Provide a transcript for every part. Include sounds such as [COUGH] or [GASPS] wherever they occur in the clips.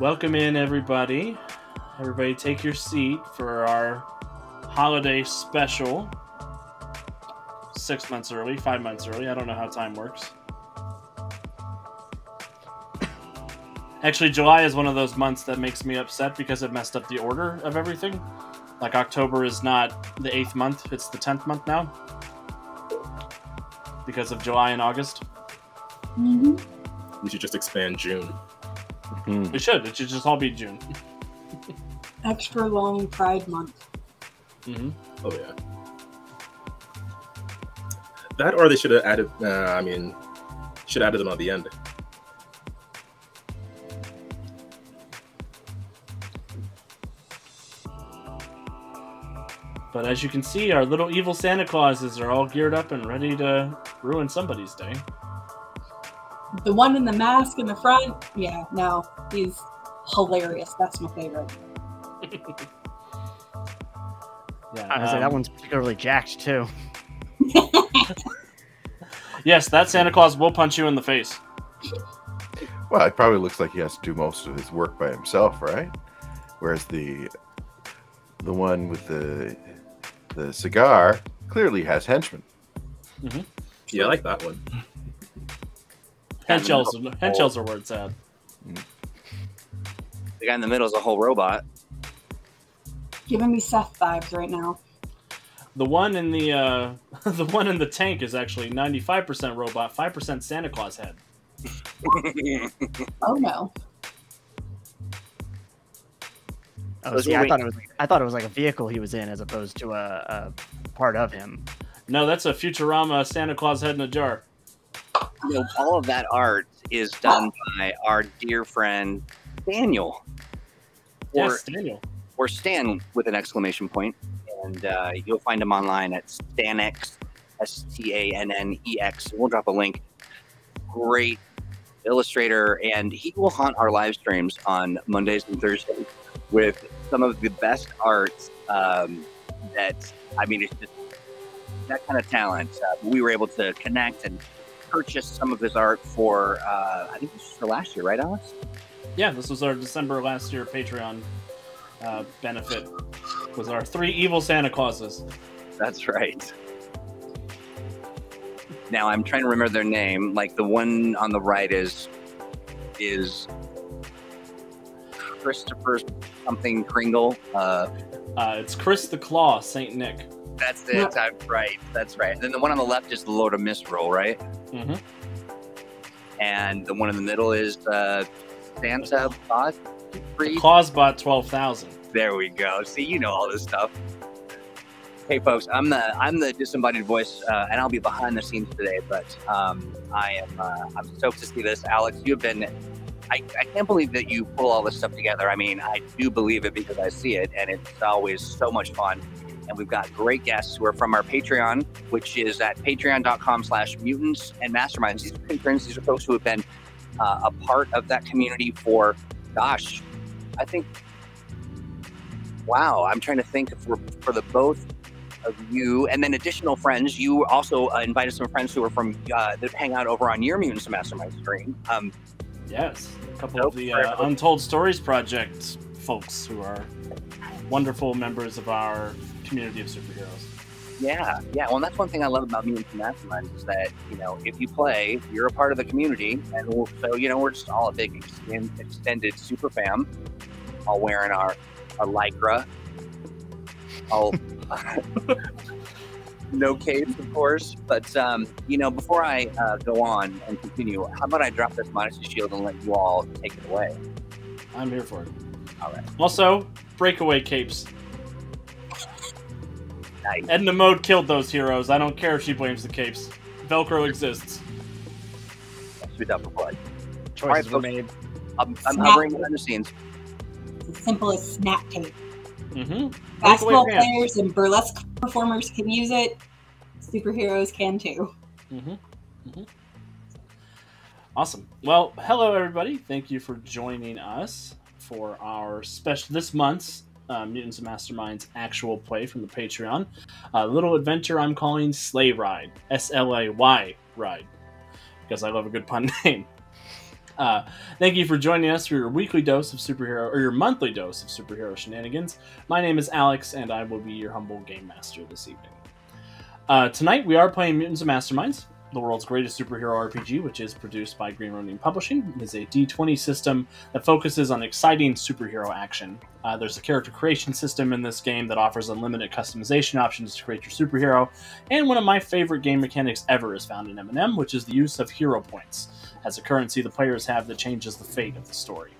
Welcome in, everybody. Everybody, take your seat for our holiday special. Six months early, five months early. I don't know how time works. Actually, July is one of those months that makes me upset because it messed up the order of everything. Like October is not the eighth month; it's the tenth month now because of July and August. Mm-hmm. We should just expand June. Hmm. We should. It should just all be June. [LAUGHS] Extra long Pride Month. Mm-hmm. Oh yeah. That or they should have added. Uh, I mean, should have added them on the end. But as you can see, our little evil Santa Clauses are all geared up and ready to ruin somebody's day. The one in the mask in the front, yeah, no, he's hilarious. That's my favorite. [LAUGHS] Yeah. I was like, that um, one's particularly jacked too. [LAUGHS] Yes, that Santa Claus will punch you in the face. Well, it probably looks like he has to do most of his work by himself, right? Whereas the the one with the the cigar clearly has henchmen. Yeah, I like that one. Hench elves, hench elves are where it's at. The guy in the middle is a whole robot. Giving me Seth vibes right now. The one in the uh, [LAUGHS] the one in the tank is actually ninety five percent robot, five percent Santa Claus head. Oh no. Oh, Those see, I thought it was like, I thought it was like a vehicle he was in as opposed to a, a part of him. No, that's a Futurama Santa Claus head in a jar. You know, all of that art is done by our dear friend Daniel, or Yes, Daniel. or Stan with an exclamation point, and uh, you'll find him online at Stannex, S T A N N E X. We'll drop a link. Great illustrator, and he will haunt our live streams on Mondays and Thursdays with some of the best art. Um, that I mean, it's just that kind of talent. Uh, we were able to connect and purchase some of his art for. Uh, I think this was for last year, right, Alex? Yeah, this was our December last year Patreon uh, benefit. Was our three evil Santa Clauses. That's right. Now I'm trying to remember their name. Like the one on the right is is Christopher something Kringle. Uh, Uh, it's Chris the Claw, Saint Nick. That's the I'm right. That's right. And then the one on the left is the Lord of Misrule, right? hmm And the one in the middle is uh, Santa Bot. Clausbot twelve thousand. There we go. See, you know all this stuff. Hey, folks, I'm the I'm the disembodied voice, uh, and I'll be behind the scenes today. But um, I am uh, I'm stoked to see this, Alex. You've been. I, I can't believe that you pull all this stuff together. I mean, I do believe it because I see it, and it's always so much fun. And we've got great guests who are from our Patreon, which is at patreon.com slash mutants and masterminds. These are patrons. These are folks who have been uh, a part of that community for, gosh, I think wow i'm trying to think for for the both of you and then additional friends you also uh, invited some friends who are from uh, that hang out over on your mutants mastermind stream um Yes, a couple Nope, of the uh. Untold Stories Project folks who are wonderful members of our community of superheroes. yeah yeah well and that's one thing i love about mutants masterminds is that you know if you play you're a part of the community and we'll, so you know we're just all a big extend, extended super fam all wearing our our lycra all [LAUGHS] no capes, of course. But um, you know, before I uh, go on and continue, how about I drop this modesty shield and let you all take it away? I'm here for it. All right. Also, breakaway capes. Nice. Edna Mode killed those heroes. I don't care if she blames the capes. Velcro exists. Sweet up blood. Choices Alright, were made. I'm, I'm Snap. hovering behind the scenes. It's as simple as snap tape. Mm-hmm. Basketball players and burlesque performers can use it. Superheroes can too. Mm-hmm. Mm-hmm. Awesome. Well, hello everybody. Thank you for joining us for our special this month's uh, Mutants and Masterminds actual play from the Patreon. A little adventure I'm calling Sleigh Ride. S L A Y Ride. Because I love a good pun [LAUGHS] name. Uh, thank you for joining us for your weekly dose of superhero or your monthly dose of superhero shenanigans. My name is Alex, and I will be your humble game master this evening. Uh, tonight we are playing Mutants and Masterminds, the world's greatest superhero RPG, which is produced by Green Ronin Publishing. Is a D20 system that focuses on exciting superhero action. Uh, there's a character creation system in this game that offers unlimited customization options to create your superhero, and one of my favorite game mechanics ever is found in M&M, which is the use of hero points as a currency the players have that changes the fate of the story.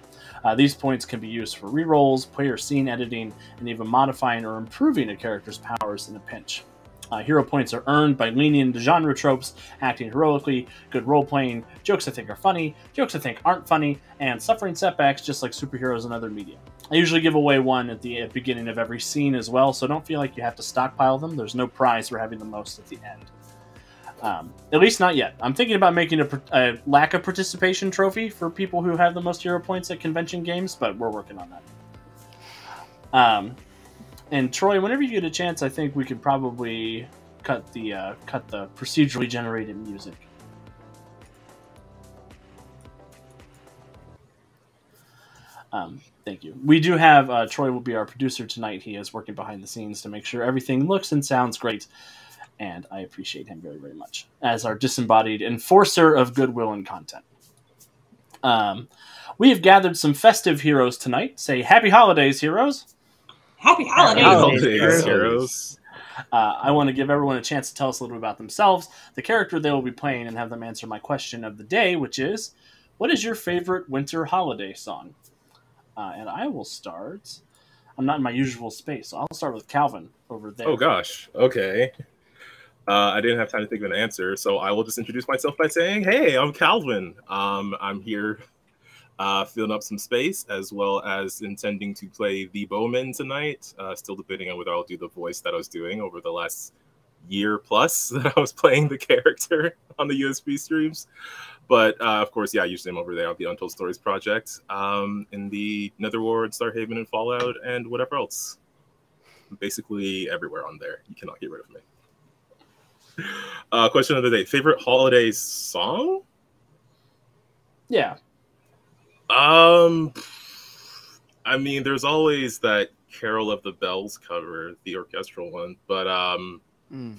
Uh, these points can be used for rerolls, player scene editing, and even modifying or improving a character's powers in a pinch. Uh, hero points are earned by leaning into genre tropes, acting heroically, good role playing, jokes I think are funny, jokes I think aren't funny, and suffering setbacks just like superheroes in other media. I usually give away one at the beginning of every scene as well, so don't feel like you have to stockpile them. There's no prize for having the most at the end. Um, at least not yet. I'm thinking about making a, a, lack of participation trophy for people who have the most hero points at convention games, but we're working on that. Um, and Troy, whenever you get a chance, I think we could probably cut the uh, cut the procedurally generated music. Um, thank you. We do have uh, Troy will be our producer tonight. He is working behind the scenes to make sure everything looks and sounds great, and I appreciate him very very much as our disembodied enforcer of goodwill and content. Um, we have gathered some festive heroes tonight. Say happy holidays, heroes! Happy holidays! Happy holidays, holidays, heroes. heroes. Uh, I want to give everyone a chance to tell us a little bit about themselves, the character they will be playing, and have them answer my question of the day, which is, what is your favorite winter holiday song? Uh, and I will start. I'm not in my usual space, so I'll start with Calvin over there. Oh gosh. Okay. Uh, I didn't have time to think of an answer, so I will just introduce myself by saying, "Hey, I'm Calvin. Um, I'm here, uh, filling up some space, as well as intending to play the Bowman tonight. Uh, still debating on whether I'll do the voice that I was doing over the last year plus [LAUGHS] that I was playing the character [LAUGHS] on the USP streams. But uh, of course, yeah, usually I usually am over there on the Untold Stories project, um, in the Netherward, Starhaven, and Fallout, and whatever else. Basically everywhere on there. You cannot get rid of me. [LAUGHS] Uh, question of the day: Favorite holiday song? Yeah. Um, I mean, there's always that Carol of the Bells cover, the orchestral one, but um, Mm.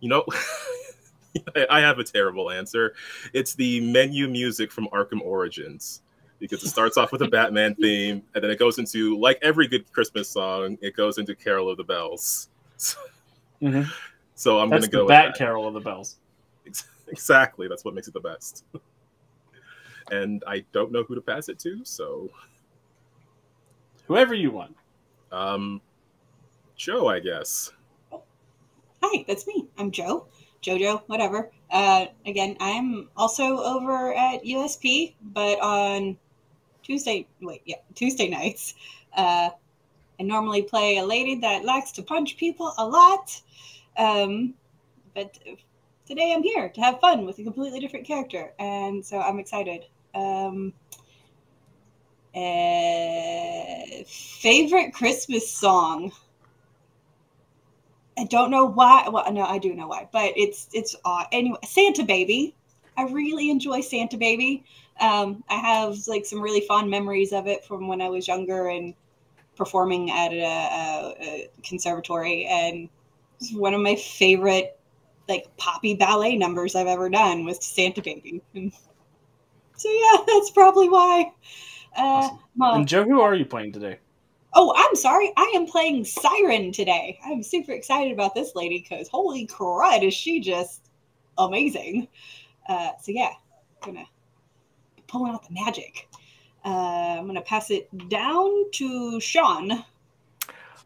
you know, [LAUGHS] I- I have a terrible answer. It's the menu music from Arkham Origins because it starts off with a Batman [LAUGHS] theme, and then it goes into like every good Christmas song, it goes into Carol of the Bells. So, [LAUGHS] Mhm. so I'm gonna go the with Bat. Carol of the Bells. Exactly, that's what makes it the best. And I don't know who to pass it to, so Whoever you want. um, Joe, I guess. Hi, that's me. I'm Joe. Jojo, whatever. Uh, again, I'm also over at USP, but on Tuesday, wait, yeah, Tuesday nights, uh, I normally play a lady that likes to punch people a lot. Um, but today I'm here to have fun with a completely different character, and so I'm excited. Um, uh, favorite Christmas song? I don't know why. Well, no, I do know why, but it's it's odd. Anyway, Santa Baby. I really enjoy Santa Baby. Um, I have like some really fond memories of it from when I was younger and performing at a, a, a conservatory, and it's one of my favorite like poppy ballet numbers I've ever done was Santa Baby. [LAUGHS] And so yeah, [LAUGHS] that's probably why. Uh, Awesome. my- And Joe, who are you playing today? Oh, I'm sorry. I am playing Siren today. I'm super excited about this lady because holy crud, is she just amazing. Uh, so yeah, gonna be pulling out the magic. Uh, I'm gonna pass it down to Sean.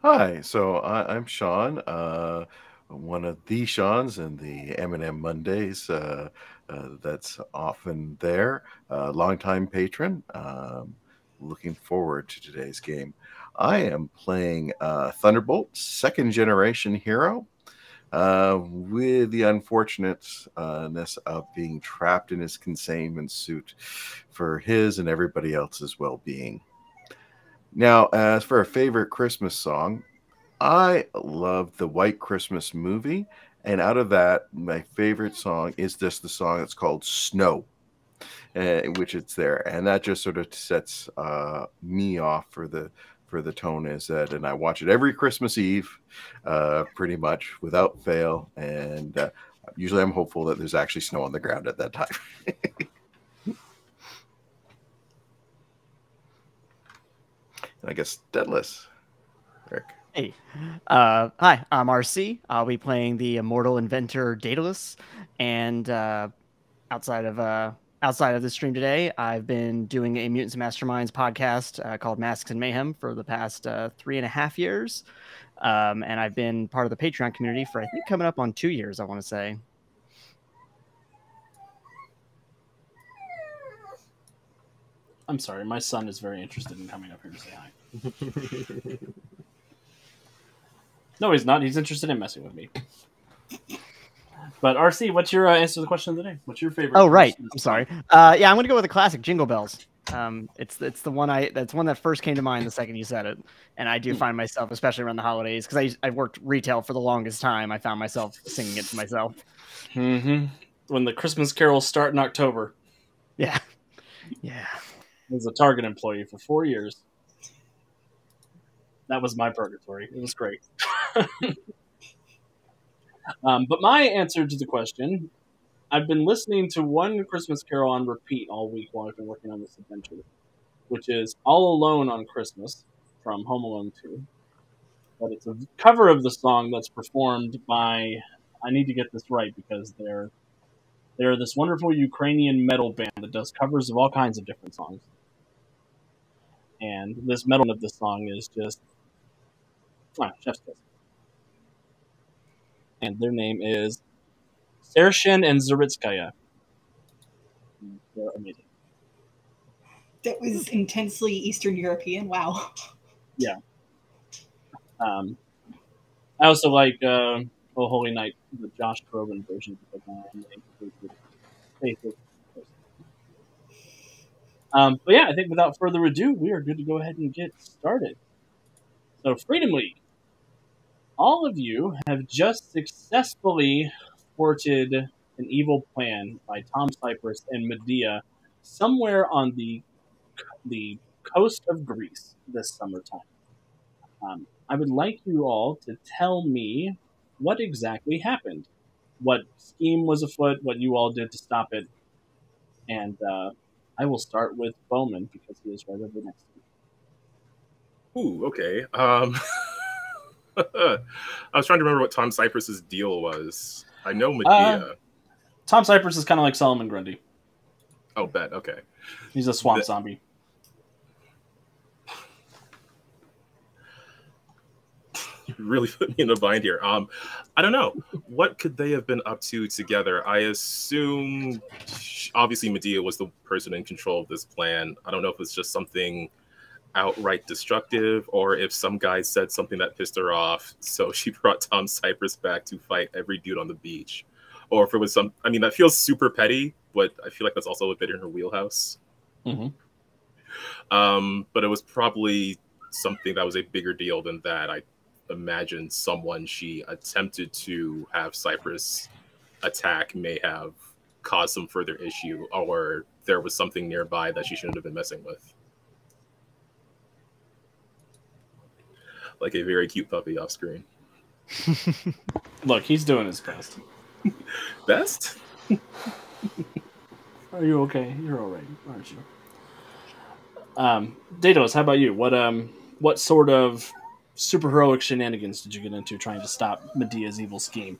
Hi, so I, I'm Sean, uh, one of the Seans in the M&M Mondays. Uh, uh, that's often there. Uh, longtime patron. Um, looking forward to today's game. I am playing uh, Thunderbolt, second generation hero, uh, with the unfortunateness of being trapped in his containment suit for his and everybody else's well being. Now, as for a favorite Christmas song, I love the White Christmas movie. And out of that, my favorite song is just the song that's called Snow. uh, which it's there, and that just sort of sets uh, me off for the for the tone is that, and I watch it every Christmas Eve, uh, pretty much without fail, and uh, usually I'm hopeful that there's actually snow on the ground at that time. [LAUGHS] And I guess Daedalus, Rick. Hey, uh, hi, I'm RC. I'll be playing the immortal inventor Daedalus, and uh, outside of uh, outside of the stream today, I've been doing a Mutants and Masterminds podcast uh, called Masks and Mayhem for the past uh, three and a half years, um, and I've been part of the Patreon community for I think coming up on two years. I want to say. I'm sorry, my son is very interested in coming up here to say hi. [LAUGHS] no, he's not. He's interested in messing with me. But RC, what's your uh, answer to the question of the day? What's your favorite? Oh right, I'm sorry. Uh, yeah, I'm gonna go with the classic Jingle Bells. Um, it's it's the one I that's one that first came to mind the second you said it, and I do Hmm. find myself, especially around the holidays, because I I've worked retail for the longest time. I found myself singing it to myself. Mm-hmm. When the Christmas carols start in October, Yeah, yeah. I was a Target employee for four years. That was my purgatory. It was great. [LAUGHS] um, but my answer to the question, I've been listening to one Christmas Carol on repeat all week while I've been working on this adventure, which is "All Alone on Christmas" from Home Alone Two. But it's a cover of the song that's performed by. I need to get this right because they're they're this wonderful Ukrainian metal band that does covers of all kinds of different songs. And this metal of this song is just ah, chef's kiss. And their name is Sershen and Zaritskaya. They're amazing. That was intensely Eastern European. Wow. Yeah. Um, I also like uh, Oh Holy Night, the Josh Groban version. of the band. Faithful. Um, but yeah, I think without further ado, we are good to go ahead and get started. So, Freedom League, all of you have just successfully thwarted an evil plan by Tom Cypress and Medea somewhere on the the coast of Greece this summertime. Um, I would like you all to tell me what exactly happened, what scheme was afoot, what you all did to stop it, and uh, I will start with Bowman because he is right over next to me. Ooh, okay. Um, [LAUGHS] I was trying to remember what Tom Cypress's deal was. I know Medea. Tom Cypress is kind of like Solomon Grundy. oh, bet. Okay. He's a swamp The- zombie. [LAUGHS] really put me in a bind here. Um, I don't know. What could they have been up to together? I assume, obviously, Medea was the person in control of this plan. I don't know if it's just something outright destructive or if some guy said something that pissed her off. So [LAUGHS] she brought Tom Cypress back to fight every dude on the beach. Or if it was some, I mean, that feels super petty, but I feel like that's also a bit in her wheelhouse. Mhm. Um, but it was probably something that was a bigger deal than that. I imagine someone she attempted to have Cypress attack may have caused some further issue, or there was something nearby that she shouldn't have been messing with. Like a very cute puppy off screen. [LAUGHS] Look, he's doing his best. [LAUGHS] Best? [LAUGHS] Are you okay? You're all right, aren't you? Um, Daedalus, how about you? What um, what sort of superheroic shenanigans did you get into trying to stop Medea's evil scheme?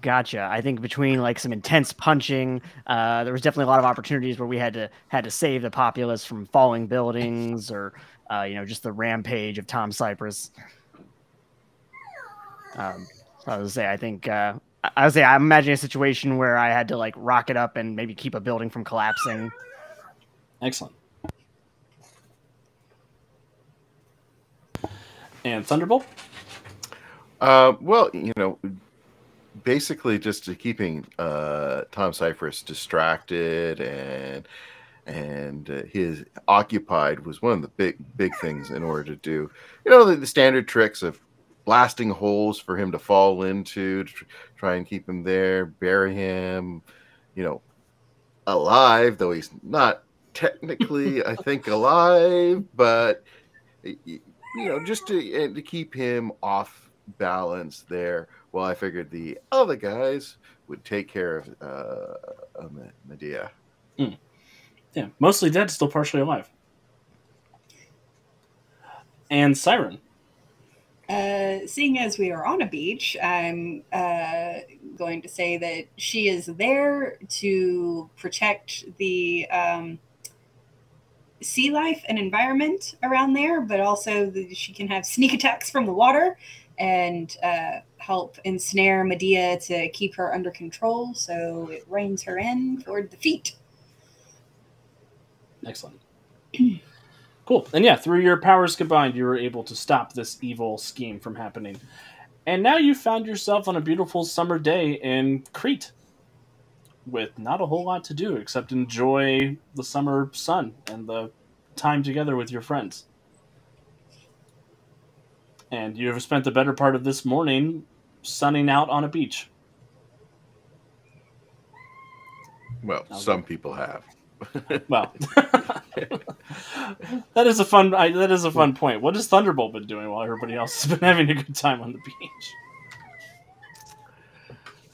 Gotcha. I think between like some intense punching, uh, there was definitely a lot of opportunities where we had to had to save the populace from falling buildings, or uh, you know, just the rampage of Tom Cypress. Um, I would say, I think uh, I- I would say I'm imagining a situation where I had to like rock it up and maybe keep a building from collapsing. Excellent. And Thunderbolt. Uh, well, you know, basically just to keeping uh, Tom Cypress distracted and and uh, his occupied was one of the big big things in order to do you know the, the standard tricks of blasting holes for him to fall into to tr- try and keep him there bury him you know alive, though he's not technically, I think, alive, but you know, just to to keep him off balance there. Well, I figured the other guys would take care of uh, Medea. Mm. Yeah, mostly dead, still partially alive. And Siren. Uh, seeing as we are on a beach, I'm uh, going to say that she is there to protect the um, sea life and environment around there, but also the, she can have sneak attacks from the water and uh, help ensnare Medea to keep her under control so it reins her in for defeat. Excellent. [CLEARS THROAT] cool. And yeah, through your powers combined, you were able to stop this evil scheme from happening. And now you found yourself on a beautiful summer day in Crete with not a whole lot to do except enjoy the summer sun and the time together with your friends. And you have spent the better part of this morning sunning out on a beach. Well, some people have. [LAUGHS] well, [LAUGHS] that is a fun. I, that is a fun point. What has Thunderbolt been doing while everybody else has been [LAUGHS] having a good time on the beach?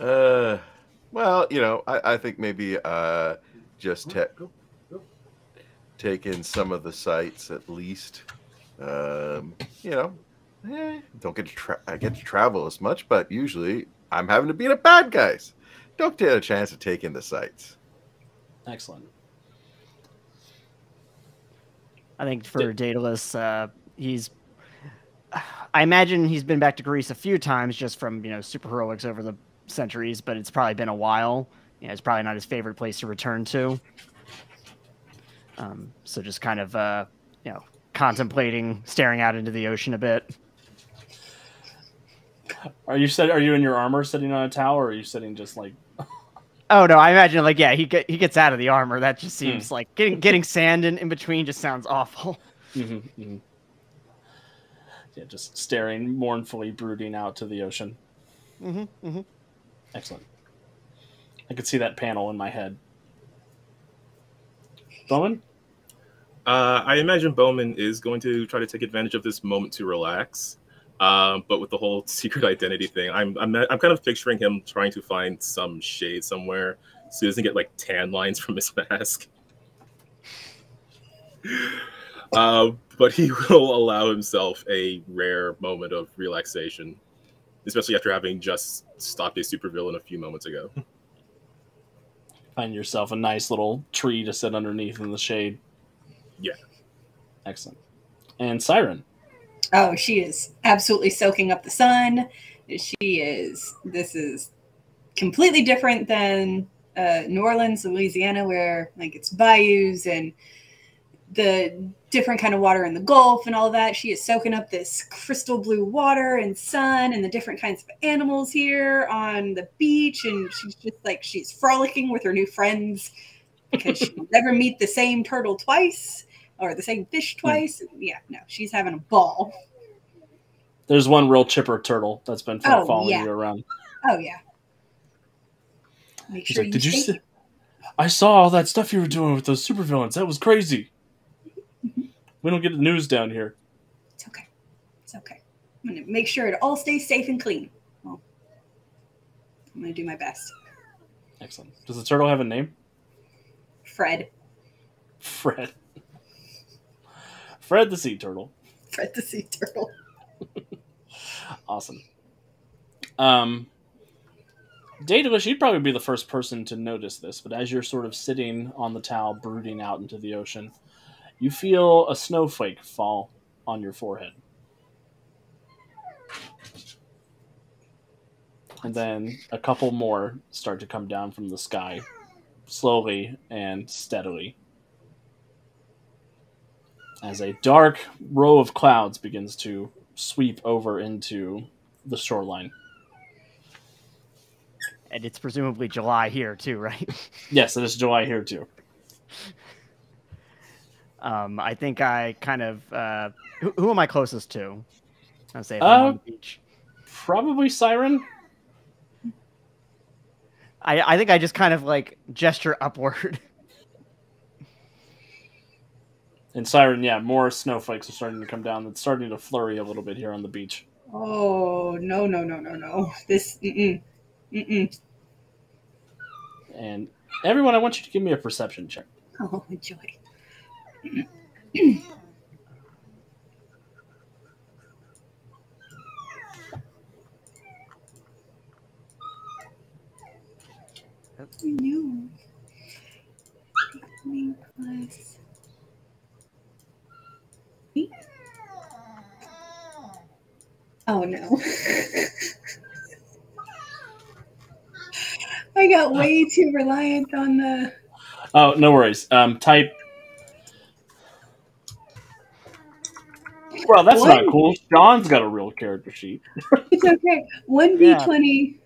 Uh, well, you know, I, I think maybe uh, just te- take in some of the sights at least. Um, you know, eh, don't get to tra- I get to travel as much, but usually I'm having to beat up bad guys. Don't get a chance to take in the sights. Excellent. I think for Daedalus, uh, he's. I imagine he's been back to Greece a few times just from you know superheroics over the centuries, but it's probably been a while. You know, it's probably not his favorite place to return to. Um, so just kind of uh, you know contemplating, staring out into the ocean a bit. Are you set? Are you in your armor, sitting on a tower, or are you sitting just like? [LAUGHS] oh no, I imagine like yeah, he get, he gets out of the armor. That just seems mm. like getting getting sand in, in between just sounds awful. Mm-hmm, mm-hmm. Yeah, just staring mournfully, brooding out to the ocean. Mm-hmm, mm-hmm. Excellent. I could see that panel in my head. Bowman. Uh, I imagine Bowman is going to try to take advantage of this moment to relax. Um, but with the whole [LAUGHS] secret identity thing, I'm, I'm I'm kind of picturing him trying to find some shade somewhere so he doesn't get like tan lines [LAUGHS] from his mask. uh, but he [LAUGHS] will allow himself a rare moment of relaxation, especially after having just stopped a supervillain a few moments ago. Find yourself a nice little tree to sit underneath in the shade. Yeah. Excellent. And Siren. Oh, she is absolutely soaking up the sun. She is. This is completely different than uh, New Orleans, Louisiana, where like it's bayous and the different kind of water in the Gulf and all that. She is soaking up this crystal blue water and sun and the different kinds of animals here on the beach. And she's just like, she's frolicking with her new friends because she'll [LAUGHS] never meet the same turtle twice or the same fish hmm. twice. Yeah, no, she's having a ball. There's one real chipper turtle that's been oh, following yeah. you around. Oh yeah. Make sure like, you Did you see? I saw all that stuff you were doing with those supervillains. That was crazy. We don't get the news down here. It's okay. It's okay. I'm gonna make sure it all stays safe and clean. Well, I'm gonna do my best. Excellent. Does the turtle have a name? Fred. Fred. Fred the sea turtle. Fred the sea turtle. [LAUGHS] awesome. Um, Daedalus, you'd probably be the first person to notice this, but as you're sort of sitting on the towel, brooding out into the ocean, you feel a snowflake fall on your forehead. And then a couple more start to come down from the sky, slowly and steadily as a dark row of clouds begins to sweep over into the shoreline. And it's presumably July here too, right? [LAUGHS] yes, it is July here too. Um, I think I kind of uh, who, who am I closest to? I say uh, on the beach. Probably Siren. I, I think I just kind of like gesture upward. [LAUGHS] And Siren, yeah, more snowflakes are starting to come down. It's starting to flurry a little bit here on the beach. Oh no no no no no! This mm mm mm. And everyone, I want you to give me a perception check. Oh enjoy. Plus. Oh no. [LAUGHS] I got way too reliant on the. Oh, no worries. Um, type. Well, that's not cool. Sean's got a real character sheet. [LAUGHS] It's okay. One d twenty.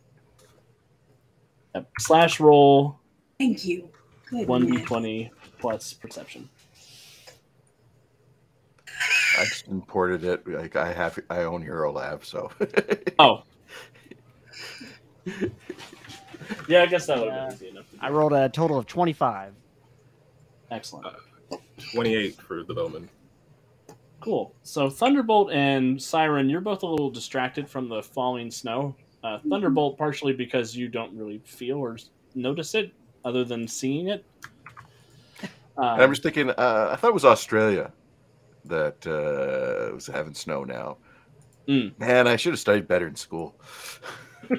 Yep. Slash roll Thank you. One d twenty plus perception. I just imported it. Like I have, I own Hero Lab, so Oh. [LAUGHS] yeah, I guess that would have Yeah. been easy enough. I rolled a total of 25. Excellent. Uh, 28 for the bowman. Cool. So Thunderbolt and Siren, you're both a little distracted from the falling snow. Uh, Thunderbolt partially because you don't really feel or notice it, other than seeing it. [LAUGHS] And Um, I'm just thinking. Uh, I thought it was Australia that uh, was having snow now. Mm. Man, I should have studied better in school. [LAUGHS]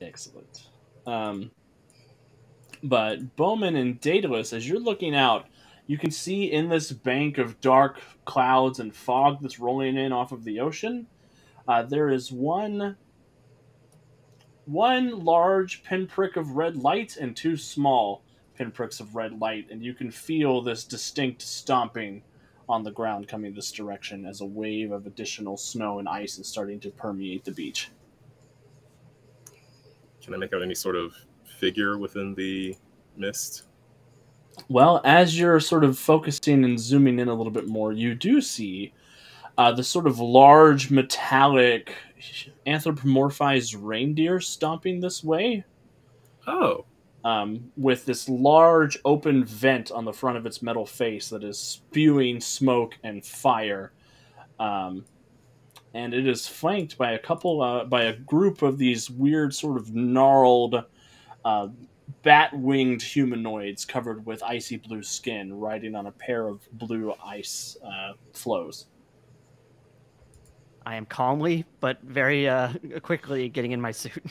Excellent. Um, but Bowman and Daedalus, as you're looking out, you can see in this bank of dark clouds and fog that's rolling in off of the ocean, uh, there is one one large pinprick of red light and two small pinpricks of red light, and you can feel this distinct stomping on the ground coming this direction as a wave of additional snow and ice is starting to permeate the beach. Can I make out any sort of figure within the mist? Well, as you're sort of focusing and zooming in a little bit more, you do see uh, the sort of large metallic anthropomorphized reindeer stomping this way Oh, um, with this large open vent on the front of its metal face that is spewing smoke and fire. Um, and it is flanked by a couple, uh, by a group of these weird, sort of gnarled, uh, bat winged humanoids covered with icy blue skin riding on a pair of blue ice uh, floes. I am calmly but very uh, quickly getting in my suit.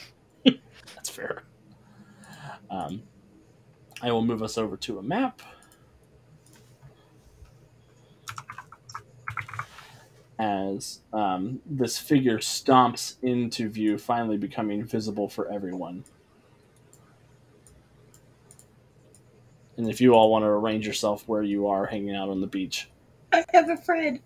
[LAUGHS] That's fair. Um, I will move us over to a map. As um, this figure stomps into view, finally becoming visible for everyone. And if you all want to arrange yourself where you are hanging out on the beach. I have a Fred.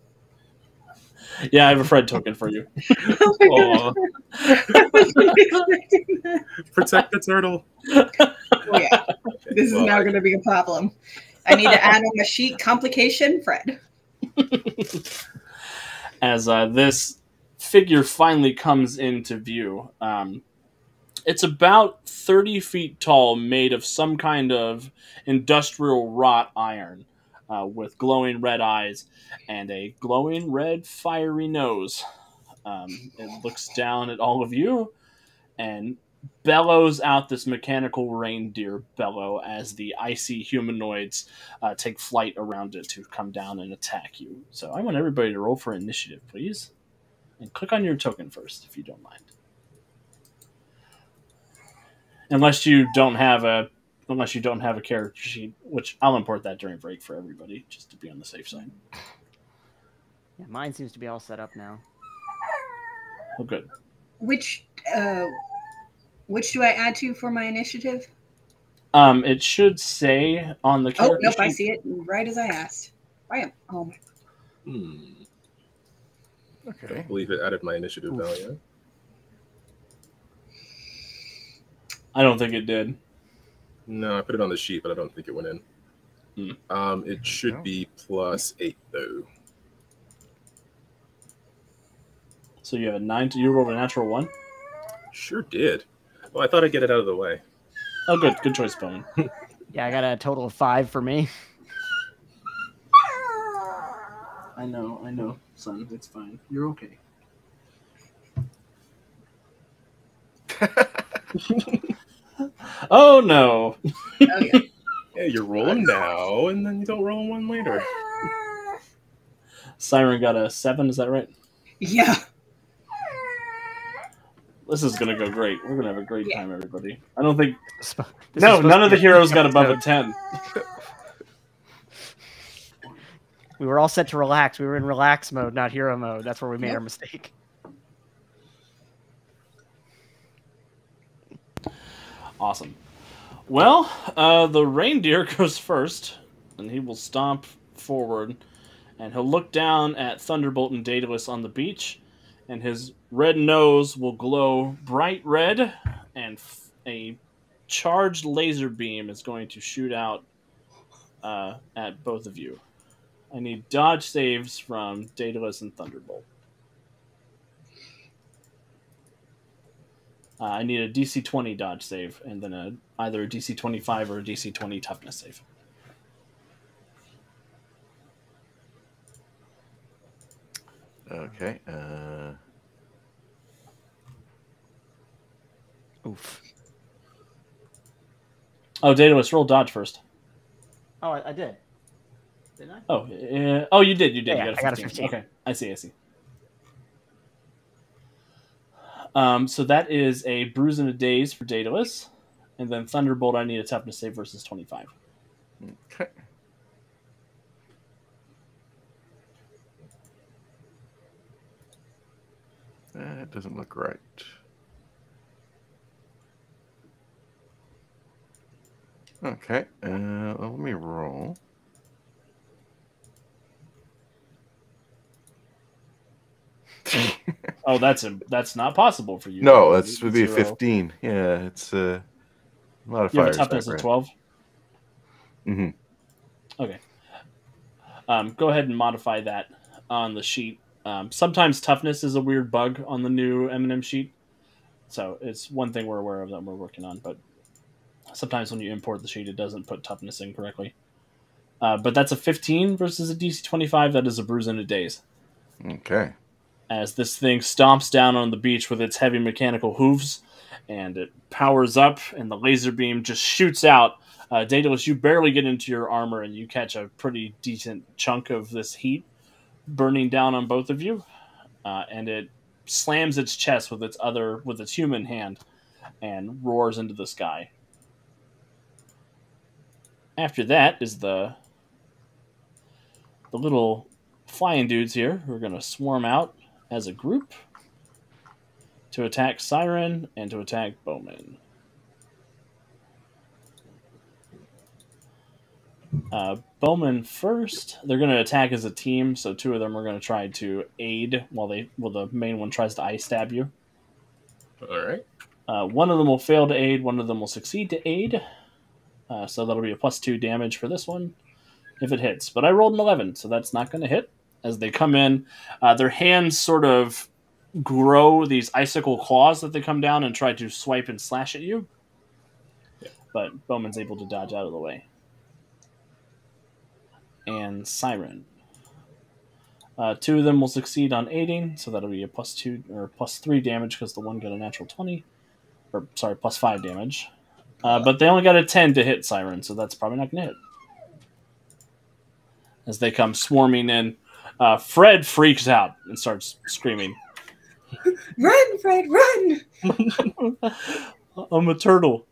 Yeah, I have a Fred token for you. [LAUGHS] Oh my god. I wasn't expecting that. protect the turtle. Oh, yeah. This is well, now going to be a problem. I need to add on a sheet complication, Fred. [LAUGHS] as uh, this figure finally comes into view. Um, it's about 30 feet tall, made of some kind of industrial wrought iron, uh, with glowing red eyes and a glowing red fiery nose. Um, it looks down at all of you and bellows out this mechanical reindeer bellow as the icy humanoids uh, take flight around it to come down and attack you. So I want everybody to roll for initiative, please. And click on your token first, if you don't mind. Unless you don't have a unless you don't have a character sheet, which I'll import that during break for everybody, just to be on the safe side. Yeah, mine seems to be all set up now. Oh good. Which uh, which do I add to for my initiative? Um it should say on the Oh character nope, I see it right as I asked. I am. Oh my. Hmm. Okay. I believe it added my initiative Oof. value. I don't think it did. No, I put it on the sheet, but I don't think it went in. Hmm. Um, it should be plus eight though. So you have a nine to you rolled a natural one? Sure did. Well, I thought I'd get it out of the way. Oh, good, good choice, Bowman. [LAUGHS] Yeah, I got a total of five for me. I know, I know, son. It's fine. You're okay. [LAUGHS] oh no! Oh [LAUGHS] yeah. Yeah, you roll them now, and then you don't roll one later. [LAUGHS] Siren got a seven. Is that right? Yeah. This is gonna go great. We're gonna have a great Yeah. time, everybody. I don't think. Sp- this no, none of the heroes got above a ten. [LAUGHS] We were all set to relax. We were in relax mode, not hero mode. That's where we made Yep. our mistake. Awesome. Well, uh, the reindeer [LAUGHS] goes first, and he will stomp forward, and he'll look down at Thunderbolt and Daedalus on the beach, and his red nose will glow bright red, and a charged laser beam is going to shoot out uh, at both of you. I need dodge saves from Daedalus and Thunderbolt. Uh, I need a DC 20 dodge save, and then a, either a DC 25 or a DC 20 toughness save. Okay. Uh, Oof. Oh, Daedalus, roll dodge first. Oh, I, I did. Didn't I? Oh, uh, oh, you did, you did. Yeah, you got a 15. I got a 15. Okay, I see, I see. Um, so that is a bruise and a daze for Daedalus, and then Thunderbolt. I need a toughness save versus 25. okay. That doesn't look right. Okay. Uh, let me roll. [LAUGHS] Oh, that's a that's not possible for you. no, that's would be a 15. Yeah, it's uh, You have modifiers. a toughness of 12. hmm Okay. Um, go ahead and modify that on the sheet. Um, sometimes toughness is a weird bug on the new M&M sheet, so it's one thing we're aware of that we're working on. But sometimes when you import the sheet, it doesn't put toughness in correctly. Uh, but that's a 15 versus a DC 25. That is a bruise in a daze. Okay. As this thing stomps down on the beach with its heavy mechanical hooves, and it powers up, and the laser beam just shoots out. Uh, Daedalus, you barely get into your armor, and you catch a pretty decent chunk of this heat burning down on both of you, uh, and it slams its chest with its other with its human hand, and roars into the sky. After that is the the little flying dudes here who are going to swarm out as a group to attack Siren and to attack Bowman. Uh, Bowman first. They're going to attack as a team, so two of them are going to try to aid while they while the main one tries to eye stab you. All right. Uh, one of them will fail to aid. One of them will succeed to aid. Uh, so that'll be a plus two damage for this one if it hits. But I rolled an eleven, so that's not going to hit. As they come in, uh, their hands sort of grow these icicle claws that they come down and try to swipe and slash at you. But Bowman's able to dodge out of the way. And Siren. Uh, two of them will succeed on aiding, so that'll be a plus two or plus three damage because the one got a natural twenty, or sorry, plus five damage. Uh, but they only got a ten to hit Siren, so that's probably not going to hit. As they come swarming in, uh, Fred freaks out and starts screaming, Run, Fred, run! [LAUGHS] "I'm a turtle!"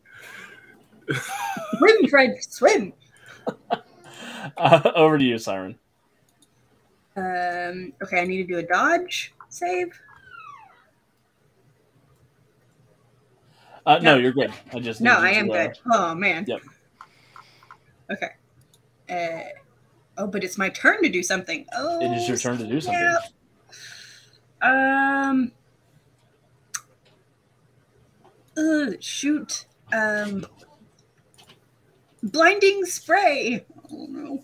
Swim, Fred, swim! Uh, over to you, Siren. Um, okay, I need to do a dodge save. Uh, no, No. you're good. I just No, I am uh, good. Oh man. Yep. Okay. Uh, oh, but it's my turn to do something. Oh. It is your turn to do something. Um. Shoot. Um. Blinding spray. Oh no.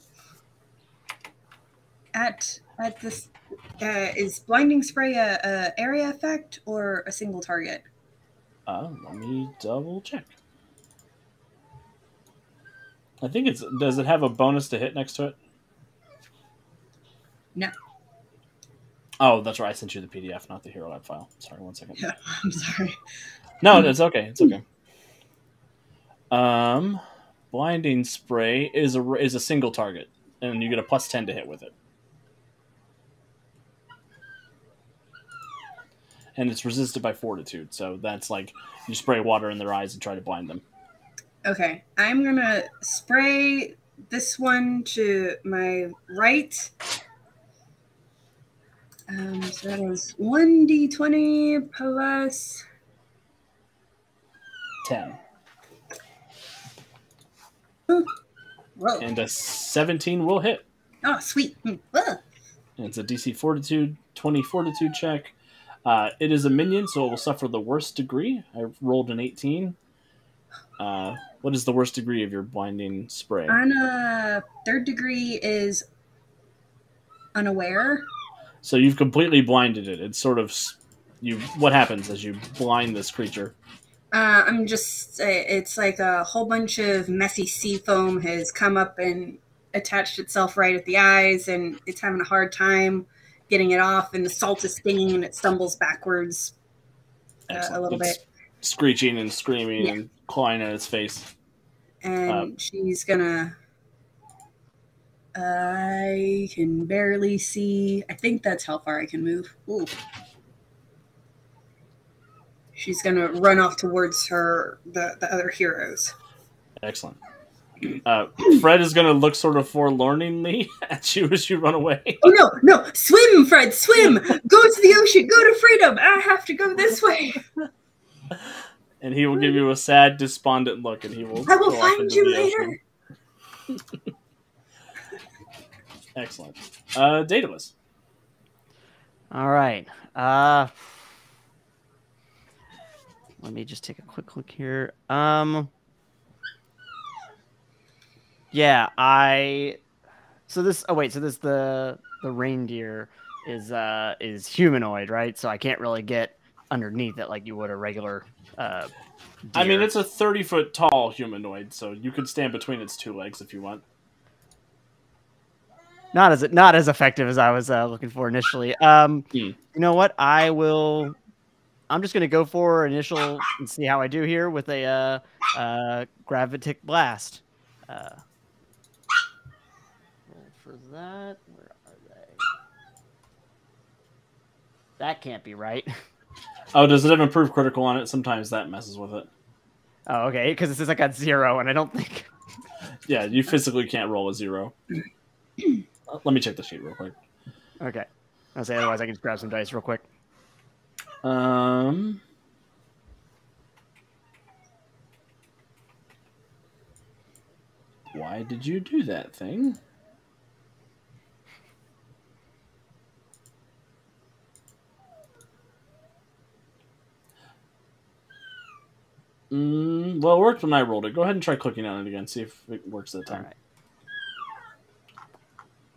At at this, uh, is blinding spray a, a area effect or a single target? Uh, let me double check. I think it's. Does it have a bonus to hit next to it? No. Oh, that's right. I sent you the PDF, not the Hero Lab file. Sorry, one second. Yeah, [LAUGHS] I'm sorry. No, it's okay. It's okay. Um, blinding spray is a is a single target, and you get a plus ten to hit with it. And it's resisted by fortitude, so that's like you spray water in their eyes and try to blind them. Okay, I'm gonna spray this one to my right. Um, so that is one d20 plus. Ten Whoa! and a seventeen will hit. Oh, sweet. Hmm. And it's a DC Fortitude twenty Fortitude check. Uh, it is a minion, so it will suffer the worst degree. I rolled an eighteen. Uh, what is the worst degree of your blinding spray? On a third degree is unaware. So you've completely blinded it. It's sort of you. What happens as you blind this creature? Uh, I'm just, uh, it's like a whole bunch of messy sea foam has come up and attached itself right at the eyes, and it's having a hard time getting it off, and the salt is stinging, and it stumbles backwards uh, a little It's bit. screeching and screaming Yeah. and clawing at its face. And um, she's gonna. I can barely see. I think that's how far I can move. Ooh. She's gonna run off towards her the, the other heroes. Excellent. Uh, Fred is going to look sort of forlorningly [LAUGHS] at you as you run away. Oh no, no! Swim, Fred, swim! Go to the ocean, go to freedom! I have to go this way. [LAUGHS] And he will give you a sad, despondent look, and he will. I will find you later. [LAUGHS] Excellent. Uh, Daedalus. All right. Uh, let me just take a quick look here. Um, yeah, I. So this. Oh wait. So this the the reindeer is uh is humanoid, right? So I can't really get underneath it like you would a regular. Uh, I mean, it's a 30 foot tall humanoid, so you could stand between its two legs if you want. Not as it not as effective as I was uh, looking for initially. Um, Hmm. you know what? I will. I'm just gonna go for initial and see how I do here with a uh, uh, gravitic blast. Uh, for that. Where are they? That can't be right. [LAUGHS] Oh, does it have improved critical on it? Sometimes that messes with it. Oh, okay, because it says I got zero, and I don't think. [LAUGHS] Yeah, you physically can't roll a zero. [CLEARS THROAT] Let me check the sheet real quick. Okay, I'll say otherwise I can just grab some dice real quick. Um. Why did you do that thing? Mm, well, it worked when I rolled it. Go ahead and try clicking on it again. See if it works that All time. right.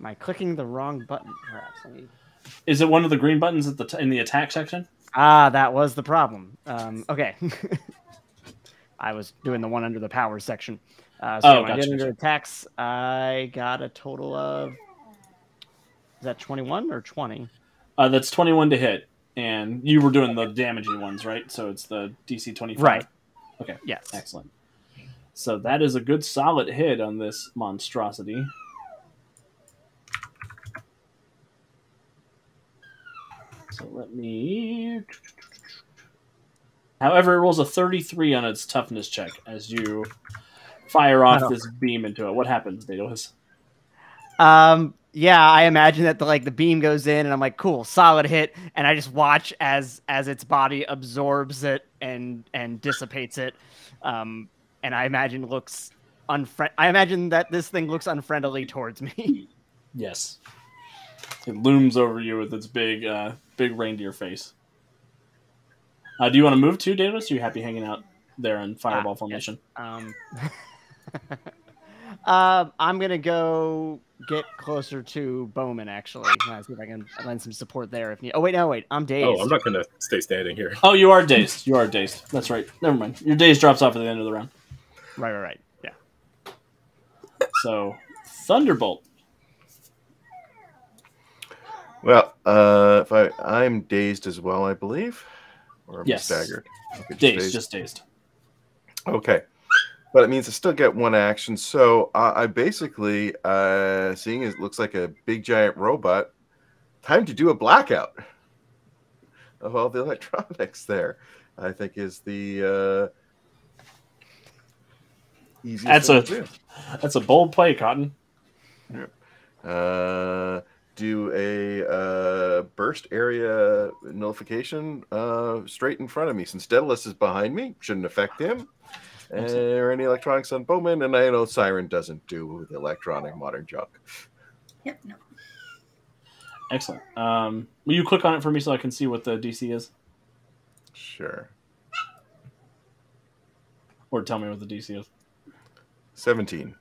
Am I clicking the wrong button? Perhaps. Me Is it one of the green buttons at the t- in the attack section? Ah, that was the problem. Um, okay. [LAUGHS] I was doing the one under the power section. Uh, so Oh, when I gotcha, did under attacks, I got a total of. Is that 21 or 20? Uh, that's twenty-one to hit, and you were doing the damaging ones, right? So it's the DC twenty-five. Right. Okay. Yes. Excellent. So that is a good solid hit on this monstrosity. So let me. However, it rolls a 33 on its toughness check as you fire off Oh. this beam into it. What happens, Daedalus? Um, yeah, I imagine that the like the beam goes in, and I'm like, cool, solid hit, and I just watch as as its body absorbs it and and dissipates it. Um, and I imagine looks unfriend. I imagine that this thing looks unfriendly towards me. [LAUGHS] Yes. It looms over you with its big, uh, big reindeer face. Uh, do you want to move too, Davis? Are you happy hanging out there in fireball Ah, formation? Um, Uh, [LAUGHS] I'm gonna go get closer to Bowman. Actually, uh, see if I can lend some support there if need. Oh wait, no, wait, I'm dazed. Oh, I'm not gonna stay standing here. Oh, you are dazed. You are dazed. That's right. Never mind. Your daze drops off at the end of the round. Right, right, right. Yeah. So, Thunderbolt. Well, uh, if I I'm dazed as well, I believe, or I'm Yes. staggered. Okay, just Dazed, just dazed. Okay. But it means I still get one action. So uh, I basically, uh, seeing it looks like a big giant robot, time to do a blackout of all the [LAUGHS] electronics there. I think is the uh, easiest. That's a- to do. [LAUGHS] That's a bold play, Cotton. Uh, do a uh, burst area nullification uh, straight in front of me. Since Daedalus is behind me, shouldn't affect him. Or any electronics on Bowman, and I know Siren doesn't do the electronic modern junk. Yep. No. Excellent. Um, will you click on it for me so I can see what the DC is, Sure. or tell me what the DC is? 17.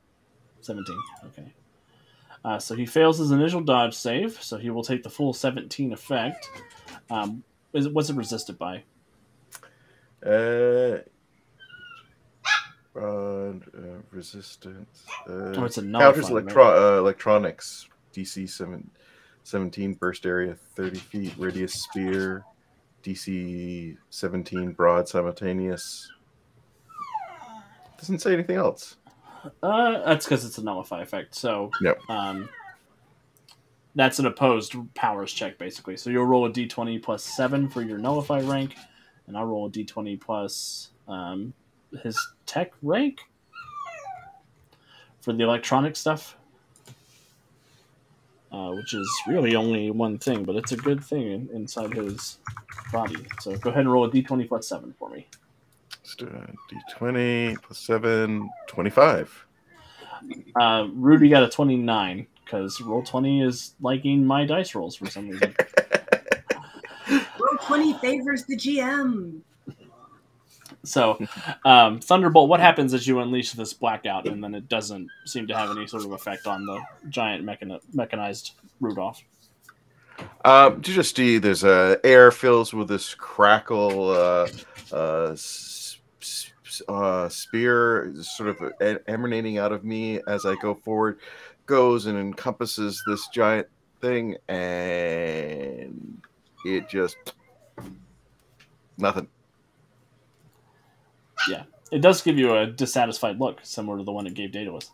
17. Okay. Uh, so he fails his initial dodge save, so he will take the full 17 effect. Um, is what's it resisted by? Uh, broad, uh, resistance. Uh, Oh, it's a counters electro- uh, electronics. DC 7, 17, burst area 30 feet, radius sphere. DC 17, broad simultaneous. Doesn't say anything else. Uh, that's because it's a nullify effect. So, Yep. um, that's an opposed powers check, basically. So you'll roll a d20 plus 7 for your nullify rank, and I'll roll a d20 plus um, his tech rank for the electronic stuff. Uh, which is really only one thing, but it's a good thing in, inside his body. So go ahead and roll a d20 plus 7 for me. Let's do a D20 plus 7, 25. Uh, Rudy got a 29 because Roll20 is liking my dice rolls for some reason. [LAUGHS] Roll20 favors the GM. So, um, Thunderbolt, what happens as you unleash this blackout and then it doesn't seem to have any sort of effect on the giant mechani- mechanized Rudolph? Um, you just see there's a air fills with this crackle, uh, uh, s- s- uh, spear sort of e- emanating out of me as I go forward, goes and encompasses this giant thing, and it just nothing. Yeah, it does give you a dissatisfied look, similar to the one it gave Daedalus.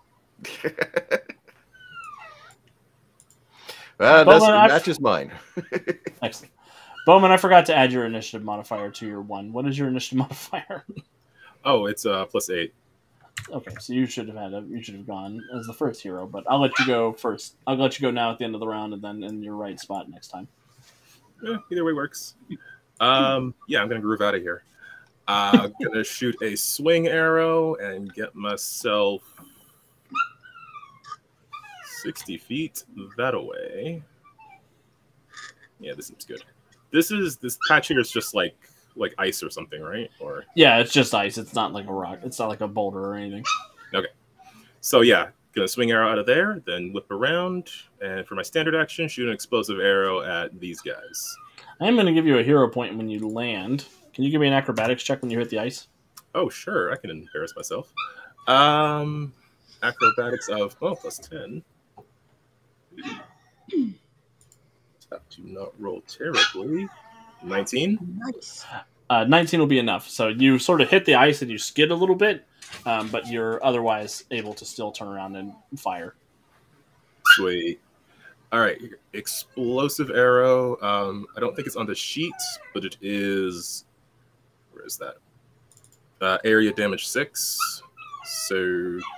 well, Well, that's, I- matches mine. [LAUGHS] Excellent. Bowman, I forgot to add your initiative modifier to your one. What is your initiative [LAUGHS] modifier? Oh, it's uh plus eight. okay, so you should have had a, you should have gone as the first hero, but I'll let you go first. I'll let you go now at the end of the round, and then in your right spot next time. Eh, either way works. Um, yeah, I'm gonna groove out of here. Uh, [LAUGHS] gonna shoot a swing arrow and get myself sixty feet that away. Yeah, this seems good. This is this patch here is just like like ice or something, right? Or Yeah, it's just ice. It's not like a rock. It's not like a boulder or anything. Okay. So yeah, gonna swing arrow out of there, then whip around, and for my standard action, shoot an explosive arrow at these guys. I am going to give you a hero point when you land. Can you give me an acrobatics check when you hit the ice? Oh, sure, I can embarrass myself. Um, acrobatics of oh plus ten. Have to not roll terribly. Nineteen. Nice. Uh, 19 will be enough. So you sort of hit the ice and you skid a little bit, um, but you're otherwise able to still turn around and fire. Sweet. All right, explosive arrow. Um, I don't think it's on the sheet, but it is. Where is that? Uh, area damage six. So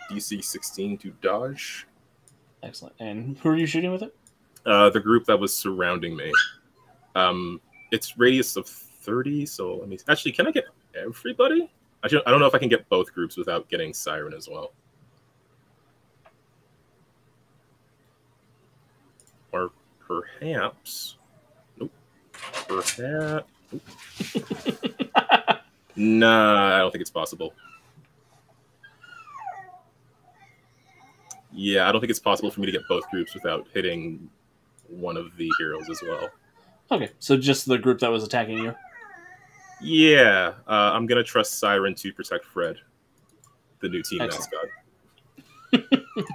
DC sixteen to dodge. Excellent. And who are you shooting with it? uh, the group that was surrounding me. Um, it's radius of 30, so let me actually can I get everybody? Actually, I don't know if I can get both groups without getting Siren as well. Or perhaps nope. Perhaps [LAUGHS] nah, I don't think it's possible. Yeah, I don't think it's possible for me to get both groups without hitting one of the heroes as well. Okay, so just the group that was attacking you. Yeah, uh, I'm gonna trust Siren to protect Fred, the new team Excellent. mascot. [LAUGHS]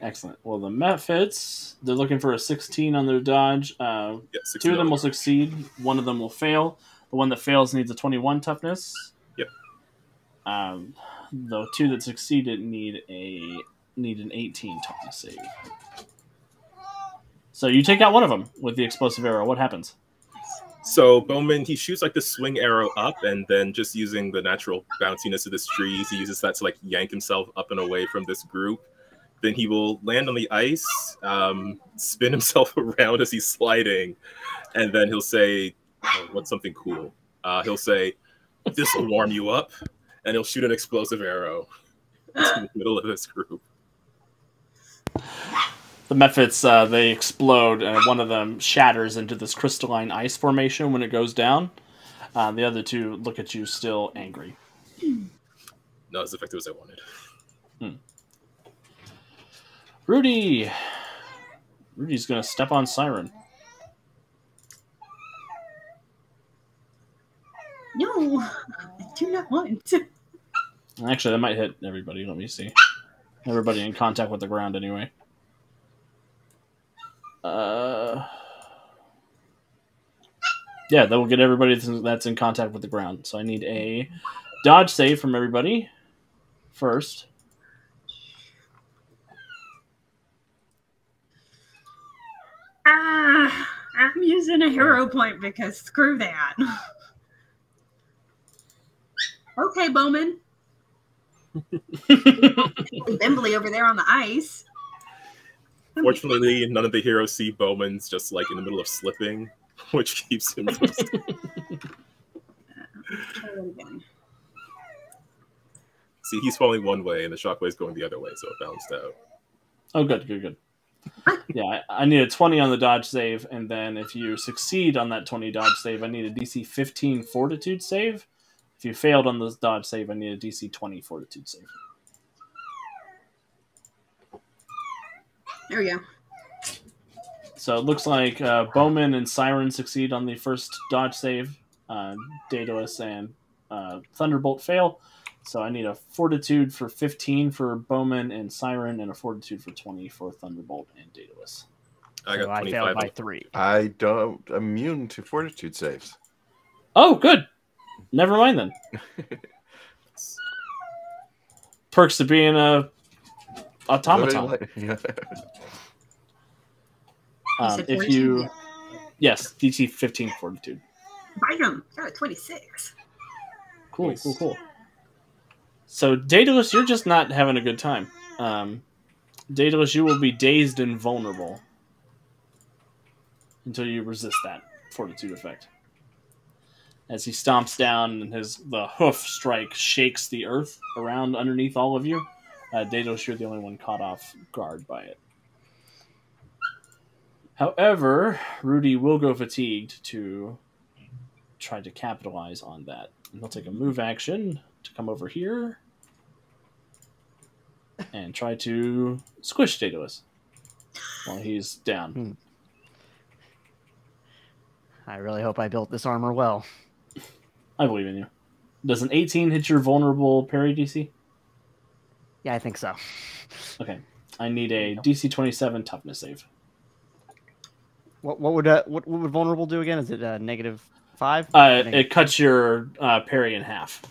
Excellent. Well, the Mephits, they're looking for a 16 on their dodge. Uh, Yeah, two of them will succeed. One of them will fail. The one that fails needs a 21 toughness. Yep. Um, the two that succeeded need a need an 18 toughness save. So you take out one of them with the explosive arrow. What happens? So Bowman, he shoots like the swing arrow up, and then just using the natural bounciness of this tree, he uses that to like yank himself up and away from this group. Then he will land on the ice, um, spin [LAUGHS] himself around as he's sliding, and then he'll say, oh, "What's something cool?" Uh, he'll say, "This will warm you up," and he'll shoot an explosive arrow [LAUGHS] into the middle of this group. The Mephits, uh, they explode, and one of them shatters into this crystalline ice formation when it goes down. Uh, the other two look at you still angry. Not as effective as I wanted. Rudy! Rudy's gonna step on Siren. No, I do not want. Actually, that might hit everybody. Let me see. Everybody in contact with the ground, anyway. Yeah, that will get everybody that's in contact with the ground. So I need a dodge save from everybody first. Ah, I'm using a hero point because screw that. okay, Bowman. [LAUGHS] Bimbly over there on the ice. Fortunately, none of the heroes see Bowman's just like in the middle of slipping, [LAUGHS] which keeps him Try that again. See, he's falling one way and the shockwave's going the other way, so it balanced out. Oh, good, good, good. [LAUGHS] Yeah, I, I need a 20 on the dodge save, and then if you succeed on that 20 dodge save, I need a DC 15 fortitude save. If you failed on the dodge save, I need a DC 20 fortitude save. There we go. So it looks like uh, Bowman and Siren succeed on the first dodge save. Uh, Daedalus and uh, Thunderbolt fail. So I need a Fortitude for 15 for Bowman and Siren, and a Fortitude for 20 for Thunderbolt and Daedalus. I So got I failed by three. I don't immune to fortitude saves. Oh, good. Never mind then. [LAUGHS] Perks to being a automaton. [LAUGHS] Yeah. Um, if 14? you, yes, DC 15 Fortitude. Bam! Got a 26. Cool, Nice. cool, cool. So Daedalus, you're just not having a good time. Um, Daedalus, you will be dazed and vulnerable until you resist that fortitude effect. As he stomps down and his the hoof strike shakes the earth around underneath all of you, uh, Daedalus, you're the only one caught off guard by it. However, Rudy will go fatigued to try to capitalize on that. And he'll take a move action to come over here and try to squish Daedalus while he's down. Hmm. I really hope I built this armor well. I believe in you. Does an 18 hit your vulnerable parry DC? Yeah, I think so. Okay. I need a DC 27 toughness save. What what would uh, what, what would vulnerable do again? Is it uh, negative five? Uh, Negative- it cuts your uh, parry in half.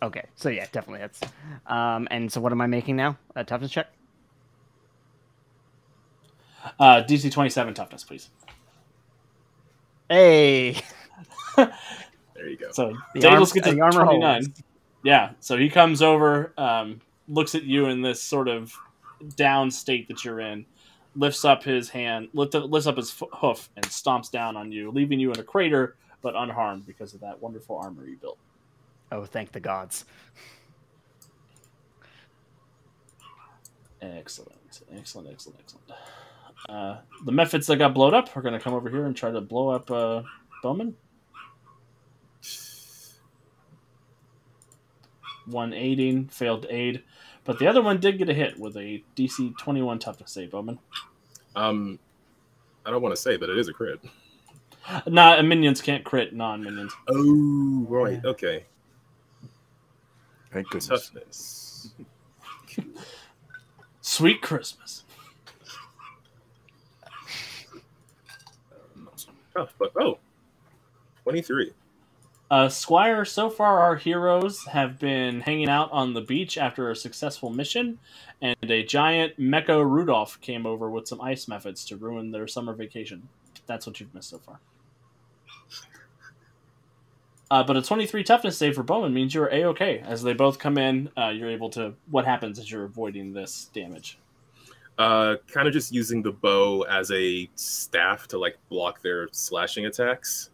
Okay, so yeah, definitely that's. Um, and so what am I making now? A toughness check. Uh, DC 27 toughness, please. Hey, [LAUGHS] There you go. So The Daedalus gets the armor 29. holds. Yeah, so he comes over, um, looks at you in this sort of down state that you're in, lifts up his hand, lift, lifts up his hoof, and stomps down on you, leaving you in a crater but unharmed because of that wonderful armor you built. oh, thank the gods. Excellent, excellent, excellent, excellent. Uh, the mephits that got blown up are going to come over here and try to blow up uh, Bowman. One aiding, failed to aid. But the other one did get a hit with a DC 21 toughness save, Bowman. Um, I don't want to say, but it is a crit. Nah, minions can't crit non minions. Oh, right. Okay. Thank goodness. Toughness. [LAUGHS] Sweet Christmas. Tough, but oh, 23. Uh, Squire, so far our heroes have been hanging out on the beach after a successful mission, and a giant Mecha Rudolph came over with some ice mephits to ruin their summer vacation. That's what you've missed so far. Uh, but a 23 toughness save for Bowman means you're a-okay. As they both come in, uh, you're able to. What happens is you're avoiding this damage. Uh, kind of just using the bow as a staff to like block their slashing attacks,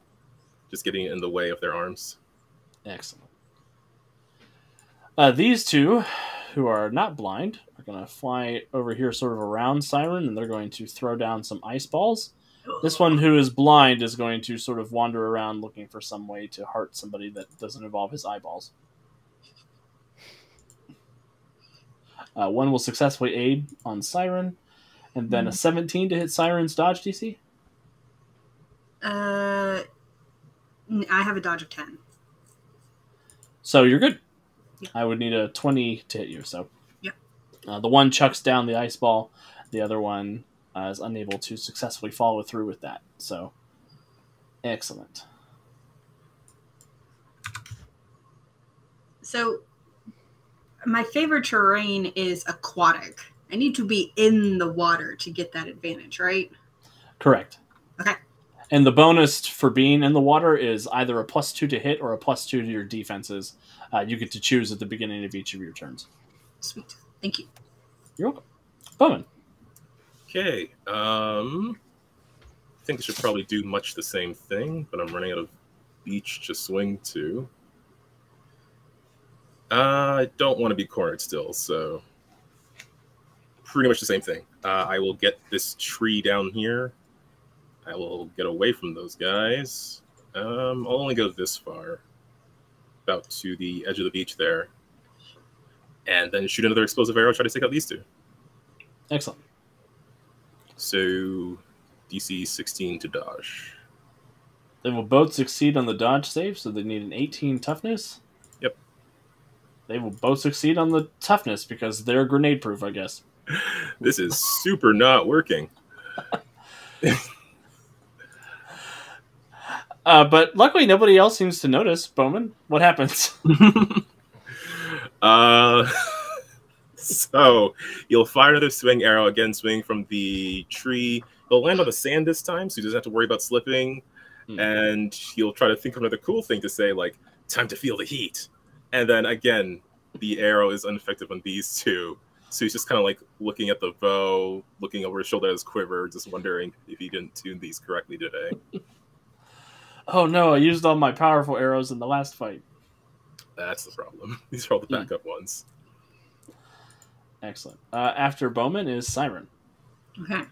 just getting in the way of their arms. Excellent. Uh, these two, who are not blind, are going to fly over here, sort of around Siren, and they're going to throw down some ice balls. This one, who is blind, is going to sort of wander around looking for some way to hurt somebody that doesn't involve his eyeballs. Uh, one will successfully aid on Siren, and then a 17 to hit Siren's dodge DC. Uh, n- I have a dodge of ten. So you're good. Yeah. I would need a 20 to hit you. So Yeah. uh, the one chucks down the ice ball, the other one uh, is unable to successfully follow through with that. So excellent. So, my favorite terrain is aquatic. I need to be in the water to get that advantage, right? Correct. Okay. And the bonus for being in the water is either a plus two to hit or a plus two to your defenses. Uh, you get to choose at the beginning of each of your turns. Sweet. Thank you. You're welcome. Bowman. Okay. Um, I think I should probably do much the same thing, but I'm running out of beach to swing to. Uh, I don't want to be cornered still, so pretty much the same thing. Uh, I will get this tree down here. I will get away from those guys. Um, I'll only go this far, about to the edge of the beach there, and then shoot another explosive arrow. Try to take out these two. Excellent. So DC 16 to dodge. They will both succeed on the dodge save, so they need an 18 toughness. Yep. They will both succeed on the toughness because they're grenade proof, I guess. This is super not working. [LAUGHS] Uh, but luckily, nobody else seems to notice. Bowman, what happens? [LAUGHS] uh, [LAUGHS] so you'll fire another swing arrow again, swing from the tree. He'll land on the sand this time, so he doesn't have to worry about slipping. Hmm. And he'll try to think of another cool thing to say, like "time to feel the heat." And then again, the arrow is ineffective on these two. So he's just kind of like looking at the bow, looking over his shoulder at his quiver, just wondering if he didn't tune these correctly today. [LAUGHS] oh no, I used all my powerful arrows in the last fight. That's the problem. [LAUGHS] These are all the backup ones. Excellent. Uh, after Bowman is Siren. Okay.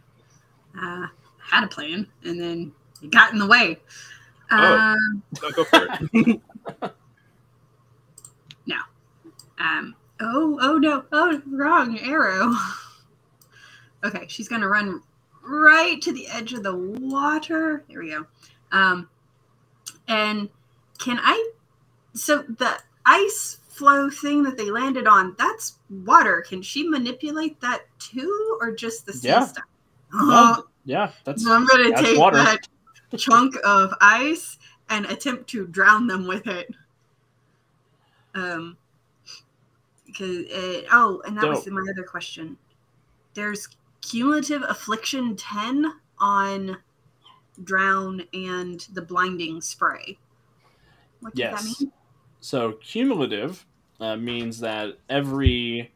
Uh, had a plan, and then it got in the way. Oh. Um, No, go for it. [LAUGHS] Um, oh, oh no, oh, wrong arrow. [LAUGHS] okay, she's gonna run right to the edge of the water. There we go. Um, and can I? So the ice floe thing that they landed on, that's water. Can she manipulate that too, or just the sea Yeah. stuff? [LAUGHS] Oh, yeah, that's so I'm gonna that's take water. that chunk of ice and attempt to drown them with it. Um, because it, oh, and that was my other question. There's cumulative affliction ten on drown and the blinding spray. What does Yes. that mean? So cumulative uh, means that every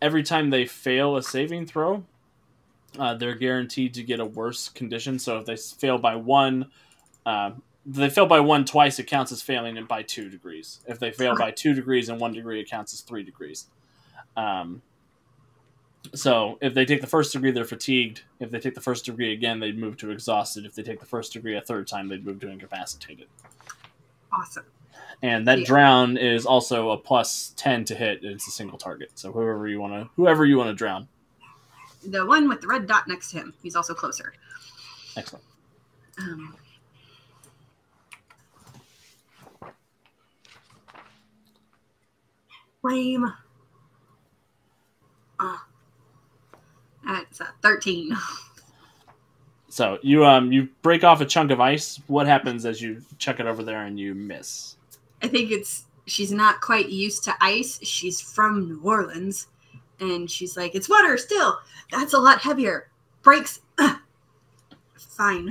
every time they fail a saving throw, uh, they're guaranteed to get a worse condition. So if they fail by one, uh, if they fail by one twice, it counts as failing it by two degrees. If they fail by two degrees and one degree, it counts as three degrees. Um, so if they take the first degree, they're fatigued. If they take the first degree again, they'd move to exhausted. If they take the first degree a third time, they'd move to incapacitated. Awesome. and that Yeah. drown is also a plus ten to hit. It's a single target, so whoever you want to whoever you want to drown. The one with the red dot next to him. He's also closer. Excellent. Um, flame. Ah. That's a 13. [LAUGHS] So you um you break off a chunk of ice. What happens as you chuck it over there and you miss? I think it's she's not quite used to ice. She's from New Orleans. And she's like, it's water still. That's a lot heavier. Breaks. Ugh. [CLEARS THROAT] Fine.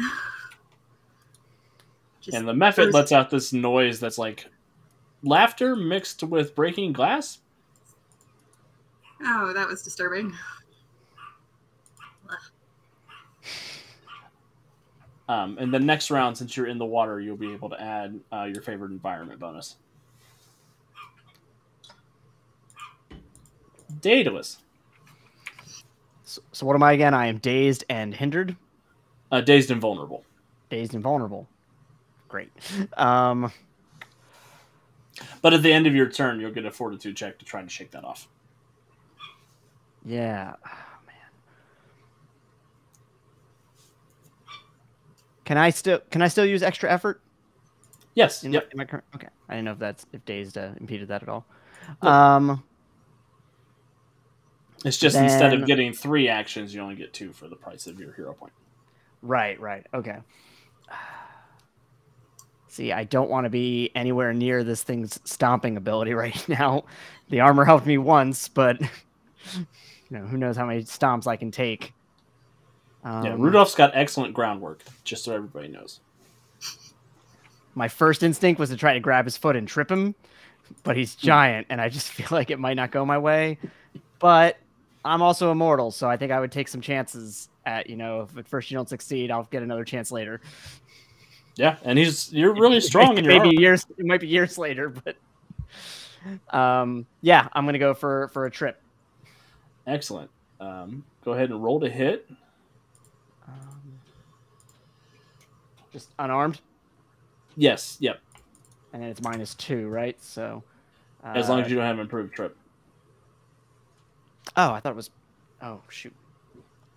Just And the mephit lets out this noise that's like laughter mixed with breaking glass. Oh, that was disturbing. Um, and the next round, since you're in the water, you'll be able to add uh, your favorite environment bonus. Daedalus. So, so what am I again? I am dazed and hindered. Uh, dazed and vulnerable. Dazed and vulnerable. Great. [LAUGHS] Um, But at the end of your turn, you'll get a fortitude check to try to shake that off. yeah. Oh, man. Can I still can I still use extra effort? Yes. In Yep. my, in my. Okay. I didn't know if that's if dazed uh, impeded that at all. Um. It's just instead of getting three actions, you only get two for the price of your hero point. Right. Right. Okay. See, I don't want to be anywhere near this thing's stomping ability [LAUGHS] right now. The armor helped me once, but [LAUGHS] you know who knows how many stomps I can take. Um, yeah, Rudolph's got excellent groundwork, just so everybody knows. my first instinct was to try to grab his foot and trip him, but he's giant, and I just [LAUGHS] feel like it might not go my way. But I'm also immortal, so I think I would take some chances at, you know, if at first you don't succeed, I'll get another chance later. Yeah, and he's you're really [LAUGHS] strong in Maybe years, it might be years later, but um, yeah, I'm gonna go for for a trip. Excellent. Um, go ahead and roll to hit. Just unarmed, Yes. Yep. and then it's minus two, right? So As long uh, as you don't have improved trip. oh, I thought it was. Oh shoot,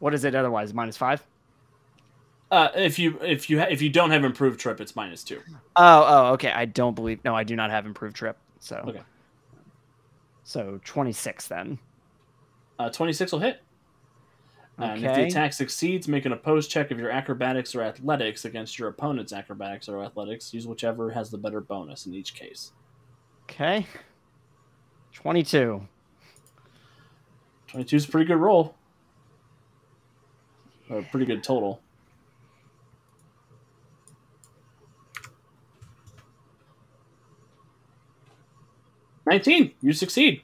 what is it otherwise? Minus five. Uh, if you if you ha- if you don't have improved trip, it's minus two. Oh, oh, okay. I don't believe. No, I do not have improved trip. So, Okay. so twenty six then. Uh, Twenty six will hit. Uh, and if the attack succeeds, make an opposed check of your acrobatics or athletics against your opponent's acrobatics or athletics. Use whichever has the better bonus in each case. Okay. Twenty two. 22 is a pretty good roll. Or a pretty good total. Nineteen, you succeed.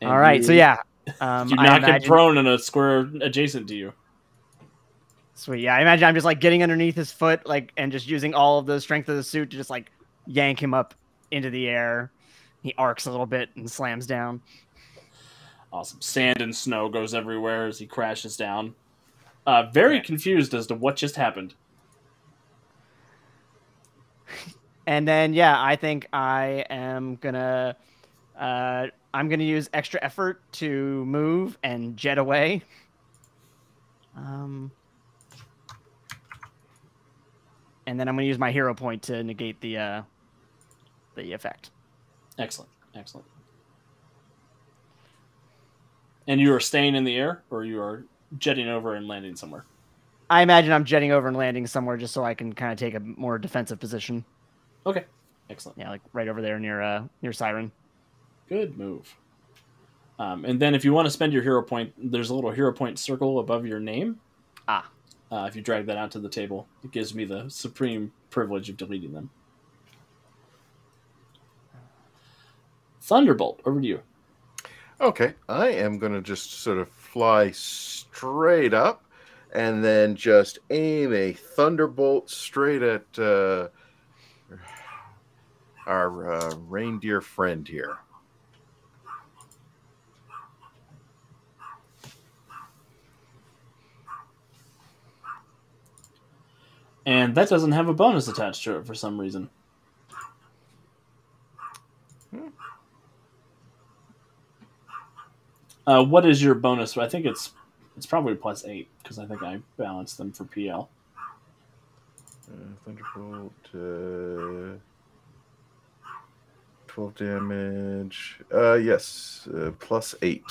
And All right. So yeah. Um, you knock him imagine, prone in a square adjacent to you. Sweet. Yeah. I imagine I'm just like getting underneath his foot, like, and just using all of the strength of the suit to just like yank him up into the air. He arcs a little bit and slams down. Awesome. Sand and snow goes everywhere as he crashes down. Uh, very Yeah. confused as to what just happened. [LAUGHS] And then yeah, I think I am gonna uh I'm gonna use extra effort to move and jet away. Um and then I'm gonna use my hero point to negate the uh the effect. Excellent. Excellent. And you are staying in the air, or you are jetting over and landing somewhere? I imagine I'm jetting over and landing somewhere just so I can kind of take a more defensive position. Okay. Excellent. Yeah, like right over there near uh near Siren. Good move. Um, and then if you want to spend your hero point, there's a little hero point circle above your name. Ah. Uh, if you drag that out to the table, it gives me the supreme privilege of deleting them. Thunderbolt, over to you. Okay, I am going to just sort of fly straight up and then just aim a thunderbolt straight at uh, our uh, reindeer friend here. And that doesn't have a bonus attached to it for some reason. Uh, what is your bonus? I think it's it's probably plus eight because I think I balanced them for PL. Uh, Thunderbolt. Uh, Twelve damage. Uh, yes, uh, plus eight.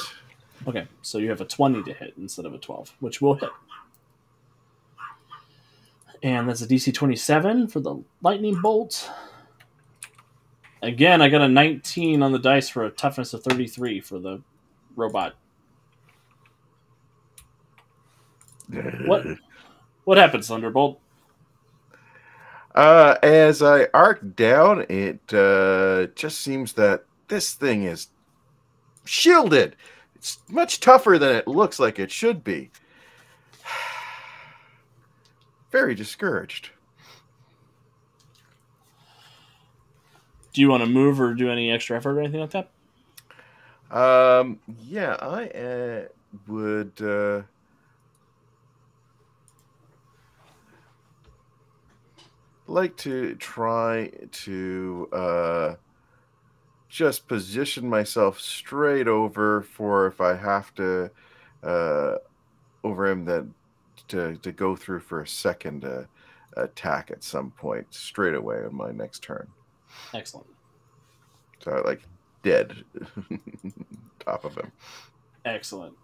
Okay, so you have a 20 to hit instead of a 12, which will hit. And that's a DC 27 for the lightning bolt. Again, I got a 19 on the dice for a toughness of 33 for the robot. What? What happens, Thunderbolt? Uh, as I arc down, it uh, just seems that this thing is shielded. It's much tougher than it looks like it should be. Very discouraged. Do you want to move or do any extra effort or anything like that? Um, yeah, I uh, would. Uh, like to try to uh, just position myself straight over for if I have to uh, over him that to to go through for a second uh, attack at some point straight away on my next turn. Excellent. So like dead [LAUGHS] top of him. Excellent.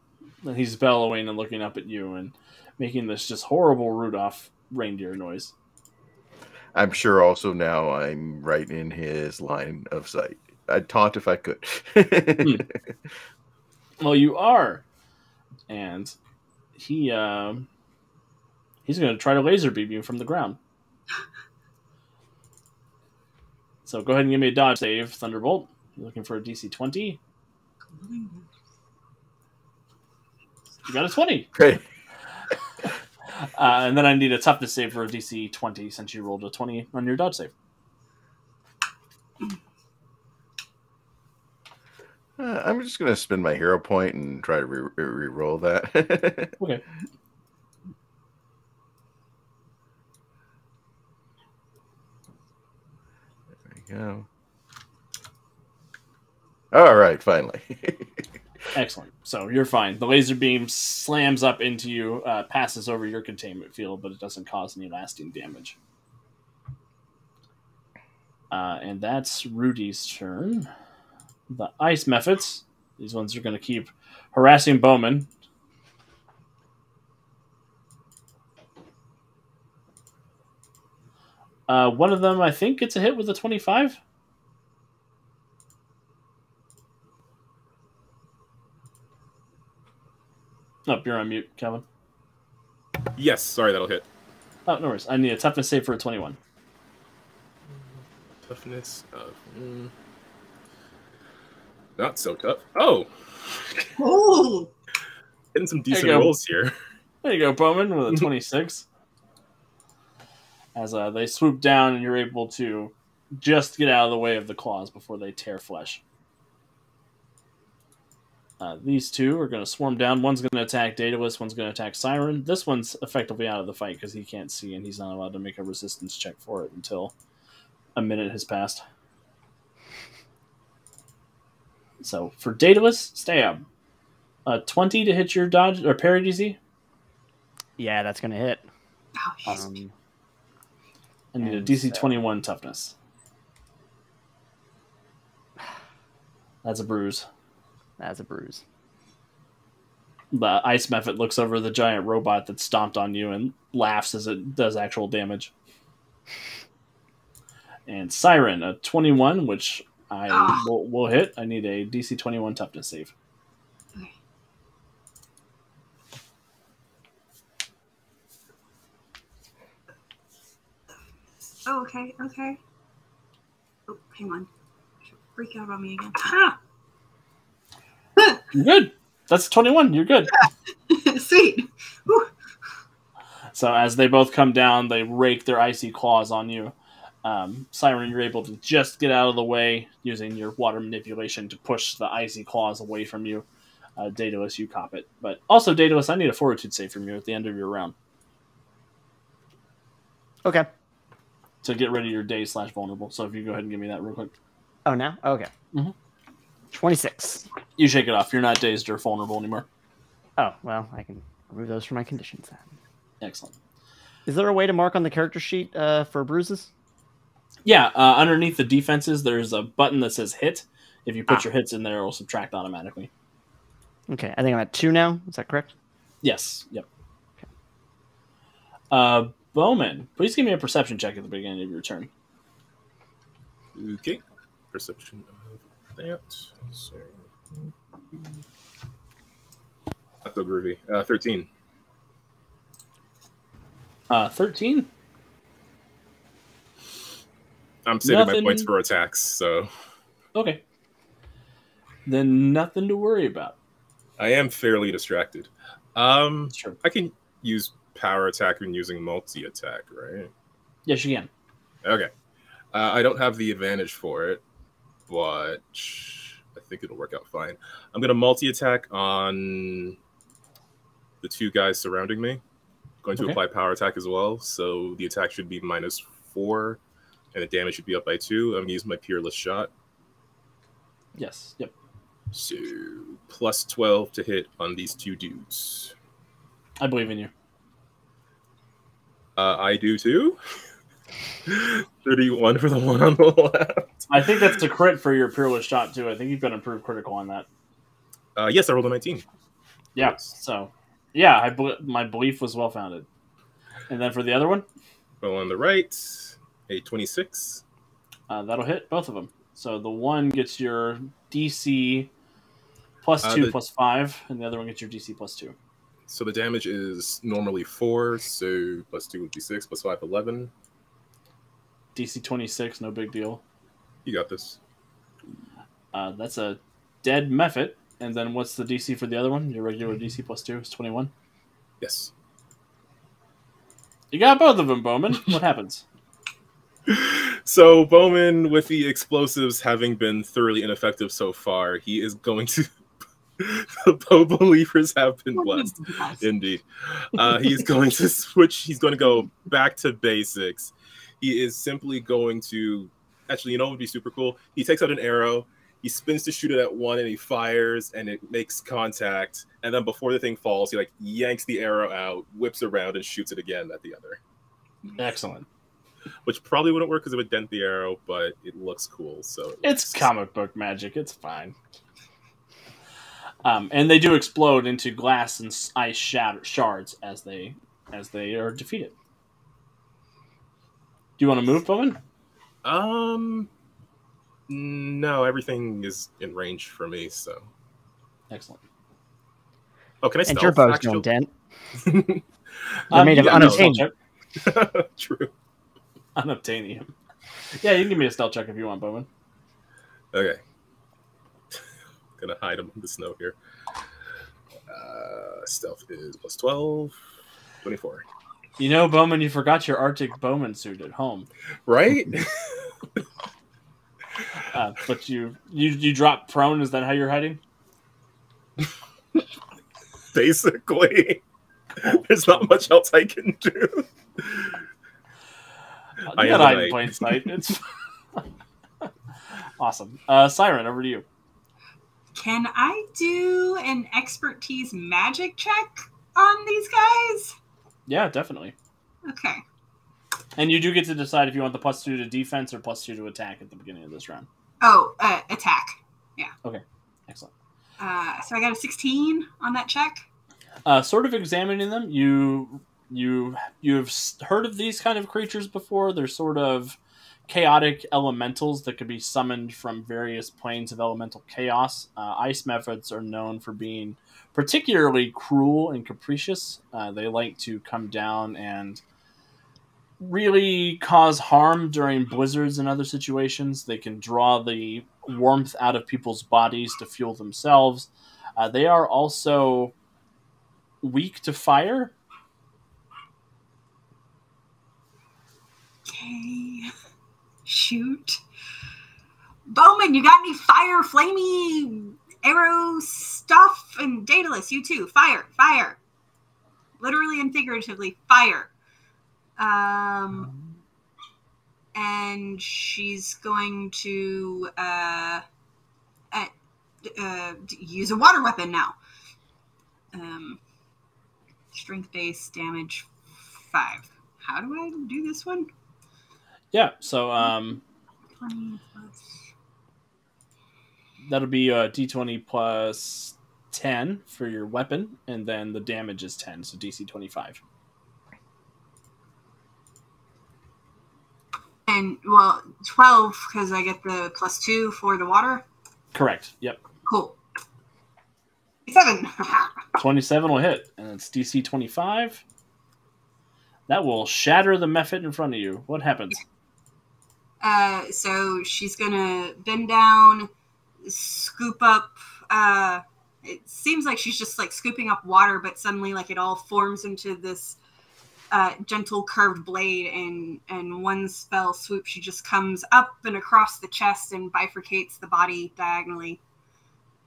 And he's bellowing and looking up at you and making this just horrible Rudolph reindeer noise. I'm sure also now I'm right in his line of sight. I'd taunt if I could. Hmm. [LAUGHS] Well, you are, and he uh, he's going to try to laser beam you from the ground. So go ahead and give me a dodge save, Thunderbolt. You're looking for a DC twenty. You got a twenty, Great. [LAUGHS] uh, and then I need a toughness save for a DC twenty since you rolled a twenty on your dodge save. Uh, I'm just gonna spend my hero point and try to re- re- re-roll that. [LAUGHS] Okay. there we go. All right, finally. [LAUGHS] Excellent. So you're fine. The laser beam slams up into you, uh, passes over your containment field, but it doesn't cause any lasting damage. Uh, and that's Rudy's turn. The ice mephits. These ones are going to keep harassing Bowman. Uh, one of them, I think, gets a hit with a 25. Oh, you're on mute, Kevin. Yes, sorry, that'll hit. Oh, no worries. I need a toughness save for a 21. Toughness of. mm, not so tough. Oh, Ooh. [LAUGHS] getting some decent go. rolls here. There you go, Bowman, with a [LAUGHS] 26. As uh, they swoop down, and you're able to just get out of the way of the claws before they tear flesh. Uh, these two are going to swarm down. One's going to attack Daedalus, one's going to attack Siren. This one's effectively out of the fight because he can't see and he's not allowed to make a resistance check for it until a minute has passed. So for Daedalus, stab. Uh, 20 to hit your dodge or parry DC. Yeah, that's gonna hit. Oh, Um, I need a DC so- 21 toughness. That's a bruise. that's a bruise. The ice mephit looks over the giant robot that stomped on you and laughs as it does actual damage. And Siren, a 21, which I Ah. will, will hit. I need a DC 21 toughness save. Oh, okay, okay. Oh, hang on. She'll freak out on me again. Ah! You're good. That's 21. You're good. [LAUGHS] Sweet. Whew. So as they both come down, they rake their icy claws on you. Um, Siren, you're able to just get out of the way using your water manipulation to push the icy claws away from you. Uh, Daedalus, you cop it. But also, Daedalus, I need a fortitude save from you at the end of your round. Okay. To get rid of your day slash vulnerable. So if you go ahead and give me that real quick, Oh, now? Okay. Mhm. 26. you shake it off. You're not dazed or vulnerable anymore. Oh, well, I can remove those from my conditions then. Excellent. Is there a way to mark on the character sheet uh, for bruises? Yeah, uh, underneath the defenses, there's a button that says hit. If you put Ah. your hits in there, it'll subtract automatically. Okay, I think I'm at two now. Is that correct? Yes. Yep. Uh, Bowman, please give me a perception check at the beginning of your turn. Okay. Perception of that. So. Not so groovy. Uh, 13. Uh, 13. I'm saving Nothing- my points for attacks, so Okay. Then nothing to worry about. I am fairly distracted. Um, Sure. I can use power attack when using multi attack, right? Yes, you can. Okay. Uh, I don't have the advantage for it, but I think it'll work out fine. I'm going to multi attack on the two guys surrounding me. Going to Okay. apply power attack as well, so the attack should be minus four, and the damage should be up by two. I'm going to use my peerless shot. Yes. Yep. So plus 12 to hit on these two dudes. I believe in you. Uh, I do too. [LAUGHS] 31 for the one on the [LAUGHS] left. I think that's the crit for your peerless shot too. I think you've got improved critical on that. Uh, yes, I rolled a 19. Yeah. Yes. So, yeah, I bel my belief was well founded. And then for the other one, Well, on the right, a 26. uh, that'll hit both of them. So the one gets your DC plus Uh, two the- plus five, and the other one gets your DC plus two. So the damage is normally 4, so plus 2 would be 6, plus 5, 11. DC twenty six, no big deal. You got this. Uh, that's a dead Mephit. And then what's the DC for the other one? Your regular DC plus two is twenty one. Yes. You got both of them, Bowman. What [LAUGHS] happens? So Bowman, with the explosives having been thoroughly ineffective so far, he is going to. The Poe believers have been blessed. Indeed. Uh, he's going to switch. He's going to go back to basics. He is simply going to. Actually, you know what would be super cool? He takes out an arrow. He spins to shoot it at one, and he fires, and it makes contact. And then before the thing falls, he like yanks the arrow out, whips around, and shoots it again at the other. Excellent. Which probably wouldn't work because it would dent the arrow, but it looks cool. So it It's works. comic book magic. It's fine. Um, and they do explode into glass and ice shatter shards as they as they are defeated. Do you want to move, Bowman? Um, no, everything is in range for me. So, Excellent. oh, can I And stealth? your bow's actually? [LAUGHS] no dent. Um, made you of got unobtainium. True. [LAUGHS] Unobtainium. Yeah, you can give me a stealth check if you want, Bowman. Okay. Gonna hide in the snow here. Uh, stealth is plus 12, 24. You know, Bowman, you forgot your Arctic Bowman suit at home, Right? [LAUGHS] [LAUGHS] uh, but you you you drop prone. Is that how you're hiding? Basically. [LAUGHS] There's not much else I can do. You I got am hide in plain sight. It's awesome. Uh, Siren, over to you. Can I do an expertise magic check on these guys? Yeah, definitely. Okay. And you do get to decide if you want the plus two to defense or plus two to attack at the beginning of this round. Oh, uh, attack. Yeah. Okay. Excellent. Uh, so I got a 16 on that check. Uh, sort of examining them, you you you've heard of these kind of creatures before. They're sort of chaotic elementals that could be summoned from various planes of elemental chaos. Uh, ice mephits are known for being particularly cruel and capricious. Uh, they like to come down and really cause harm during blizzards and other situations. They can draw the warmth out of people's bodies to fuel themselves. Uh, they are also weak to fire. Okay. Shoot. Bowman, you got any fire, flamey arrow stuff? And Daedalus, you too. Fire, fire. Literally and figuratively, fire. Um, and she's going to uh, uh, uh, use a water weapon now. Um, strength base damage five. How do I do this one? Yeah. So um, 20 plus. that'll be a d20 plus 10 for your weapon, and then the damage is 10, so DC 25. And well, 12 because I get the plus two for the water. Correct. Yep. Cool. Seven. [LAUGHS] 27 will hit, and it's DC 25. That will shatter the mephit in front of you. What happens? Uh, so she's gonna bend down, scoop up. Uh, it seems like she's just like scooping up water, but suddenly, like it all forms into this uh, gentle curved blade, and and one spell swoop, she just comes up and across the chest and bifurcates the body diagonally,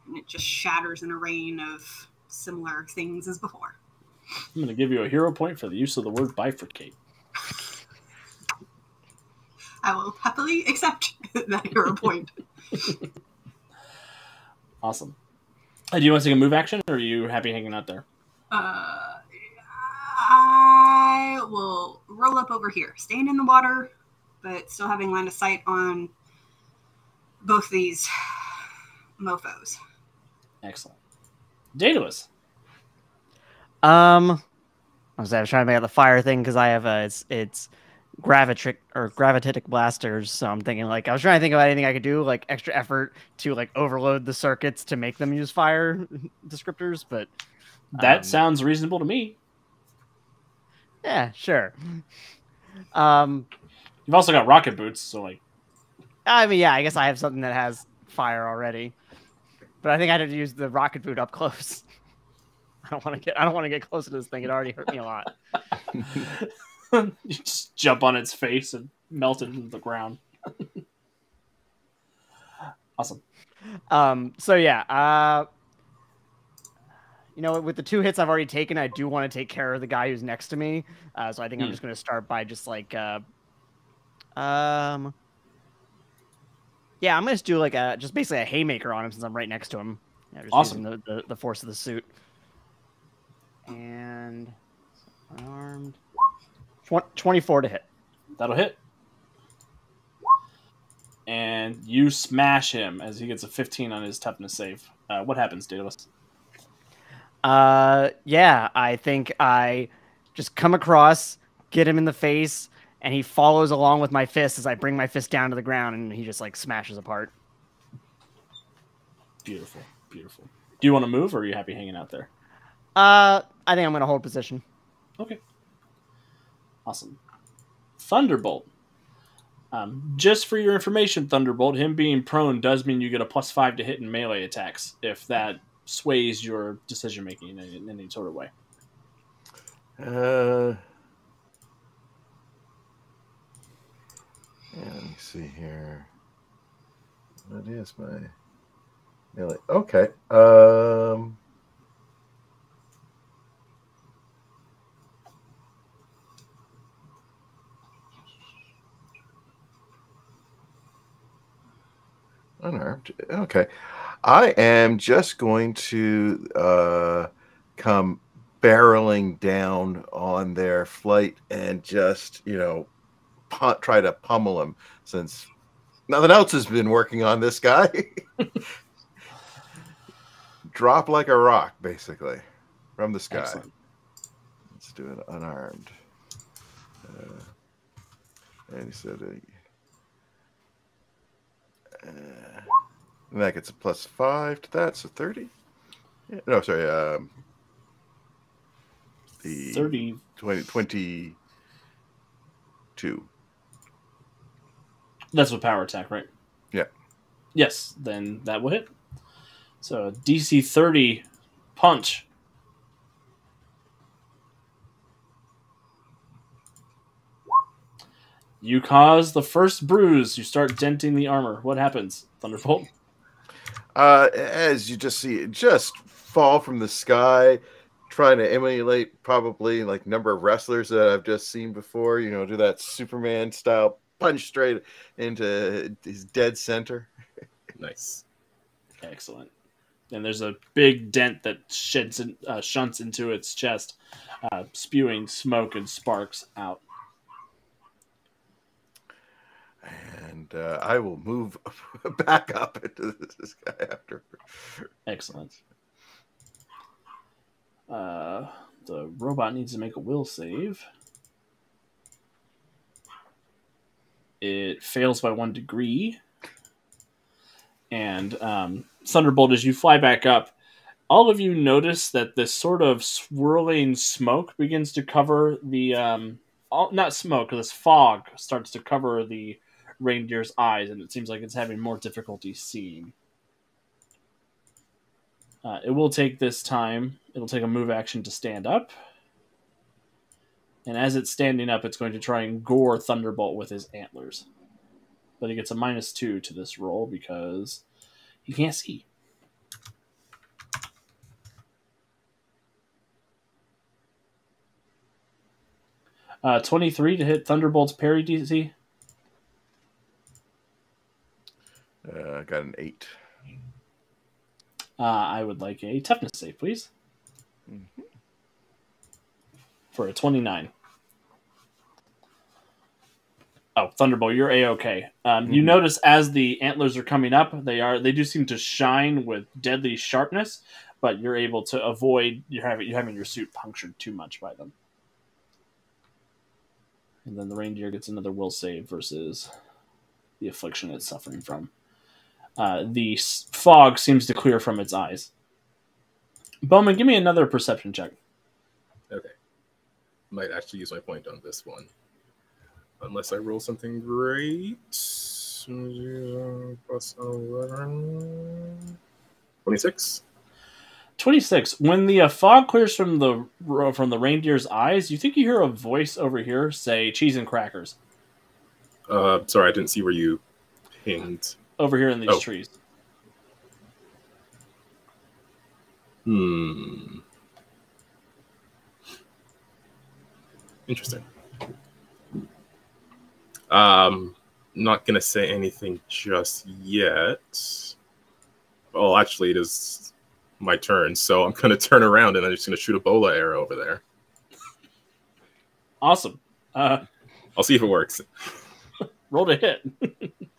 and it just shatters in a rain of similar things as before. I'm going to give you a hero point for the use of the word bifurcate. I will happily accept [LAUGHS] that hero point. Awesome. Uh, do you want to take a move action, or are you happy hanging out there? Uh, I will roll up over here, staying in the water, but still having line of sight on both these mofos. Excellent. Daedalus. Um, I was, I was trying to make out the fire thing because I have a it's it's gravitric or gravititic blasters. So I'm thinking like I was trying to think of anything I could do like extra effort to like overload the circuits to make them use fire [LAUGHS] descriptors, but That Um, sounds reasonable to me. yeah, sure. Um, You've also got rocket boots, so like I mean, yeah, I guess I have something that has fire already, but I think I had to use the rocket boot up close. [LAUGHS] I don't want to get I don't want to get close to this thing. It already hurt me a lot. [LAUGHS] [LAUGHS] you just jump on its face and melt it into the ground. [LAUGHS] awesome. Um, so yeah, uh, you know, with the two hits I've already taken, I do want to take care of the guy who's next to me. Uh, so I think I'm Hmm. just going to start by just like, uh, um, yeah, I'm going to do like a just basically a haymaker on him since I'm right next to him. Yeah, just Awesome. using the, the, the force of the suit. And unarmed. Twen- 24 to hit. That'll hit. And you smash him as he gets a 15 on his toughness save. Uh, what happens, Daedalus? Uh, yeah, I think I just come across, get him in the face, and he follows along with my fist as I bring my fist down to the ground, and he just like smashes apart. Beautiful, beautiful. Do you want to move, or are you happy hanging out there? Uh, I think I'm gonna hold position. Okay. Awesome. Thunderbolt. Um, just for your information, Thunderbolt, him being prone does mean you get a plus five to hit in melee attacks if that sways your decision making in, in any sort of way. Uh, yeah, let me see here. What is my melee? Okay. Um. Unarmed. Okay. I am just going to uh, come barreling down on their flight and just you know pu- try to pummel them since nothing else has been working on this guy [LAUGHS] drop like a rock basically from the sky Excellent. let's do it unarmed uh, and he said uh, and that gets a plus five to that so 30 yeah, no sorry um the 30. 20, 22. That's with power attack, right? Yeah. Yes, then that will hit. So DC 30 punch. You cause the first bruise. You start denting the armor. What happens, Thunderbolt? Uh, as you just see it just fall from the sky, trying to emulate probably like number of wrestlers that I've just seen before. You know, do that Superman style punch straight into his dead center. [LAUGHS] Nice. Excellent. And there's a big dent that sheds in, uh, shunts into its chest, uh, spewing smoke and sparks out. And uh, I will move [LAUGHS] back up [LAUGHS] into this guy after. Excellent. Uh, the robot needs to make a will save. It fails by one degree. And um, Thunderbolt, as you fly back up, all of you notice that this sort of swirling smoke begins to cover the um, all, not smoke, this fog starts to cover the reindeer's eyes, and it seems like it's having more difficulty seeing. Uh, it will take this time. It'll take a move action to stand up. And as it's standing up, it's going to try and gore Thunderbolt with his antlers. But he gets a minus two to this roll because he can't see. Uh, 23 to hit Thunderbolt's parry DC. Uh, got an eight. Uh, I would like a toughness save, please. Mhm. For a 29. Oh, Thunderbolt, you're a okay. Um, You Mhm. notice as the antlers are coming up, they are they do seem to shine with deadly sharpness, but you're able to avoid you having you having your suit punctured too much by them. And then the reindeer gets another will save versus the affliction it's suffering from. Uh, the fog seems to clear from its eyes. Bowman, give me another perception check. Okay. Might actually use my point on this one. Unless I roll something great. Plus 11. 26. 26 when the uh, fog clears from the ro- from the reindeer's eyes you think you hear a voice over here say cheese and crackers Uh, sorry, I didn't see where you pinged. Over here in these Oh. trees Hmm. Interesting. Um, not gonna say anything just yet. Oh, actually, it is my turn, so I'm gonna [LAUGHS] turn around and I'm just gonna shoot a bola arrow over there. awesome uh, I'll see if it works. [LAUGHS] roll to hit [LAUGHS]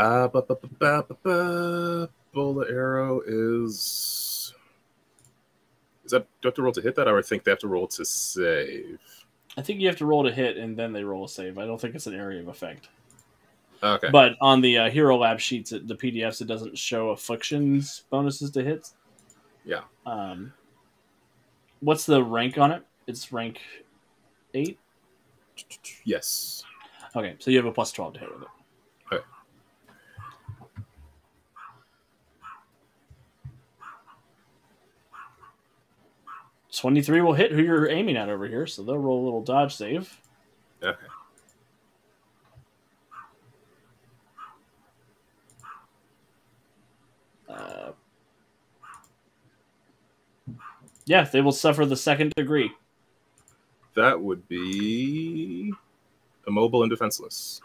Uh, ba, ba, ba, ba, ba, bola arrow is. Is that do I have to roll to hit that, or I think they have to roll to save? i think you have to roll to hit and then they roll a save i don't think it's an area of effect Okay. but on the uh, hero lab sheets it, the pdfs it doesn't show afflictions bonuses to hits Yeah. um, what's the rank on it it's rank 8 Yes. okay so you have a plus 12 to hit with it Okay. 23 will hit who you're aiming at over here, so they'll roll a little dodge save. Okay. Uh, yeah, they will suffer the second degree. That would be immobile and defenseless.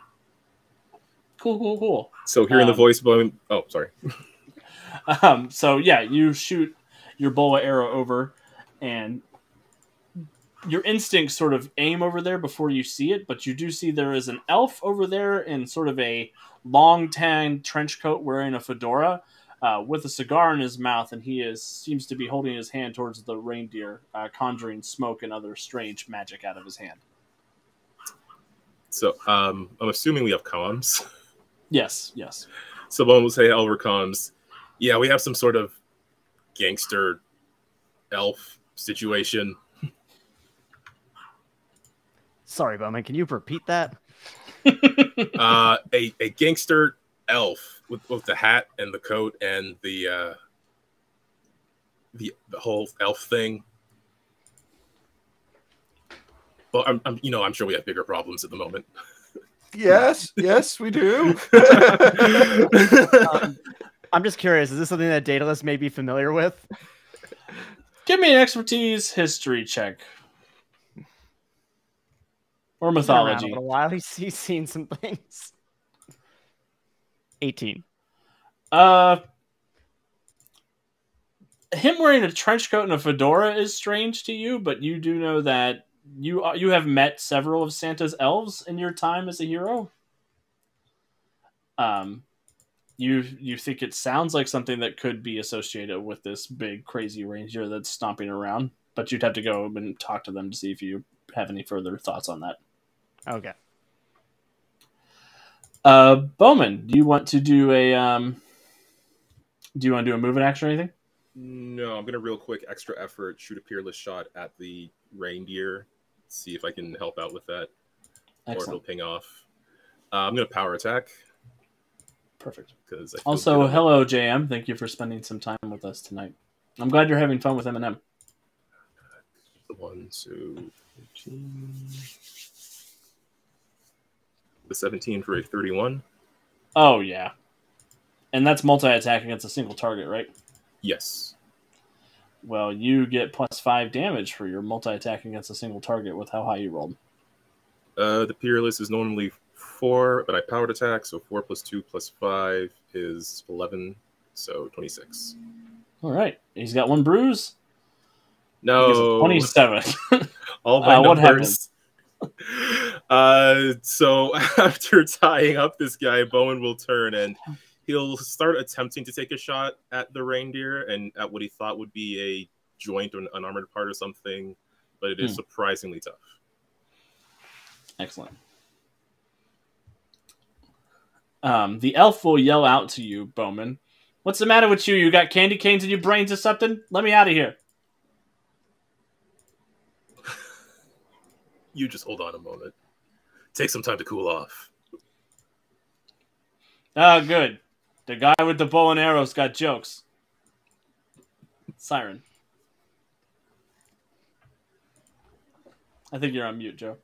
Cool, cool, cool. So hearing the Um, voice blowing. Oh, sorry. [LAUGHS] Um, so yeah, you shoot your bola arrow over, and your instincts sort of aim over there before you see it, but you do see there is an elf over there in sort of a long tan trench coat wearing a fedora. Uh, with a cigar in his mouth, and he is seems to be holding his hand towards the reindeer, uh, conjuring smoke and other strange magic out of his hand. So um, I'm assuming we have comms. Yes, yes. So Someone will say over comms, yeah, we have some sort of gangster elf situation. Sorry, Bowman. Can you repeat that? [LAUGHS] uh, a, a gangster elf with, with the hat and the coat and the uh, the the whole elf thing. Well, I'm, I'm you know I'm sure we have bigger problems at the moment. Yes, yes, we do. [LAUGHS] [LAUGHS] Um, I'm just curious. Is this something that Daedalus may be familiar with? Give me an expertise history check. Or mythology. A while. [LAUGHS] He's, he's seen some things. 18. Uh, him wearing a trench coat and a fedora is strange to you, but you do know that you are, you have met several of Santa's elves in your time as a hero. Um, you you think it sounds like something that could be associated with this big crazy ranger that's stomping around, but you'd have to go and talk to them to see if you have any further thoughts on that. Okay. Uh, Bowman, do you want to do a um? Do you want to do a move and action or anything? No, I'm gonna real quick extra effort shoot a peerless shot at the reindeer. See if I can help out with that, or if it'll ping off. Uh, I'm gonna power attack perfect. because Also, hello JM. Thank you for spending some time with us tonight. I'm glad you're having fun with M&M. One, two, 13. The 17 for a 31. Oh yeah, and that's multi-attack against a single target, right? Yes. Well, you get plus five damage for your multi-attack against a single target with how high you rolled. Uh, the peerless is normally four, but I powered attack, so four plus two plus five is 11, so 26. All right, he's got one bruise. He gets a No, twenty-seven. [LAUGHS] all [LAUGHS] my Uh, numbers. [LAUGHS] uh, so after tying up this guy, Bowman will turn and he'll start attempting to take a shot at the reindeer and at what he thought would be a joint or an unarmored part or something, but it is Hmm. surprisingly tough. Excellent. Um, the elf will yell out to you, Bowman. What's the matter with you? You got candy canes in your brains or something? Let me out of here. [LAUGHS] You just hold on a moment. Take some time to cool off. Ah, good. The guy with the bow and arrows got jokes. Siren. I think you're on mute, Joe.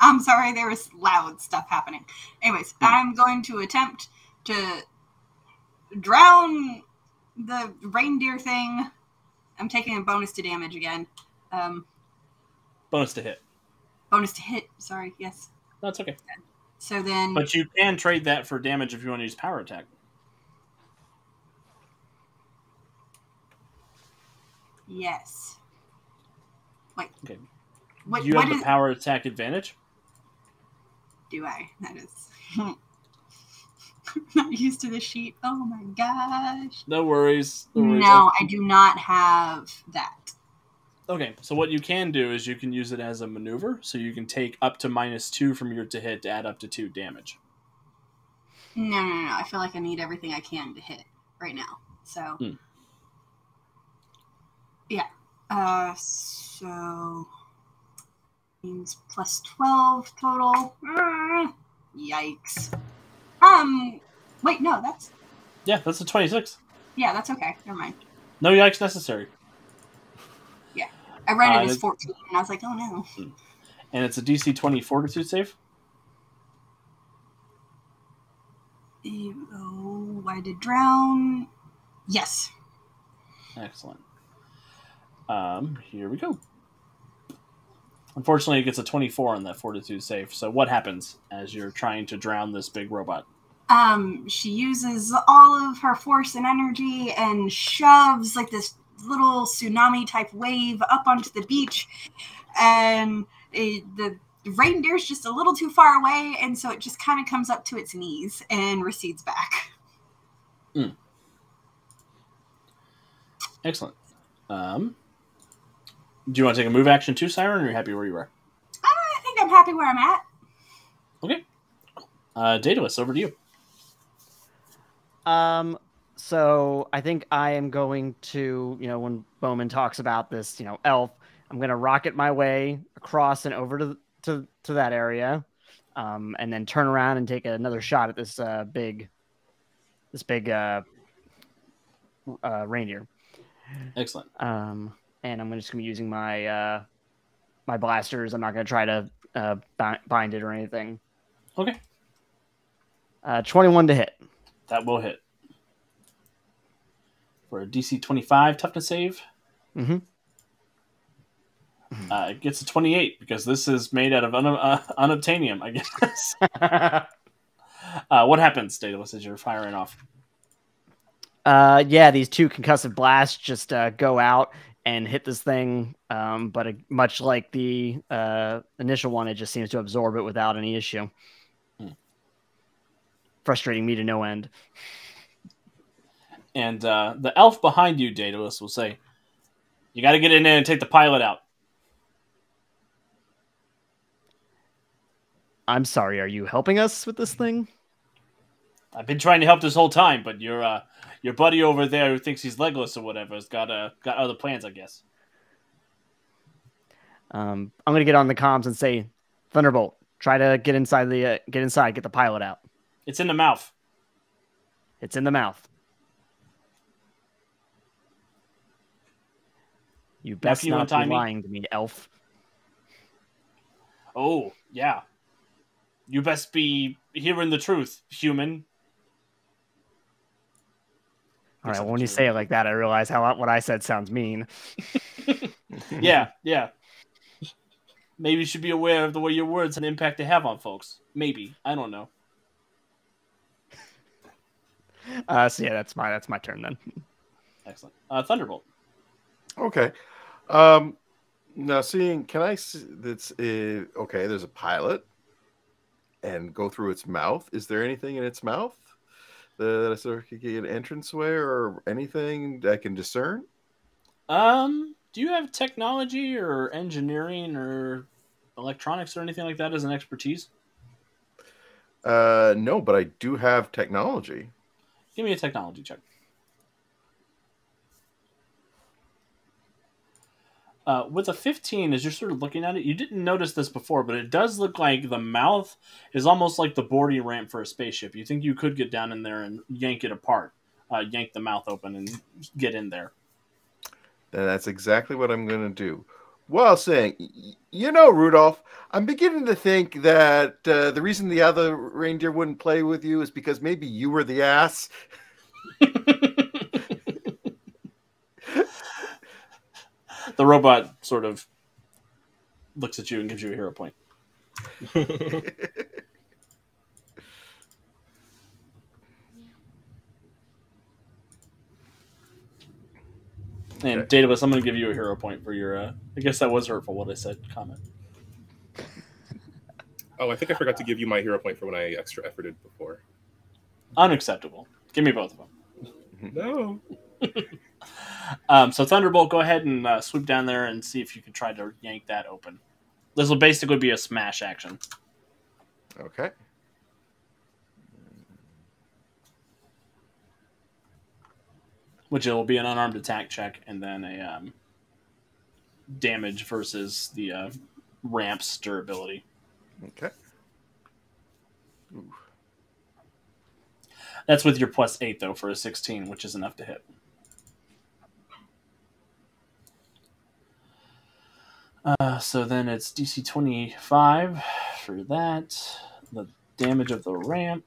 I'm sorry, there was loud stuff happening. Anyways, Hmm. I'm going to attempt to drown the reindeer thing. I'm taking a bonus to damage again. Um, Bonus to hit. bonus to hit. Sorry, yes. That's okay. So then, But you can trade that for damage if you want to use power attack. yes. Wait. Okay. What, you have the is- power attack advantage. Do I? That is. [LAUGHS] not used to the sheet. Oh my gosh. No worries. No, worries. No, I do not have that. Okay, so what you can do is you can use it as a maneuver, so you can take up to minus two from your to hit to add up to two damage. No, no, no. I feel like I need everything I can to hit right now. So, Hmm. yeah. Uh, so means plus twelve total. Ah, yikes. Um, wait, no, that's Yeah, that's a twenty-six. yeah, that's okay. Never mind. No yikes necessary, Yeah. I read Uh, it as fourteen, and I was like, oh no. and it's a DC twenty fortitude save. Oh, I did drown. Yes. Excellent. Um, here we go. Unfortunately, it gets a twenty-four on that fortitude save. So what happens as you're trying to drown this big robot? um she uses all of her force and energy and shoves like this little tsunami type wave up onto the beach and it, the reindeer's just a little too far away and so it just kind of comes up to its knees and recedes back Excellent. Um, do you want to take a move action too, Siren, or are you happy where you are? i think i'm happy where i'm at Okay. Uh, Daedalus, over to you. Um, so I think I am going to, you know, when Bowman talks about this, you know, elf, I'm gonna rocket my way across and over to to to that area, um, and then turn around and take another shot at this uh, big, this big uh, uh, reindeer. Excellent. Um, and I'm just gonna be using my uh, my blasters. I'm not gonna try to uh, bind it or anything. Okay. Uh, 21 to hit. That will hit. For a DC 25 toughness save. Mhm. Uh, it gets a 28 because this is made out of un- uh, unobtainium, I guess. [LAUGHS] uh, what happens, Daedalus, as you're firing off? Uh, yeah, these two concussive blasts just uh, go out and hit this thing. Um, but uh much like the uh, initial one, it just seems to absorb it without any issue. Hmm. Frustrating me to no end. And uh, the elf behind you, Daedalus, will say, You got to get in there and take the pilot out. I'm sorry, are you helping us with this thing? I've been trying to help this whole time, but your uh, your buddy over there who thinks he's Legolas or whatever has got uh, got other plans, I guess. Um, I'm gonna get on the comms and say, Thunderbolt, try to get inside the uh, get inside, get the pilot out. It's in the mouth. It's in the mouth. You best Nephew not be lying to me, elf. Oh, yeah. You best be hearing the truth, human. All right, Except when you say it like that, I realize how what I said sounds mean. [LAUGHS] Yeah, yeah. Maybe you should be aware of the way your words and the impact they have on folks. Maybe. I don't know. [LAUGHS] Uh, so yeah, that's my that's my turn then. Excellent. Uh, Thunderbolt. Okay. Um, now, seeing, can I see that's uh, okay? There's a pilot, and go through its mouth. Is there anything in its mouth that I sort of could get an entranceway or anything that I can discern? Um, do you have technology or engineering or electronics or anything like that as an expertise? Uh, no, but I do have technology. Give me a technology check. Uh, with a 15, as you're sort of looking at it, you didn't notice this before, but it does look like the mouth is almost like the boarding ramp for a spaceship. You think you could get down in there and yank it apart, uh, yank the mouth open and get in there. And that's exactly what I'm going to do. While saying, you know, Rudolph, I'm beginning to think that uh, the reason the other reindeer wouldn't play with you is because maybe you were the ass. [LAUGHS] The robot sort of looks at you and gives you a hero point. [LAUGHS] And Okay. Daedalus, I'm going to give you a hero point for your. Uh, I guess that was hurtful what I said. Comment. [LAUGHS] Oh, I think I forgot to give you my hero point for when I extra efforted before. Unacceptable. Give me both of them. No. [LAUGHS] Um, so Thunderbolt, go ahead and uh, swoop down there and see if you can try to yank that open. This will basically be a smash action. Okay. which it will be an unarmed attack check and then a um, damage versus the uh, ramp's durability. Okay. That's with your plus eight though for a sixteen, which is enough to hit. Uh, so then it's DC twenty five for that. The damage of the ramp.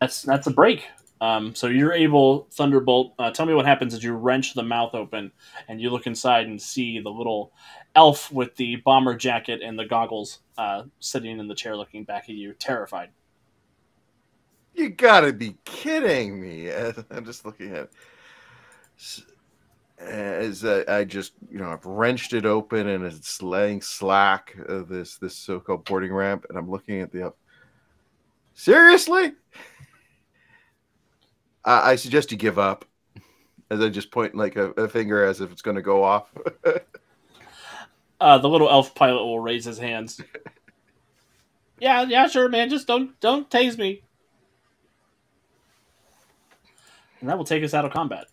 That's that's a break. Um, so you're able, Thunderbolt. Uh, tell me what happens as you wrench the mouth open and you look inside and see the little elf with the bomber jacket and the goggles uh, sitting in the chair looking back at you, terrified. You gotta be kidding me. [LAUGHS] I'm just looking at s- as I, I just, you know, I've wrenched it open and it's laying slack of this this so-called boarding ramp, and I'm looking at the up. Seriously? I, I suggest you give up. As I just point like a, a finger as if it's going to go off. [LAUGHS] Uh, the little elf pilot will raise his hands. [LAUGHS] yeah, yeah, sure, man. Just don't don't tase me. And that will take us out of combat.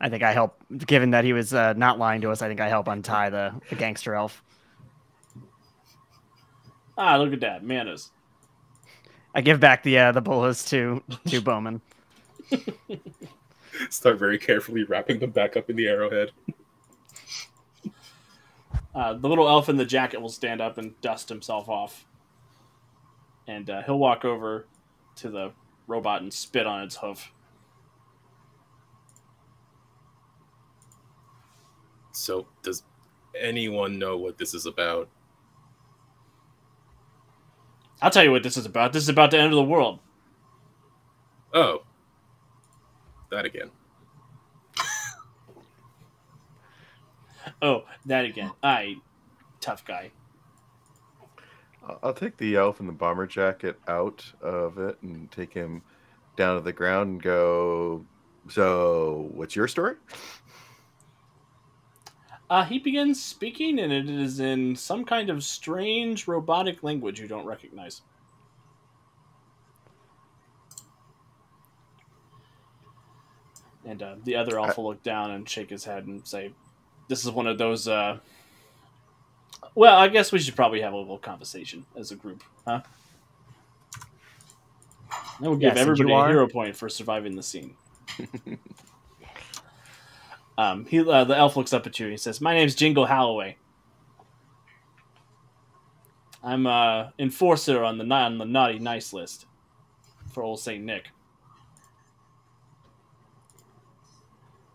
I think I help, given that he was uh, not lying to us. I think I help untie the, the gangster elf. Ah, look at that, manas. I give back the uh, the bullets to to [LAUGHS] Bowman. Start very carefully wrapping them back up in the arrowhead. Uh, the little elf in the jacket will stand up and dust himself off. and uh, he'll walk over to the robot and spit on its hoof. So, does anyone know what this is about? I'll tell you what this is about. This is about the end of the world. Oh, that again. [LAUGHS] Oh, that again. I, tough guy. I'll- I'll take the elf in the bomber jacket out of it and take him down to the ground and go. So, what's your story? Uh, he begins speaking, and it is in some kind of strange robotic language you don't recognize. And uh, the other elf will look down and shake his head and say, "This is one of those." Uh... Well, I guess we should probably have a little conversation as a group, huh? That would give Yes, everybody a hero point for surviving the scene. [LAUGHS] um, he, uh, the elf looks up at you. and He says, "My name's Jingle Halloway. I'm uh, enforcer on the on the naughty nice list for old Saint Nick,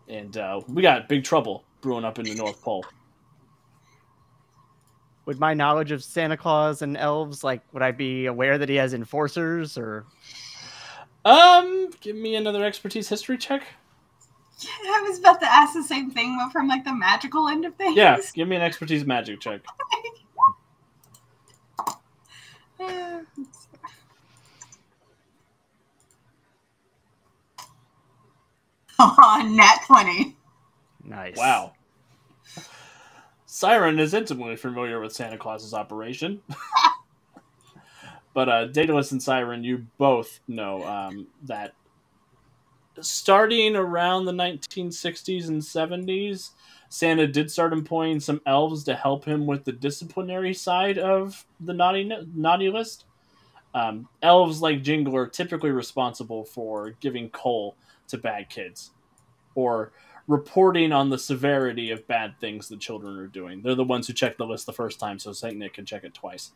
and uh, we got big trouble brewing up in the North Pole. Would my knowledge of Santa Claus and elves like would I be aware that he has enforcers or Um, give me another expertise history check. [LAUGHS] I was about to ask the same thing, but from like the magical end of things. Yeah, give me an expertise magic check. [LAUGHS] [LAUGHS] Uh, Oh, nat 20. nice? Wow. Siren is intimately familiar with Santa Claus's operation. but uh, Daedalus and Siren, you both know um, that starting around the 1960s and 70s, Santa did start employing some elves to help him with the disciplinary side of the naughty naughty list. Um, elves like Jingle are typically responsible for giving coal to bad kids, or reporting on the severity of bad things the children are doing. They're the ones who check the list the first time, so Saint Nick can check it twice.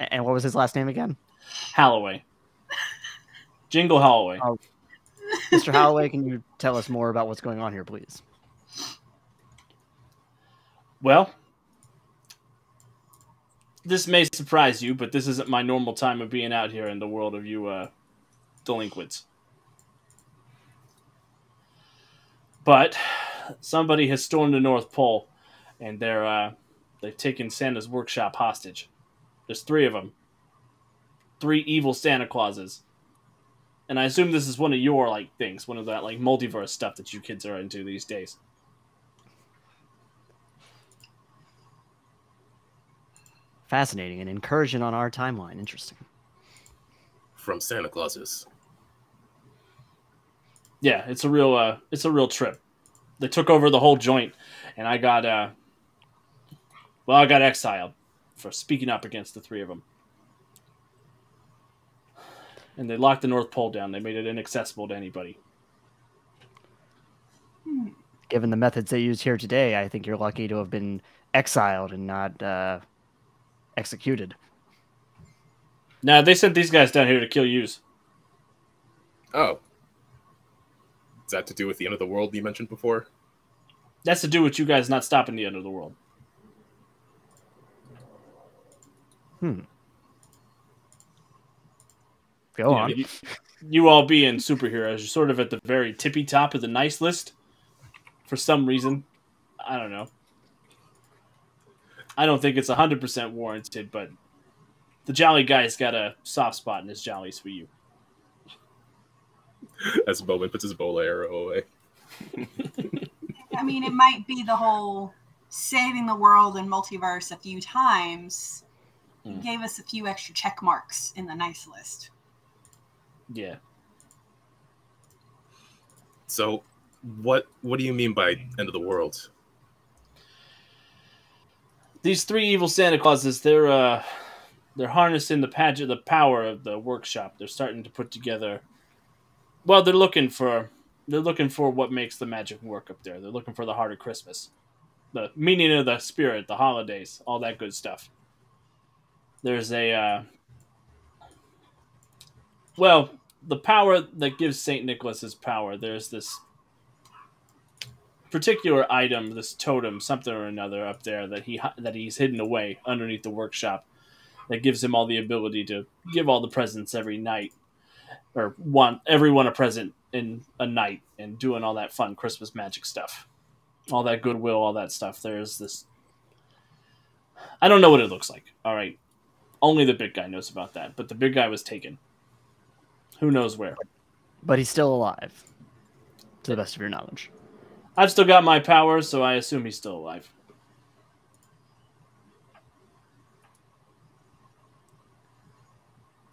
And what was his last name again? Halloway, Jingle Halloway. Oh. Mr. Holloway, can you tell us more about what's going on here, please? Well, this may surprise you, but this isn't my normal time of being out here in the world of you uh, delinquents. But somebody has stormed the North Pole, and they're uh, they've taken Santa's workshop hostage. There's three of them, three evil Santa Clauses, and I assume this is one of your like things, one of that like multiverse stuff that you kids are into these days. Fascinating. An incursion on our timeline. Interesting. From Santa Clauses. Yeah, it's a real uh it's a real trip. They took over the whole joint and I got uh well, I got exiled for speaking up against the three of them. And they locked the North Pole down. They made it inaccessible to anybody. Given the methods they use here today, I think you're lucky to have been exiled and not uh, executed. Now, they sent these guys down here to kill yous. Oh. Is that to do with the end of the world you mentioned before? That's to do with you guys not stopping the end of the world. Hmm. Go You know, on. you, you all being superheroes, you're sort of at the very tippy top of the nice list for some reason. I don't know. I don't think it's 100% warranted, but the Jolly Guy's got a soft spot in his jollies for you. [LAUGHS] As Bowman puts his bola arrow away. I mean, it might be the whole saving the world and multiverse a few times. Hmm. Gave us a few extra check marks in the nice list. Yeah. So, what what do you mean by end of the world? These three evil Santa Clauses, they're uh they're harnessing the pageant the power of the workshop. They're starting to put together well, they're looking for they're looking for what makes the magic work up there. They're looking for the heart of Christmas. the meaning of the spirit, the holidays, all that good stuff. There's a uh, well, the power that gives Saint Nicholas his power. There's this particular item, this totem, something or another up there that he that he's hidden away underneath the workshop, that gives him all the ability to give all the presents every night, or want everyone a present in a night, and doing all that fun Christmas magic stuff, all that goodwill, all that stuff. There's this. I don't know what it looks like. All right, only the big guy knows about that. But the big guy was taken. Who knows where? But he's still alive, to the best of your knowledge. I've still got my powers, so I assume he's still alive.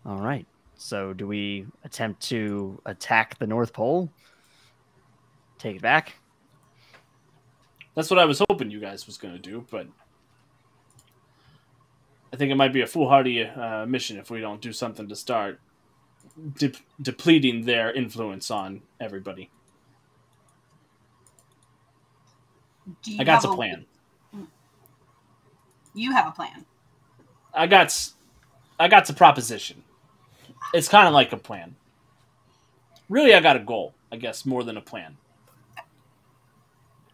All right. So, do we attempt to attack the North Pole? Take it back? That's what I was hoping you guys was going to do, but I think it might be a foolhardy uh, mission if we don't do something to start de- depleting their influence on everybody. I got a plan. You have a plan. I got I got a proposition. It's kind of like a plan. Really, I got a goal, I guess, more than a plan.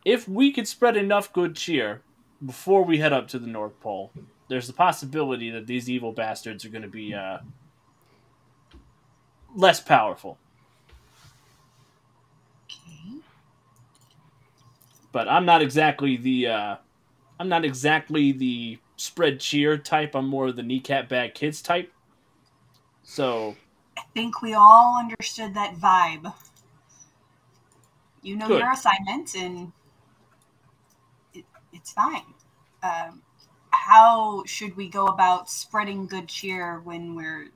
If we could spread enough good cheer before we head up to the North Pole, there's a possibility that these evil bastards are going to be uh, less powerful. But I'm not exactly the uh, I'm not exactly the spread cheer type. I'm more the kneecap bad kids type. So I think we all understood that vibe. You know Good. your assignment, and it, it's fine. Um, how should we go about spreading good cheer when we're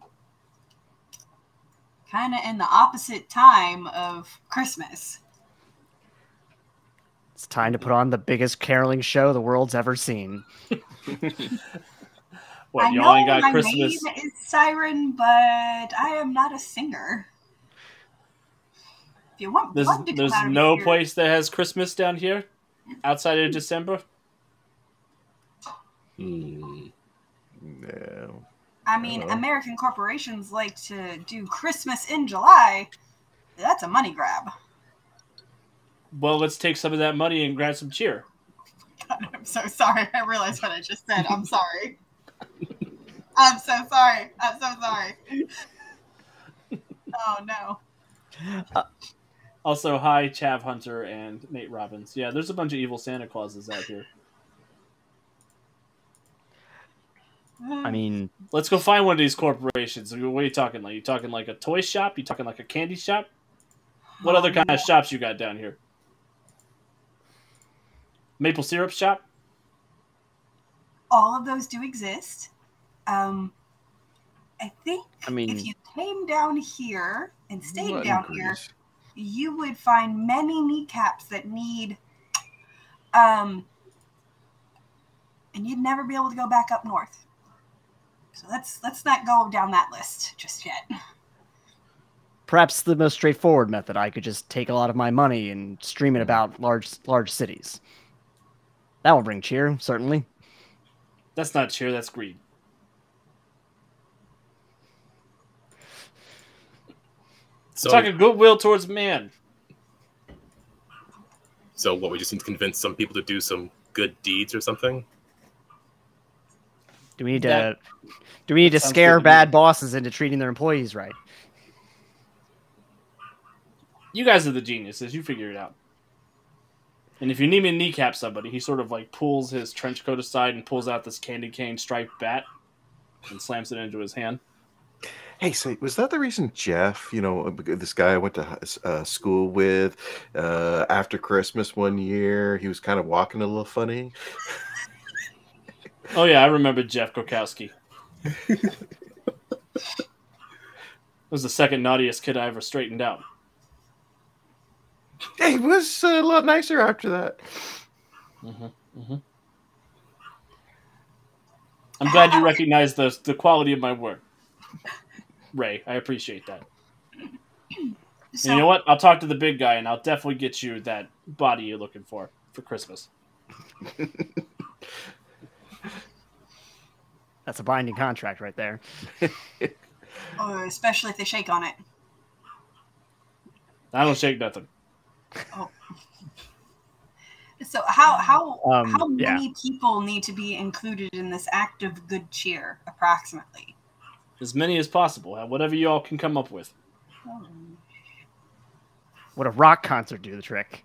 kind of in the opposite time of Christmas? It's time to put on the biggest caroling show the world's ever seen. [LAUGHS] what I y'all know ain't got my Christmas? name is Siren, but I am not a singer. If you want There's blood to come there's no your- place that has Christmas down here outside of December. Hmm. No. I mean, Uh-huh. American corporations like to do Christmas in July. That's a money grab. Well, let's take some of that money and grab some cheer. God, I'm so sorry. I realized what I just said. I'm sorry. I'm so sorry. I'm so sorry. Oh no. Also, hi Chav Hunter and Nate Robbins. Yeah, there's a bunch of evil Santa Clauses out here. I mean, Let's go find one of these corporations. What are you talking like? You talking like a toy shop? You talking like a candy shop? What Oh, other kind no. of shops you got down here? Maple syrup shop? all of those do exist. Um, I think I mean- if you came down here and stayed down increase? here, you would find many kneecaps that need, um, and you'd never be able to go back up north. So let's let's not go down that list just yet. perhaps the most straightforward method. I could just take a lot of my money and stream it about large large cities. That will bring cheer, certainly. That's not cheer. That's greed. So, talking goodwill towards man. so what? We just need to convince some people to do some good deeds or something. Do we need to That- do we need to scare good to me. bad bosses into treating their employees right? You guys are the geniuses. You figure it out. And if you need me to kneecap somebody, he sort of like pulls his trench coat aside and pulls out this candy cane striped bat and slams it into his hand. Hey, so was that the reason Jeff, you know, this guy I went to uh, school with, uh, after Christmas one year, he was kind of walking a little funny? [LAUGHS] Oh yeah, I remember Jeff Kokowski. [LAUGHS] was the second naughtiest kid I ever straightened out. Hey, he was a lot nicer after that. Mm-hmm, mm-hmm. I'm glad you recognize the the quality of my work, Ray. I appreciate that. So And you know what? I'll talk to the big guy, and I'll definitely get you that body you're looking for for Christmas. [LAUGHS] That's a binding contract right there. [LAUGHS] Oh, especially if they shake on it. I don't shake nothing. Oh. So how how Um, how yeah. many people need to be included in this act of good cheer, approximately? As many as possible. Whatever you all can come up with. Would a rock concert do the trick?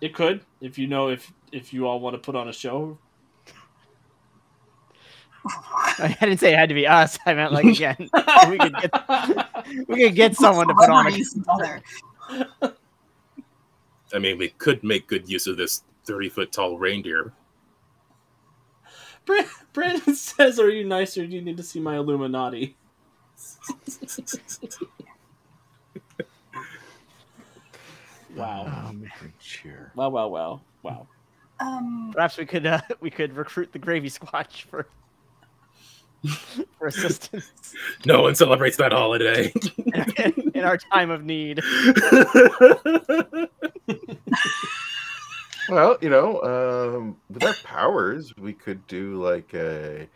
It could, if you know if if you all want to put on a show. I didn't say it had to be us. I meant like again, [LAUGHS] we could get we could get someone to put on a Celebrities together. I mean, we could make good use of this 30 foot tall reindeer. Brand- Brandon says, "Are you nice or do you need to see my Illuminati?" Wow! Oh, man. Good cheer. Wow! Wow! Wow! Wow! Um, Perhaps we could uh, [LAUGHS] we could recruit the Gravy Squatch for [LAUGHS] for assistance [LAUGHS] No one celebrates that holiday. in, [LAUGHS] in our time of need. Well, you know, um, with our powers, we could do like a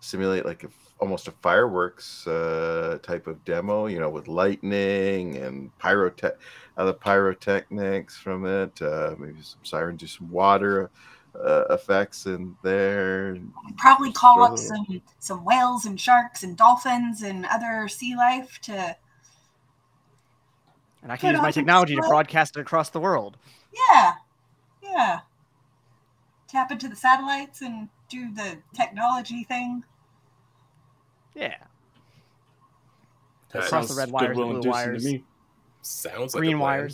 simulate like a, almost a fireworks uh, type of demo. You know, with lightning and pyrotech, other pyrotechnics from it. Uh, maybe some sirens, do some water uh, effects in there. probably call up some some whales and sharks and dolphins and other sea life to And I can use my technology to broadcast it across the world. yeah yeah tap into the satellites and do the technology thing. Yeah. That Across the red wires, blue wires, to me. Sounds like green a plan.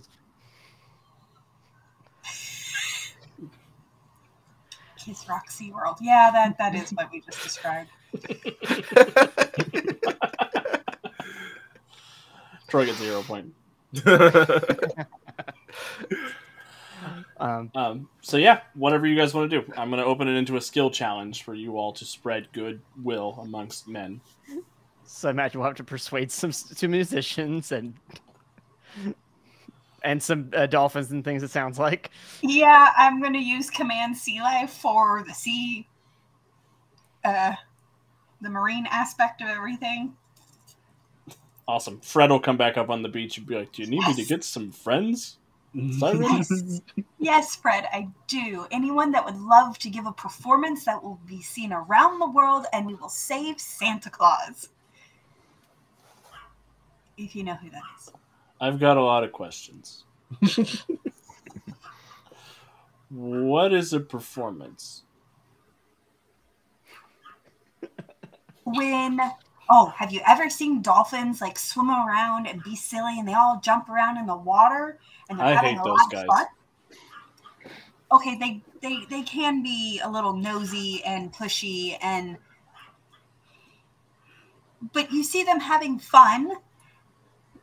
Kiss Rock Sea World. Yeah, that that is what we just described. [LAUGHS] Troy gets zero point. [LAUGHS] Um, Um, so yeah, whatever you guys want to do, I'm going to open it into a skill challenge for you all to spread goodwill amongst men. so I imagine we'll have to persuade some some musicians and and some uh, dolphins and things. It sounds like. Yeah, I'm gonna use Command Sea Life for the sea, uh, the marine aspect of everything. Awesome. Fred will come back up on the beach and be like, "Do you need me to get some friends?" Sirens? Yes, Fred, I do. Anyone that would love to give a performance that will be seen around the world, and we will save Santa Claus. If you know who that is. I've got a lot of questions. what is a performance? When oh, have you ever seen dolphins like swim around and be silly, and they all jump around in the water, and they're I having hate a those lot guys. of fun? Okay, they they they can be a little nosy and pushy, and but you see them having fun.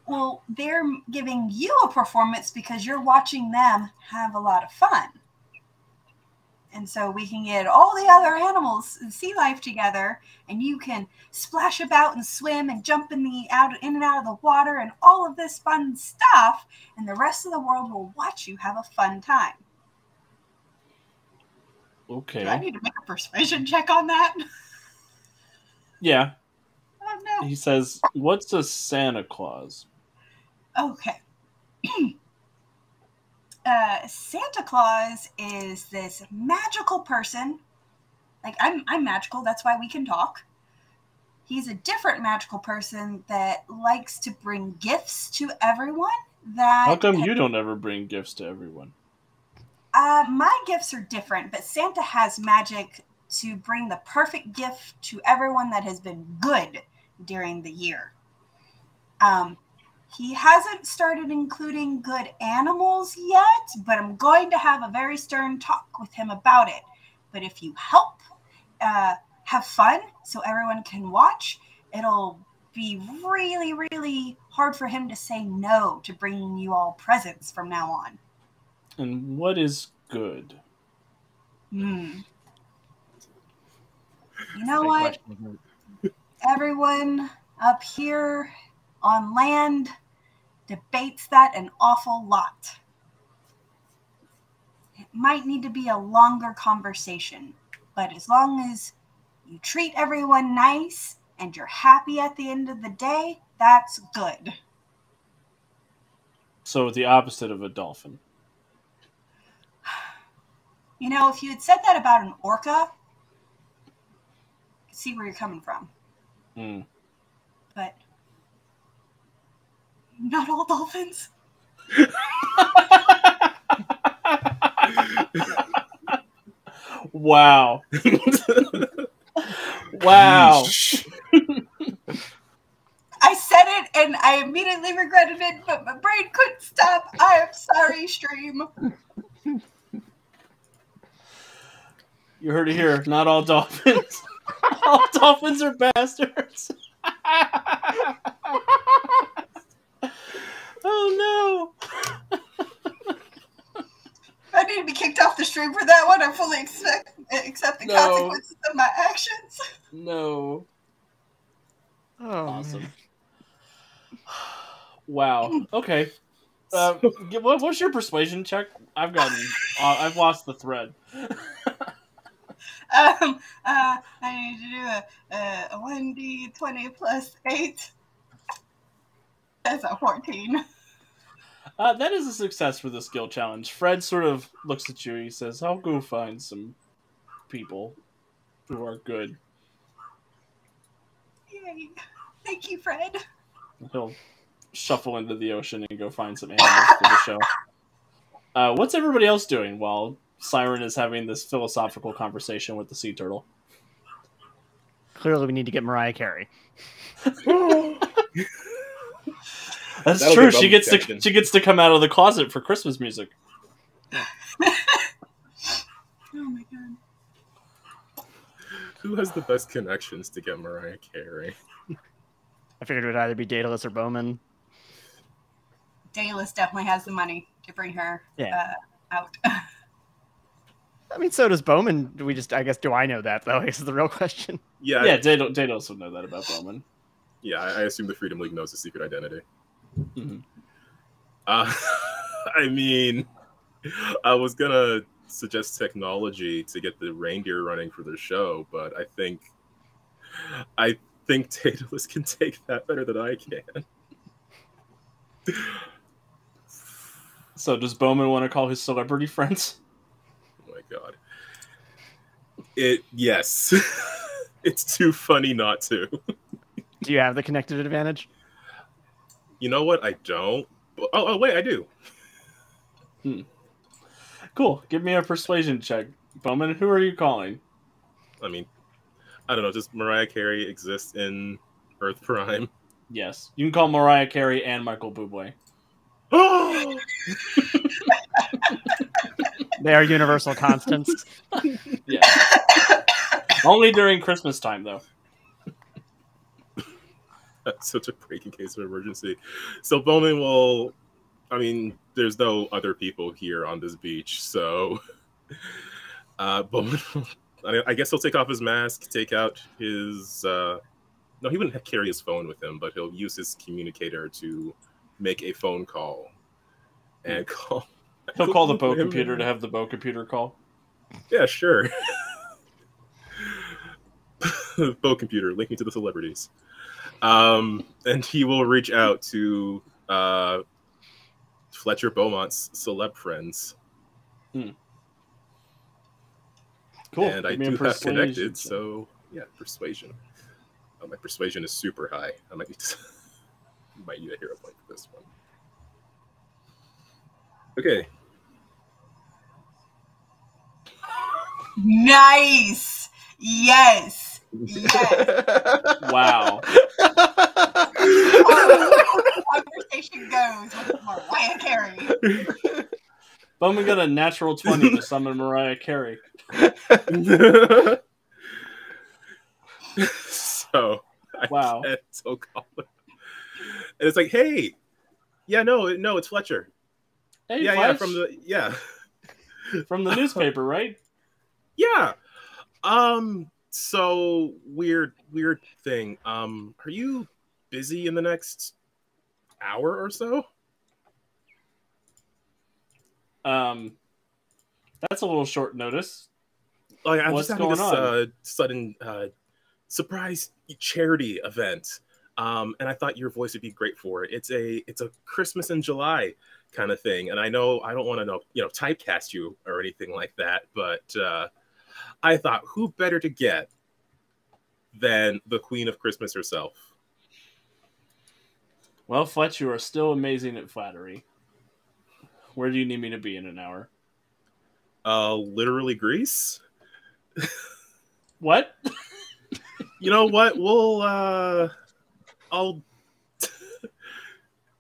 Well, they're giving you a performance because you're watching them have a lot of fun. And so we can get all the other animals and sea life together, and you can splash about and swim and jump in the out in and out of the water and all of this fun stuff, and the rest of the world will watch you have a fun time. Do I need to make a persuasion check on that? Yeah. Oh no. He says, "What's a Santa Claus?" Okay. [CLEARS THROAT] uh, Santa Claus is this magical person. Like I'm, I'm magical. That's why we can talk. He's a different magical person that likes to bring gifts to everyone. That How come you don't ever bring gifts to everyone? Uh, my gifts are different, but Santa has magic to bring the perfect gift to everyone that has been good during the year. Um, he hasn't started including good animals yet, but I'm going to have a very stern talk with him about it. But if you help uh, have fun so everyone can watch, it'll be really, really hard for him to say no to bringing you all presents from now on. And what is good? Hmm. You know what? Everyone up here on land debates that an awful lot. It might need to be a longer conversation. But as long as you treat everyone nice and you're happy at the end of the day, that's good. So the opposite of a dolphin. You know, if you had said that about an orca, I could see where you're coming from. Hmm. But not all dolphins. wow. [LAUGHS] wow. I said it and I immediately regretted it, but my brain couldn't stop. I am sorry, stream. You heard it here. Not all dolphins. [LAUGHS] all dolphins are bastards. [LAUGHS] oh no. [LAUGHS] I need to be kicked off the stream for that one. I fully expect accept the No. consequences of my actions. [LAUGHS] No. Oh, Awesome. man. [SIGHS] Wow. Okay. Uh, what, what's your persuasion check? I've gotten. Uh, I've lost the thread. [LAUGHS] Um, uh, I need to do a a, a one d twenty plus eight. That's a fourteen. Uh, that is a success for the skill challenge. Fred sort of looks at you. He says, "I'll go find some people who are good." Yay! Thank you, Fred. He'll shuffle into the ocean and go find some animals for the show. Uh, what's everybody else doing while Siren is having this philosophical conversation with the sea turtle? Clearly, we need to get Mariah Carey. [LAUGHS] That's That'll true. She bum gets to she gets to come out of the closet for Christmas music. [LAUGHS] Oh my god. Who has the best connections to get Mariah Carey? I figured it would either be Daedalus or Bowman. Daedalus definitely has the money to bring her Yeah. uh, out. I mean, so does Bowman. Do we just, I guess, do I know that though? [LAUGHS] Is the real question. Yeah, Yeah, Daedal- Daedalus would know that about Bowman. yeah. I, I assume the Freedom League knows his secret identity. Mhm. Uh, [LAUGHS] I mean, I was gonna suggest technology to get the reindeer running for the show, but I think, I think [LAUGHS] Daedalus can take that better than I can. So does Bowman want to call his celebrity friends? Oh my god. It yes. [LAUGHS] it's too funny not to. Do you have the connected advantage? You know what? I don't. Oh, oh wait, I do. Hmm. Cool. Give me a persuasion check, Bowman. Who are you calling? I mean, I don't know. Does Mariah Carey exist in Earth Prime? Yes, you can call Mariah Carey and Michael Bublé. Oh, [GASPS] They are universal constants. [LAUGHS] Yeah. Only during Christmas time, though. That's [LAUGHS] such a break in case of emergency. So Bowman will. I mean, there's no other people here on this beach, so [LAUGHS] uh, Bowman. will- [LAUGHS] I I guess he'll take off his mask, take out his. Uh, no, he wouldn't carry his phone with him, but he'll use his communicator to make a phone call and call. He'll call the boat computer to have the boat computer call. Yeah, sure. Bow computer, link me to the celebrities. Um, and he will reach out to uh, Fletcher Beaumont's celeb friends. Cool. and I Give me a do have connected, so yeah, persuasion. Oh, my persuasion is super high. I might need to [LAUGHS] might need a hero point for this one. Okay, nice. Yes. Yes. Wow. Conversation goes with Mariah Carey. Bowman got a natural 20 to summon Mariah Carey. [LAUGHS] so I Wow. so call. And it's like, hey, yeah, no, no, it's Fletcher. Hey, yeah, yeah, from the yeah, from the newspaper, right? [LAUGHS] yeah. Um, so weird, weird thing. Um, are you busy in the next hour or so? Um, That's a little short notice. Like I'm What's just having this uh, sudden uh, surprise charity event, um, and I thought your voice would be great for it. It's a it's a Christmas in July kind of thing, and I know I don't want to know you know typecast you or anything like that, but uh, I thought who better to get than the Queen of Christmas herself. Well, Fletch, you are still amazing at flattery. Where do you need me to be in an hour? Uh, literally Greece. [LAUGHS] What? You know what? We'll uh, I'll.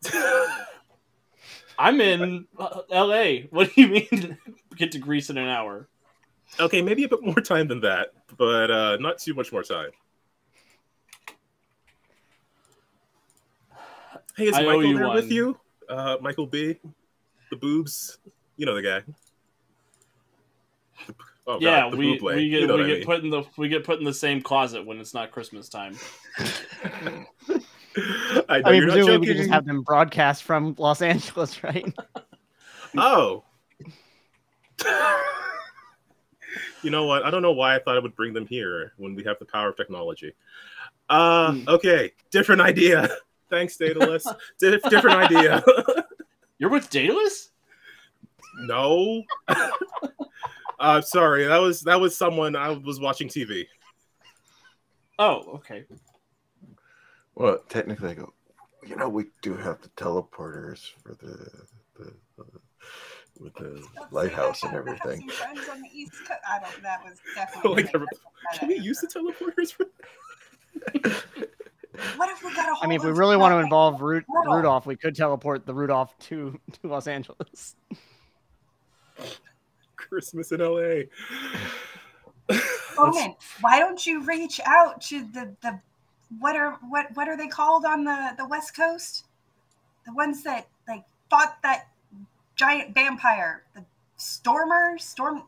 [LAUGHS] I'm in uh, L.A. What do you mean [LAUGHS] get to Greece in an hour? Okay, maybe a bit more [LAUGHS] time than that, but uh, not too much more time. Hey, is I Michael you there with you? Uh, Michael B, the boobs, you know the guy. Oh, yeah, God, the we, Buble. we get you know we get mean. put in the we get put in the same closet when it's not Christmas time. [LAUGHS] I know I mean, you're not presumably we could just have them broadcast from Los Angeles, right? Oh. [LAUGHS] you know what? I don't know why I thought I would bring them here when we have the power of technology. Uh, Hmm. okay, different idea. [LAUGHS] Thanks, Daedalus. Di- different idea. [LAUGHS] You're with Daedalus? no. [LAUGHS] uh, sorry, that was that was someone I was watching TV. Oh, okay. Well, technically, I go. You know, we do have the teleporters for the the, the with the lighthouse and everything. I don't. That was oh definitely. Like, Can we use the teleporters for What if we got a I mean, if we really want to involve Ru- Portal. Rudolph, we could teleport the Rudolph to, [LAUGHS] to Los Angeles. Christmas in LA? Bowman, why don't you reach out to the the what are what what are they called on the the West Coast? The ones that like fought that giant vampire, the Stormers, Storm,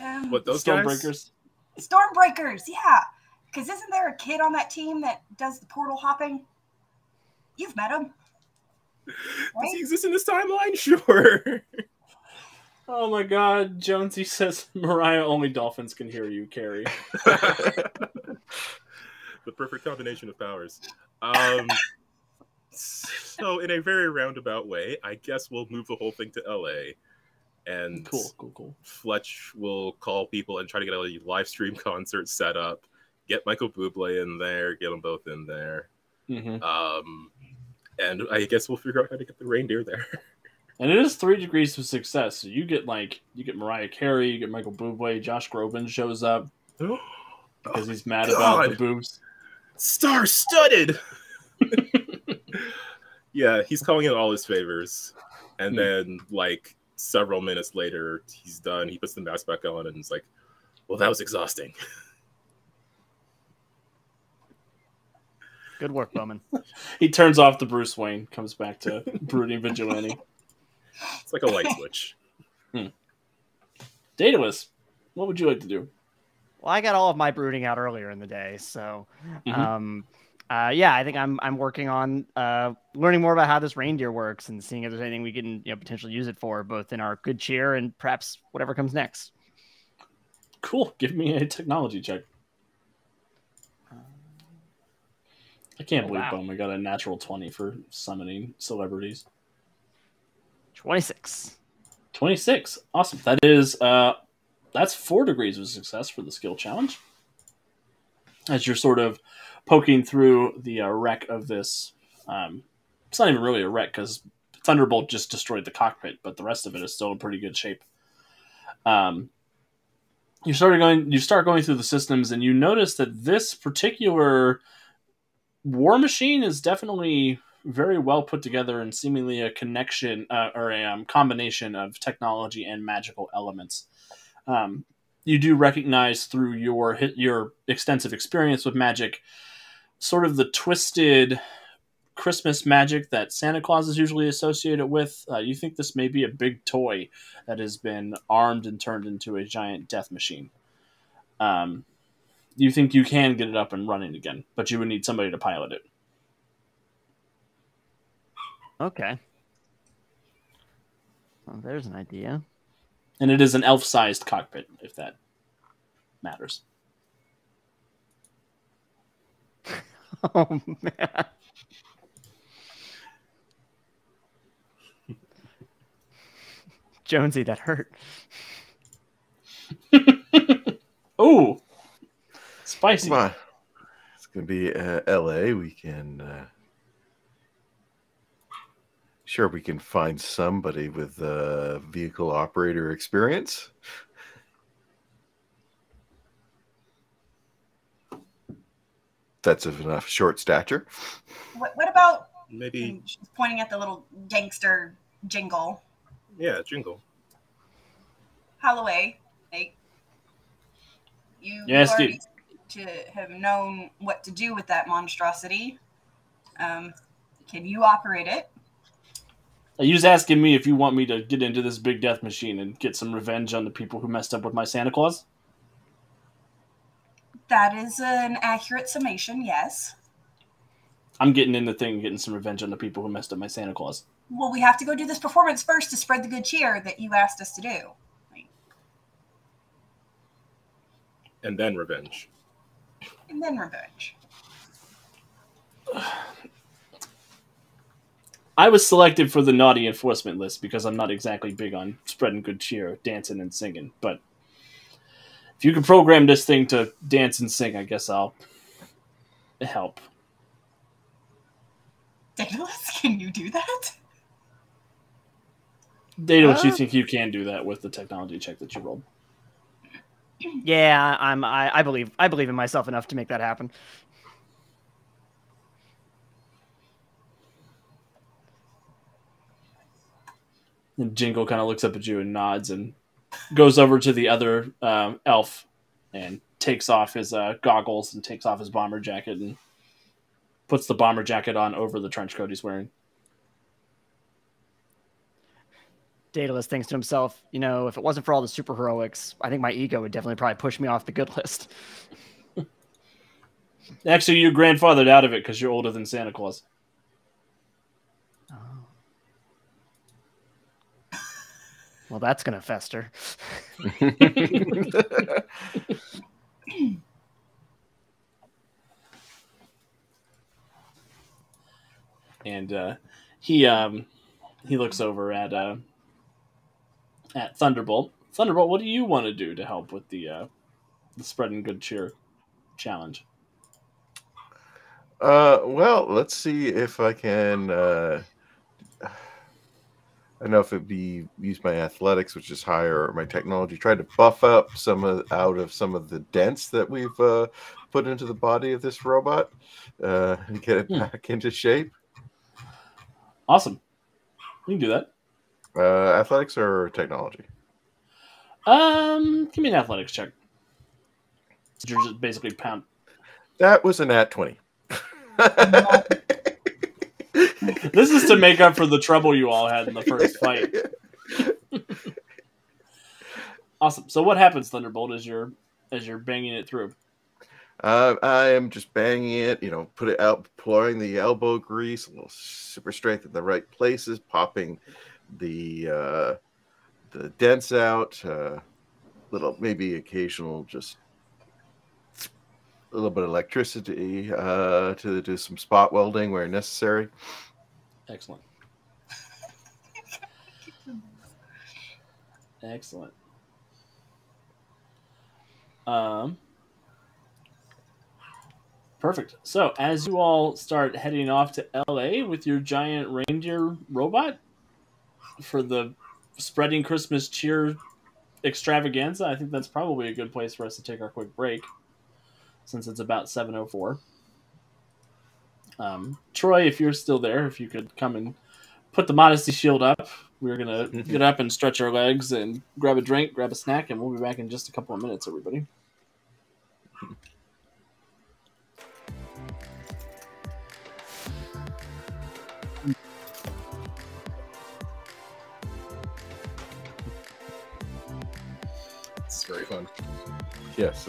um, What those guys? Stormbreakers. Stormbreakers. Yeah, because isn't there a kid on that team that does the portal hopping? You've met him. Does he exist in this timeline? [LAUGHS] Sure. Oh my God, Jonesy says Mariah only dolphins can hear you, Carey. [LAUGHS] the perfect combination of powers. Um, so, in a very roundabout way, I guess we'll move the whole thing to LA, and Cool, cool, cool. Fletch will call people and try to get a live stream [LAUGHS] concert set up. Get Michael Bublé in there. Get them both in there. hmm Um, and I guess we'll figure out how to get the reindeer there. [LAUGHS] And it is three degrees of success. So you get like you get Mariah Carey, you get Michael Bublé, Josh Groban shows up because he's mad about the boobs. Star studded. [LAUGHS] yeah, he's calling in all his favors, and Hmm. then like several minutes later, he's done. He puts the mask back on, and is like, "Well, that was exhausting." [LAUGHS] Good work, Bowman. [LAUGHS] He turns off the Bruce Wayne, comes back to [LAUGHS] brooding vigilante. It's like a light switch. Daedalus, what would you like to do? Well, I got all of my brooding out earlier in the day, so Mhm. um, uh, yeah, I think I'm I'm working on uh, learning more about how this reindeer works and seeing if there's anything we can you know potentially use it for, both in our good cheer and perhaps whatever comes next. Cool. Give me a technology check. I can't Oh, believe wow. Bowman got a natural 20 for summoning celebrities. Twenty six. 26. Awesome. That is uh that's 4 degrees of success for the skill challenge. As you're sort of poking through the uh, wreck of this um it's not even really a wreck cuz Thunderbolt just destroyed the cockpit, but the rest of it is still in pretty good shape. Um you started going you start going through the systems and you notice that this particular war machine is definitely very well put together and seemingly a connection uh, or a um, combination of technology and magical elements. Um, you do recognize through your your extensive experience with magic, sort of the twisted Christmas magic that Santa Claus is usually associated with. Uh, you think this may be a big toy that has been armed and turned into a giant death machine. Um, you think you can get it up and running again, but you would need somebody to pilot it. Okay. Well, there's an idea. And it is an elf sized cockpit, if that matters. [LAUGHS] Oh man. Jonesy, that hurt. [LAUGHS] oh, spicy. Come on. It's going to be uh, LA. We can. Uh... Sure, we can find somebody with uh, vehicle operator experience. That's of enough short stature. What, what about? Maybe, she's pointing at the little gangster jingle. yeah, jingle. Holloway, like you, Yes, you already to have known what to do with that monstrosity. Um, can you operate it? You was asking me if you want me to get into this big death machine and get some revenge on the people who messed up with my Santa Claus. That is an accurate summation, yes. I'm getting in the thing, and getting some revenge on the people who messed up my Santa Claus. Well, we have to go do this performance first to spread the good cheer that you asked us to do. And then revenge. And then revenge. I was selected for the naughty enforcement list because I'm not exactly big on spreading good cheer, dancing and singing. But if you can program this thing to dance and sing, I guess I'll help. Daedalus, can you do that? Daedalus, you Uh. think you can do that with the technology check that you rolled? Yeah, I'm. I, I believe. I believe in myself enough to make that happen. And Jingle kind of looks up at you and nods and goes over to the other um, elf and takes off his uh, goggles and takes off his bomber jacket and puts the bomber jacket on over the trench coat he's wearing. Daedalus thinks to himself, you know, if it wasn't for all the superheroics, I think my ego would definitely probably push me off the good [LAUGHS] list. Actually, you're grandfathered out of it because you're older than Santa Claus. Well, that's gonna fester. [LAUGHS] and uh, he um, he looks over at uh, at Thunderbolt. Thunderbolt, what do you want to do to help with the uh, the spreading good cheer challenge? Uh, well, let's see if I can. Uh, I don't know if it'd be use my athletics, which is higher, or my technology. Try to buff up some of out of some of the dents that we've uh, put into the body of this robot, uh, and get it Hmm. back into shape. Awesome, you can do that. Uh, athletics or technology? Um, give me an athletics check. You're just basically pound. That was an at twenty. [LAUGHS] This is to make up for the trouble you all had in the first fight. [LAUGHS] Awesome. So what happens, Thunderbolt, as you're as you're banging it through? Uh, I am just banging it, you know, put it out, pouring the elbow grease, a little super strength in the right places, popping the uh, the dents out, uh, little maybe occasional just a little bit of electricity uh, to do some spot welding where necessary. Excellent. Excellent. Um, perfect. So, as you all start heading off to LA with your giant reindeer robot for the spreading Christmas cheer extravaganza, I think that's probably a good place for us to take our quick break since it's about 7:04. Um, Troy, if you're still there, if you could come and put the modesty shield up, we're gonna [LAUGHS] get up and stretch our legs and grab a drink, grab a snack, and we'll be back in just a couple of minutes, everybody. It's very fun. Yes.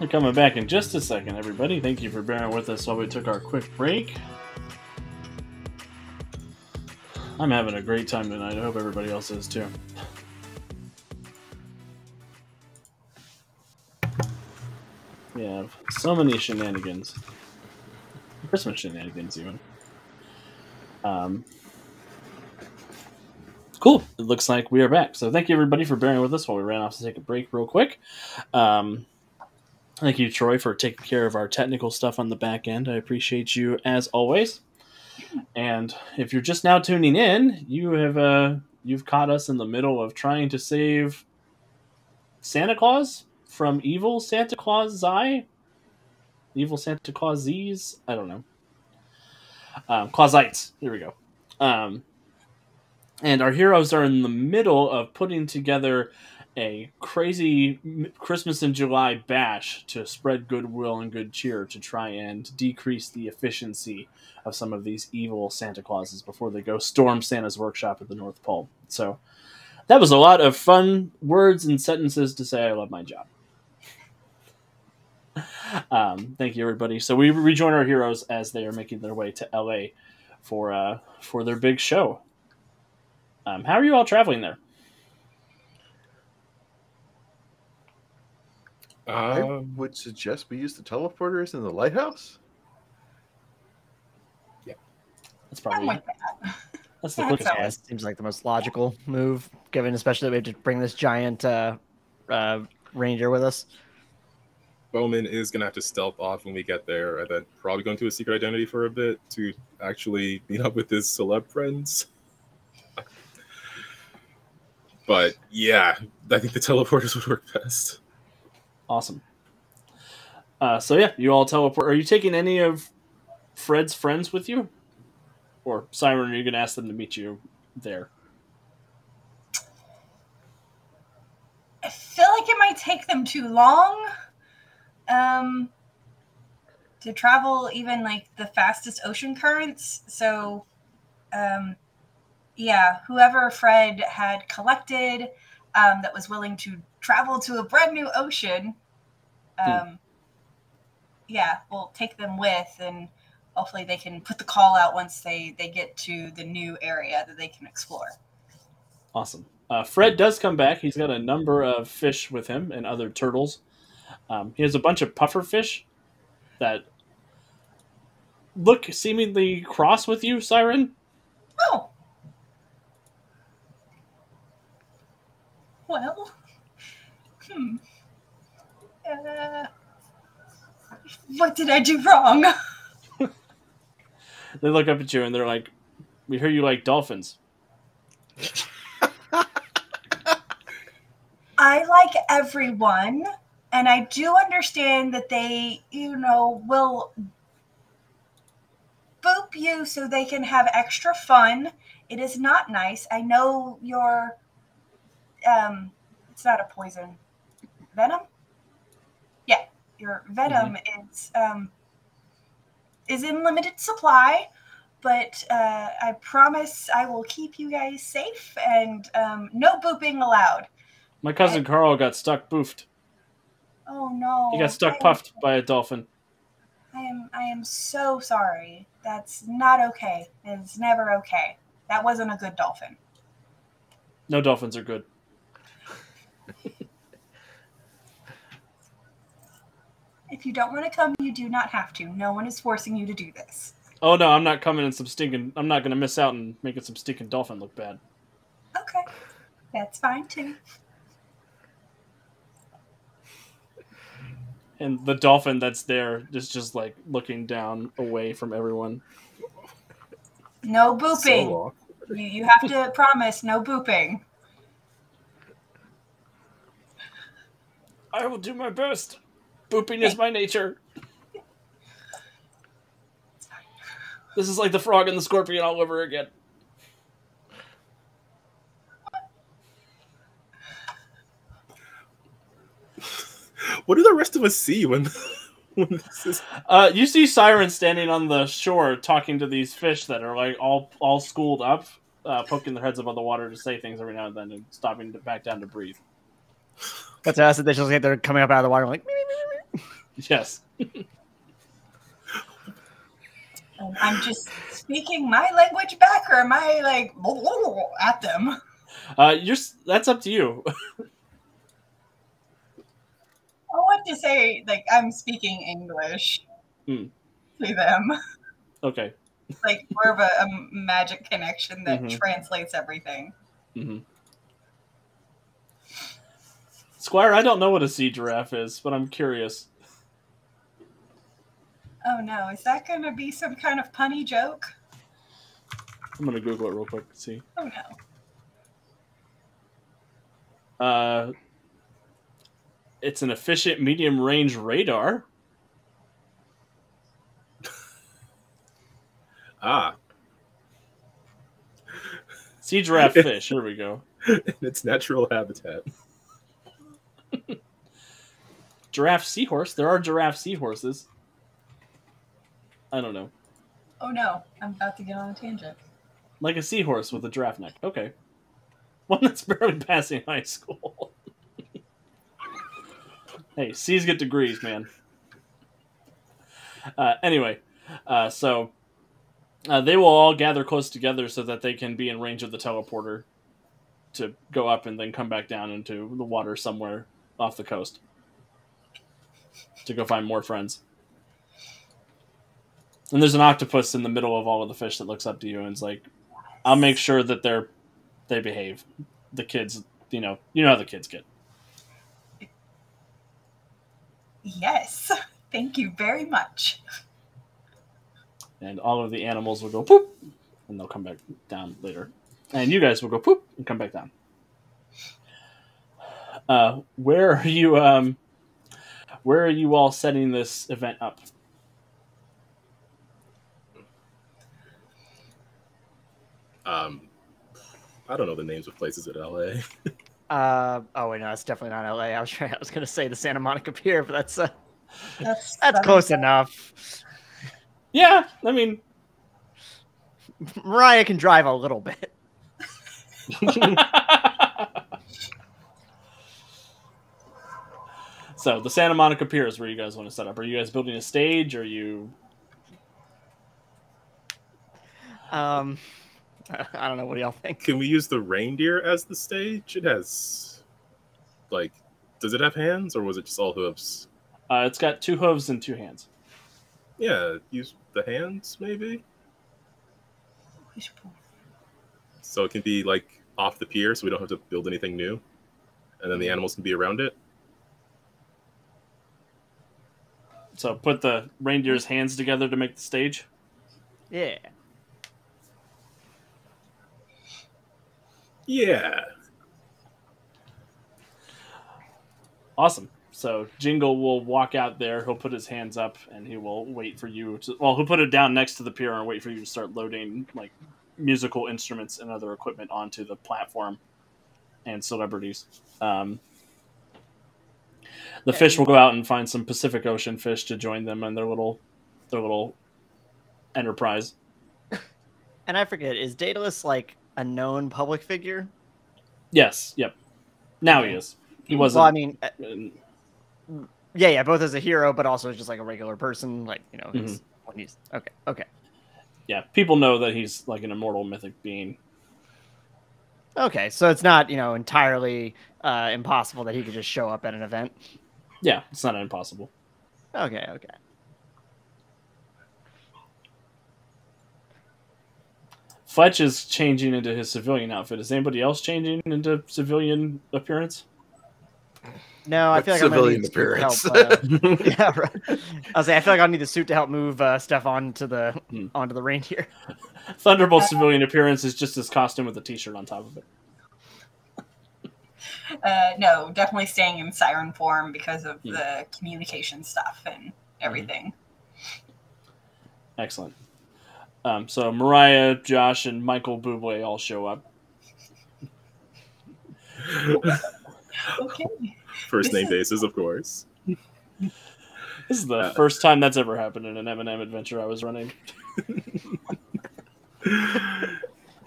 We're coming back in just a second, everybody. Thank you for bearing with us while we took our quick break. I'm having a great time tonight. I hope everybody else is too. We have so many shenanigans. Christmas shenanigans, even. Um, cool. It looks like we are back. So thank you, everybody, for bearing with us while we ran off to take a break real quick. Um, thank you, Troy, for taking care of our technical stuff on the back end. I appreciate you as always. And if you're just now tuning in, you have uh, you've caught us in the middle of trying to save Santa Claus from evil Santa Claus Eye, evil Santa Claus Z's. I don't know. Um, Clausites. Here we go. Um, and our heroes are in the middle of putting together a crazy Christmas in July bash to spread goodwill and good cheer to try and decrease the efficiency of some of these evil Santa Clauses before they go storm Santa's workshop at the North Pole. So that was a lot of fun words and sentences to say I love my job. [LAUGHS] um, thank you, everybody. So we rejoin our heroes as they are making their way to LA for uh, for their big show. Um, how are you all traveling there? I Um, would suggest we use the teleporters in the lighthouse. Yeah, that's probably with that. [LAUGHS] that's the Yeah, quickest. so- Yeah, seems like the most logical move, given especially that we have to bring this giant uh, uh, reindeer with us. Bowman is gonna have to stealth off when we get there, and then probably go into a secret identity for a bit to actually meet up with his celeb friends. [LAUGHS] but yeah, I think the teleporters [LAUGHS] would work best. Awesome. Uh, so yeah, you all teleport. Are you taking any of Fred's friends with you, or Siren? Are you going to ask them to meet you there? I feel like it might take them too long um, to travel even like the fastest ocean currents. So, um, yeah, whoever Fred had collected um, that was willing to travel to a brand new ocean, um, yeah, we'll take them with and hopefully they can put the call out once they, they get to the new area that they can explore. Awesome. Uh, Fred does come back. He's got a number of fish with him and other turtles. Um, he has a bunch of puffer fish that look seemingly cross with you, Siren. Oh. Well. Hmm. Uh, what did I do wrong? [LAUGHS] They look up at you and they're like, "We hear you like dolphins." I like everyone, and I do understand that they, you know, will boop you so they can have extra fun. It is not nice. I know your um it's not a poison. Venom? Yeah, your venom is um is in limited supply, but uh, I promise I will keep you guys safe and um, no booping allowed. My cousin Carl got stuck boofed. Oh no! He got stuck I am- puffed by a dolphin. I am I am so sorry. That's not okay. It's never okay. That wasn't a good dolphin. No dolphins are good. [LAUGHS] If you don't want to come, you do not have to. No one is forcing you to do this. Oh no, I'm not coming in some stinking. I'm not going to miss out and making some stinking dolphin look bad. Okay. That's fine too. And the dolphin that's there is just like looking down away from everyone. No booping. So you, you have to promise no booping. I will do my best. Booping is my nature. This is like the frog and the scorpion all over again. [LAUGHS] What do the rest of us see when [LAUGHS] when this is? Uh, you see Siren standing on the shore talking to these fish that are like all all schooled up, uh, poking their heads above the water to say things every now and then and stopping to back down to breathe. That's us. They just like they're coming up out of the water like. Yes. I'm just speaking my language back, or am I like at them? Uh, you're. That's up to you. I want to say like I'm speaking English Hmm. to them, okay. like more of a, a magic connection that Mhm. translates everything. hmm Squire, I don't know what a sea giraffe is, but I'm curious. Oh no, is that going to be some kind of punny joke? I'm gonna Google it real quick. to See. Oh no. Uh, it's an efficient medium range radar. [LAUGHS] Ah, Sea giraffe [LAUGHS] fish. Here we go. in its natural habitat. [LAUGHS] Giraffe seahorse. There are giraffe seahorses. I don't know. Oh no, I'm about to get on a tangent. Like a seahorse with a giraffe neck. Okay. [LAUGHS] One that's barely passing high school. [LAUGHS] hey, C's get degrees, man. Uh, anyway, uh, so uh, they will all gather close together so that they can be in range of the teleporter to go up and then come back down into the water somewhere off the coast to go find more friends. And there's an octopus in the middle of all of the fish that looks up to you and is like, I'll make sure that they're they behave. The kids, you know, you know how the kids get. Yes, [LAUGHS] thank you very much. And all of the animals will go poop and they'll come back down later. And you guys will go poop and come back down. Uh, where are you um where are you all setting this event up? Um, I don't know the names of places in LA. [LAUGHS] Uh, oh wait, no, that's definitely not LA. I was trying. I was gonna say the Santa Monica Pier, but that's uh, That's that's close Cal- enough. Yeah, I mean Mariah can drive a little bit. [LAUGHS] so the Santa Monica Pier is where you guys want to set up. Are you guys building a stage? Or are you? Um, [LAUGHS] I don't know. What do y'all think? Can we use the reindeer as the stage? It has, like, does it have hands or was it just all hooves? Uh, it's got two hooves and two hands. Yeah, use the hands maybe. Wishbone. So it can be like off the pier, so we don't have to build anything new, and then the animals can be around it. So put the reindeer's hands together to make the stage. Yeah. Yeah. Awesome. So Jingle will walk out there. He'll put his hands up and he will wait for you to. Well, he'll put it down next to the pier and wait for you to start loading like musical instruments and other equipment onto the platform and celebrities. Um, the fish will go out and find some Pacific Ocean fish to join them in their little their little enterprise. [LAUGHS] And I forget, is Daedalus like a known public figure? Yes. Yep. Now he is. He wasn't. Well, I mean, uh, yeah, yeah, both as a hero, but also just like a regular person. Like you know, he's, Mm-hmm. when he's okay, okay, yeah. People know that he's like an immortal mythic being. okay. So it's not you know entirely uh, impossible that he could just show up at an event. Yeah, it's not impossible. Okay, okay. Fletch is changing into his civilian outfit. Is anybody else changing into civilian appearance? No, I feel like I'm gonna civilian need the suit to appearance? help, uh, [LAUGHS] yeah, right. I was saying, I feel like I'll need the suit to help move uh, stuff onto the Hmm. onto the reindeer. Thunderbolt's civilian appearance is just his costume with a t-shirt on top of it. Uh, no, definitely staying in siren form because of Hmm. the communication stuff and everything. Excellent. Um, so Mariah, Josh, and Michael Bublé all show up. Okay. First name basis, of course. This is the Uh, first time that's ever happened in an M&M adventure I was running. [LAUGHS]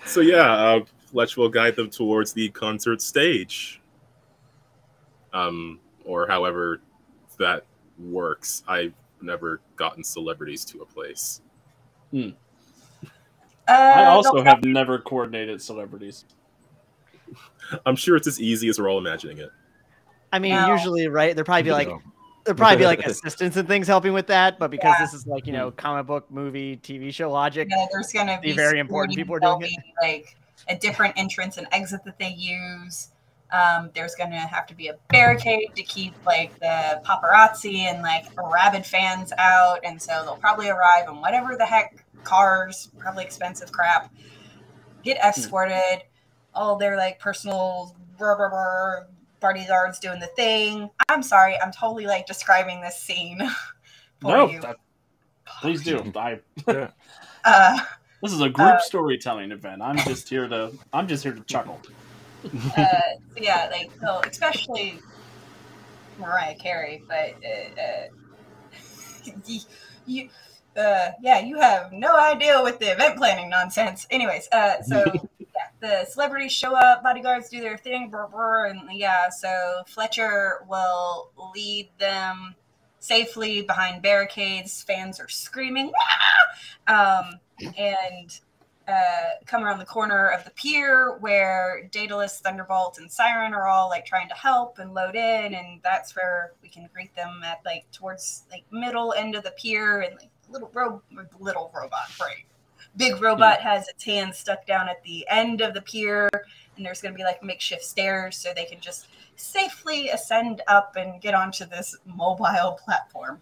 so yeah, uh, Fletch will guide them towards the concert stage, um, or however that works. I've never gotten celebrities to a place. Uh, I also they'll- have never coordinated celebrities. [LAUGHS] I'm sure it's as easy as we're all imagining it. I mean, No. usually, right? There'd probably be like No. there'd probably be like [LAUGHS] assistants and things helping with that, but because Yeah. this is like you know comic book, movie, TV show logic, you know, there's going to be very important people are there'll doing it. be, like a different entrance and exit that they use. Um, there's going to have to be a barricade to keep like the paparazzi and like rabid fans out, and so they'll probably arrive in whatever the heck cars, probably expensive crap, get escorted. All their like personal brr, brr, brr, bodyguards doing the thing. I'm sorry, I'm totally like describing this scene [LAUGHS] for No, you. that- please do. [LAUGHS] I, Uh, this is a group Uh, storytelling event. I'm just here to. I'm just here to chuckle. Uh, yeah, like so, especially Mariah Carey, but uh, uh, [LAUGHS] you, uh, yeah, you have no idea with the event planning nonsense. Anyways, uh, so [LAUGHS] yeah, the celebrities show up, bodyguards do their thing, brr, brr, and yeah, so Fletcher will lead them safely behind barricades. Fans are screaming, "Ah!" um, and uh, come around the corner of the pier where Daedalus, Thunderbolt, and Siren are all like trying to help and load in, and that's where we can greet them at like towards like middle end of the pier, and like little ro- little robot, right? Big robot has its hand stuck down at the end of the pier, and there's going to be like makeshift stairs so they can just safely ascend up and get onto this mobile platform.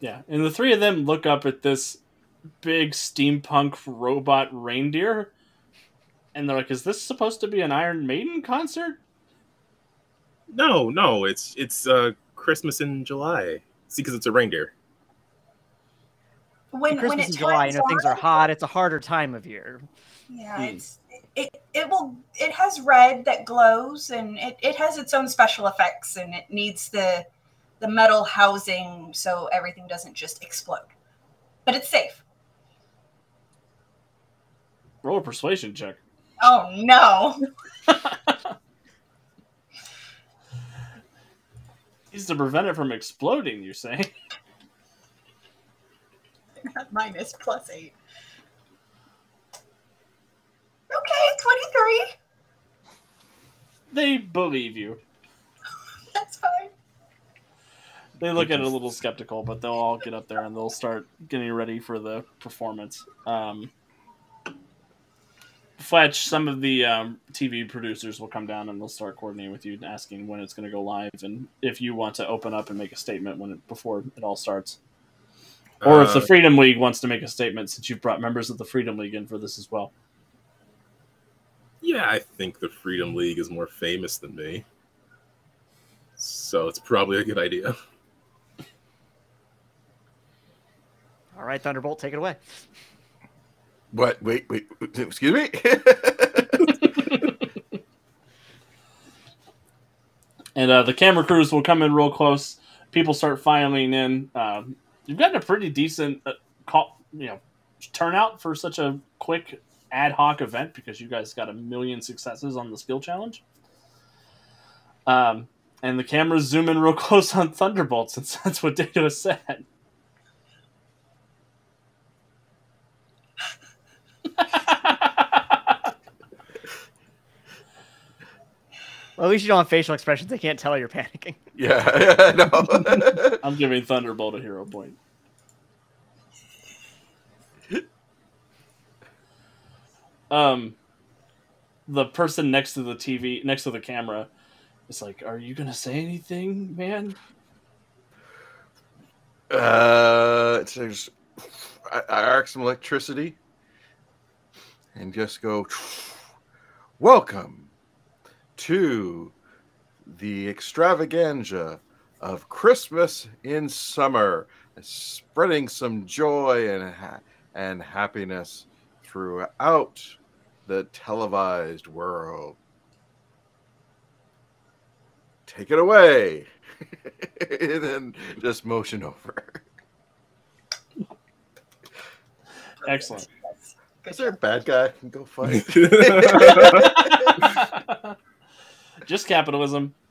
Yeah, and the three of them look up at this big steampunk robot reindeer, and they're like, "Is this supposed to be an Iron Maiden concert?" No, no, it's it's uh, Christmas in July. See, because it's a reindeer. When, when Christmas it in July, you know things are hot. It's a harder time of year. Yeah, Hmm. it's it, it will it has red that glows and it, it has its own special effects and it needs the the metal housing so everything doesn't just explode. But it's safe. Roll a persuasion check. Oh no. [LAUGHS] He's to prevent it from exploding. You say? [LAUGHS] Minus plus eight. Okay, twenty-three. They believe you. [LAUGHS] That's fine. They look at it a little skeptical, but they'll all get up there and they'll start getting ready for the performance. Um, Fletch, some of the um, TV producers will come down and they'll start coordinating with you, asking when it's going to go live and if you want to open up and make a statement when it before it all starts, or if the Uh, Freedom League wants to make a statement, since you've brought members of the Freedom League in for this as well. yeah, I think the Freedom League is more famous than me, so it's probably a good idea. All right, Thunderbolt, take it away. What? Wait, wait. Excuse me. [LAUGHS] And uh, the camera crews will come in real close. People start filing in. Um, you've gotten a pretty decent uh, call, you know, turnout for such a quick ad hoc event because you guys got a million successes on the skill challenge. Um, and the cameras zoom in real [LAUGHS] close on Thunderbolt since that's what Data said. Well, at least you don't have facial expressions. They can't tell you're panicking. [LAUGHS] yeah, I know. [LAUGHS] I'm giving Thunderbolt a hero point. Um, the person next to the TV, next to the camera, is like, "Are you gonna say anything, man?" uh, it says, I, I arc some electricity and just go, welcome to the extravaganza of Christmas in summer, spreading some joy and, ha- and happiness throughout the televised world. Take it away. [LAUGHS] and then just motion over. Excellent. Yes. Good Is there a bad guy? Go fight. [LAUGHS] [LAUGHS] Just capitalism. [LAUGHS]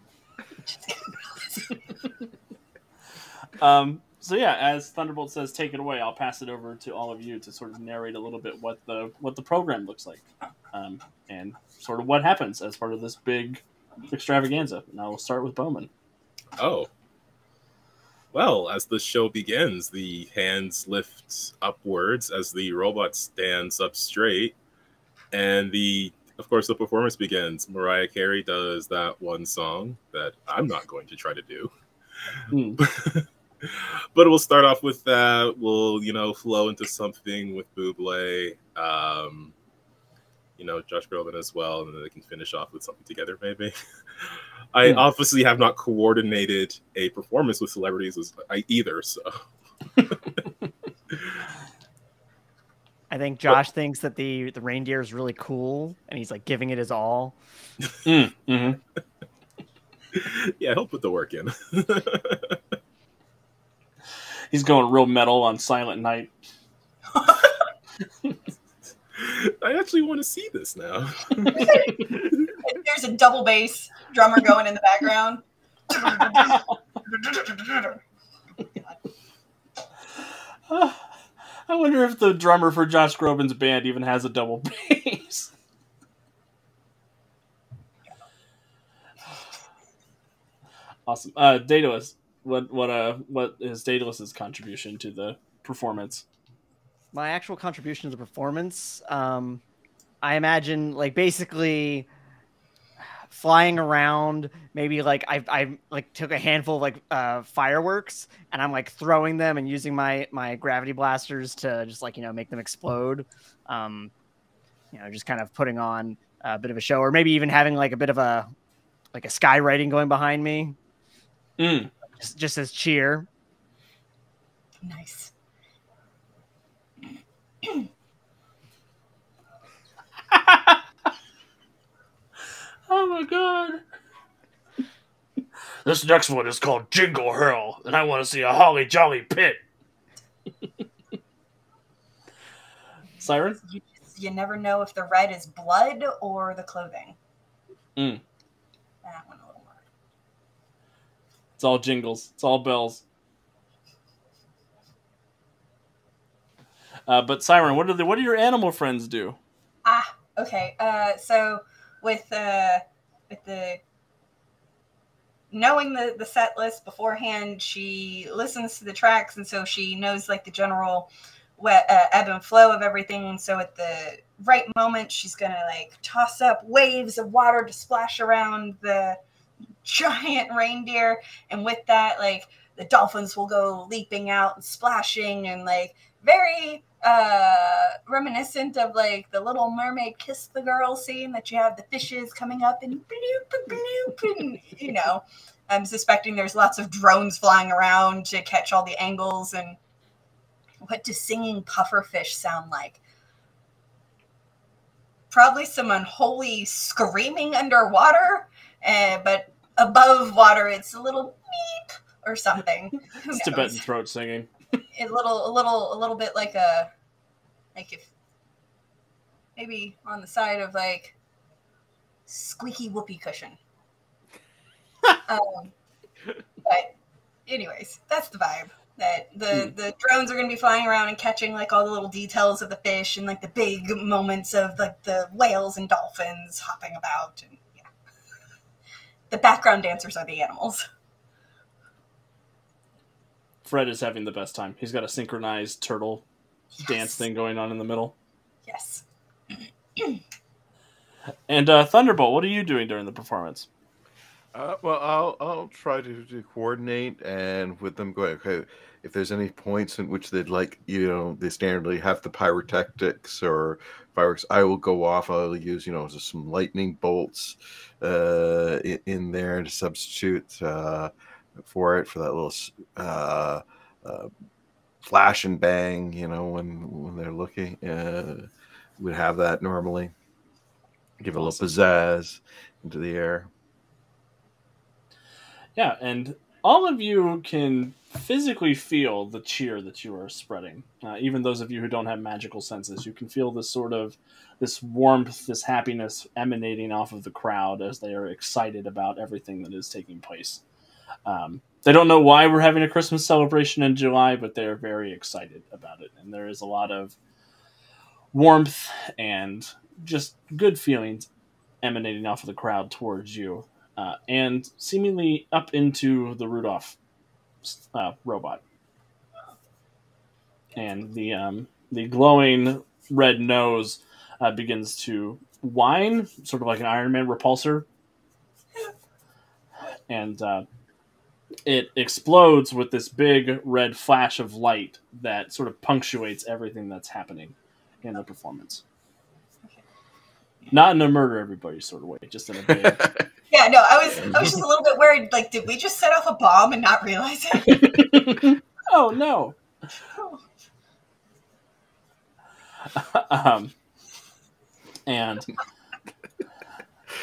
Um, so yeah, as Thunderbolt says, take it away. I'll pass it over to all of you to sort of narrate a little bit what the what the program looks like, um, and sort of what happens as part of this big extravaganza. And I will start with Bowman. Oh. Well, as the show begins, the hands lift upwards as the robot stands up straight, and the of course the performance begins. Mariah Carey does that one song that I'm not going to try to do. Hmm. [LAUGHS] but we'll start off with that. We'll, you know, flow into something with Bublé, um, you know, Josh Groban as well, and then they can finish off with something together, maybe. [LAUGHS] I Hmm. obviously have not coordinated a performance with celebrities as either, so [LAUGHS] I think Josh thinks that the the reindeer is really cool, and he's like giving it his all. Mm, mhm. [LAUGHS] yeah, help put the work in. [LAUGHS] He's going real metal on Silent Night. [LAUGHS] I actually want to see this now. There's a double bass drummer going in the background. I wonder if the drummer for Josh Groban's band even has a double [LAUGHS] bass. awesome. Uh, Daedalus, what what uh what is Daedalus's contribution to the performance? my actual contribution to the performance um i imagine like basically flying around maybe like i i like took a handful of like uh fireworks and i'm like throwing them and using my my gravity blasters to just like you know make them explode um you know just kind of putting on a bit of a show or maybe even having like a bit of a like a skywriting going behind me Mm. just, just as cheer Nice. [CLEARS THROAT] Oh my god. This next one is called Jingle Hurl, and I want to see a holly jolly pit. Siren? You, you never know if the red is blood or the clothing. Mm. That one a little more. It's all jingles. It's all bells. Uh, but Siren, what do the what do your animal friends do? Ah, okay. Uh, so with uh, with the knowing the the set list beforehand, she listens to the tracks, and so she knows like the general wet, uh, ebb and flow of everything. And so at the right moment, she's gonna like toss up waves of water to splash around the giant [LAUGHS] reindeer, and with that, like the dolphins will go leaping out and splashing, and like very uh reminiscent of like the little mermaid kiss the girl scene that you have the fishes coming up and bloop bloop and you know i'm suspecting there's lots of drones flying around to catch all the angles and what does singing pufferfish sound like probably some unholy screaming underwater uh, but above water it's a little beep or something It's? Tibetan throat singing. A little a little a little bit like a like if maybe on the side of like squeaky whoopee cushion. [LAUGHS] Um, but anyways that's the vibe. That the the drones are going to be flying around and catching like all the little details of the fish and like the big moments of like the whales and dolphins hopping about and yeah. The background dancers are the animals Fred is having the best time. He's got a synchronized turtle dance thing going on in the middle. yes [CLEARS THROAT] And uh, Thunderbolt, what are you doing during the performance? Uh, well, I'll I'll try to, to coordinate and with them going. Okay, if there's any points in which they'd like, you know, they standardly have the pyrotechnics or fireworks, I will go off. I'll use, you know, some lightning bolts uh, in, in there to substitute uh, for it for that little uh, uh, flash and bang. You know, when when they're looking, uh, would have that normally. Give a little pizzazz into the air. Yeah, and all of you can physically feel the cheer that you are spreading. Uh, even those of you who don't have magical senses, you can feel this sort of this warmth, this happiness emanating off of the crowd as they are excited about everything that is taking place. Um, they don't know why we're having a Christmas celebration in July, but they're very excited about it, and there is a lot of warmth and just good feelings emanating off of the crowd towards you, uh, and seemingly up into the Rudolph uh, robot. And the um, the glowing red nose uh, begins to whine, sort of like an Iron Man repulsor, and uh, it explodes with this big red flash of light that sort of punctuates everything that's happening in the performance. Not in a murder everybody sort of way, just in a big. [LAUGHS] Yeah, no, I was I was just a little bit worried. Like, did we just set off a bomb and not realize it? [LAUGHS] oh no. [LAUGHS] um, and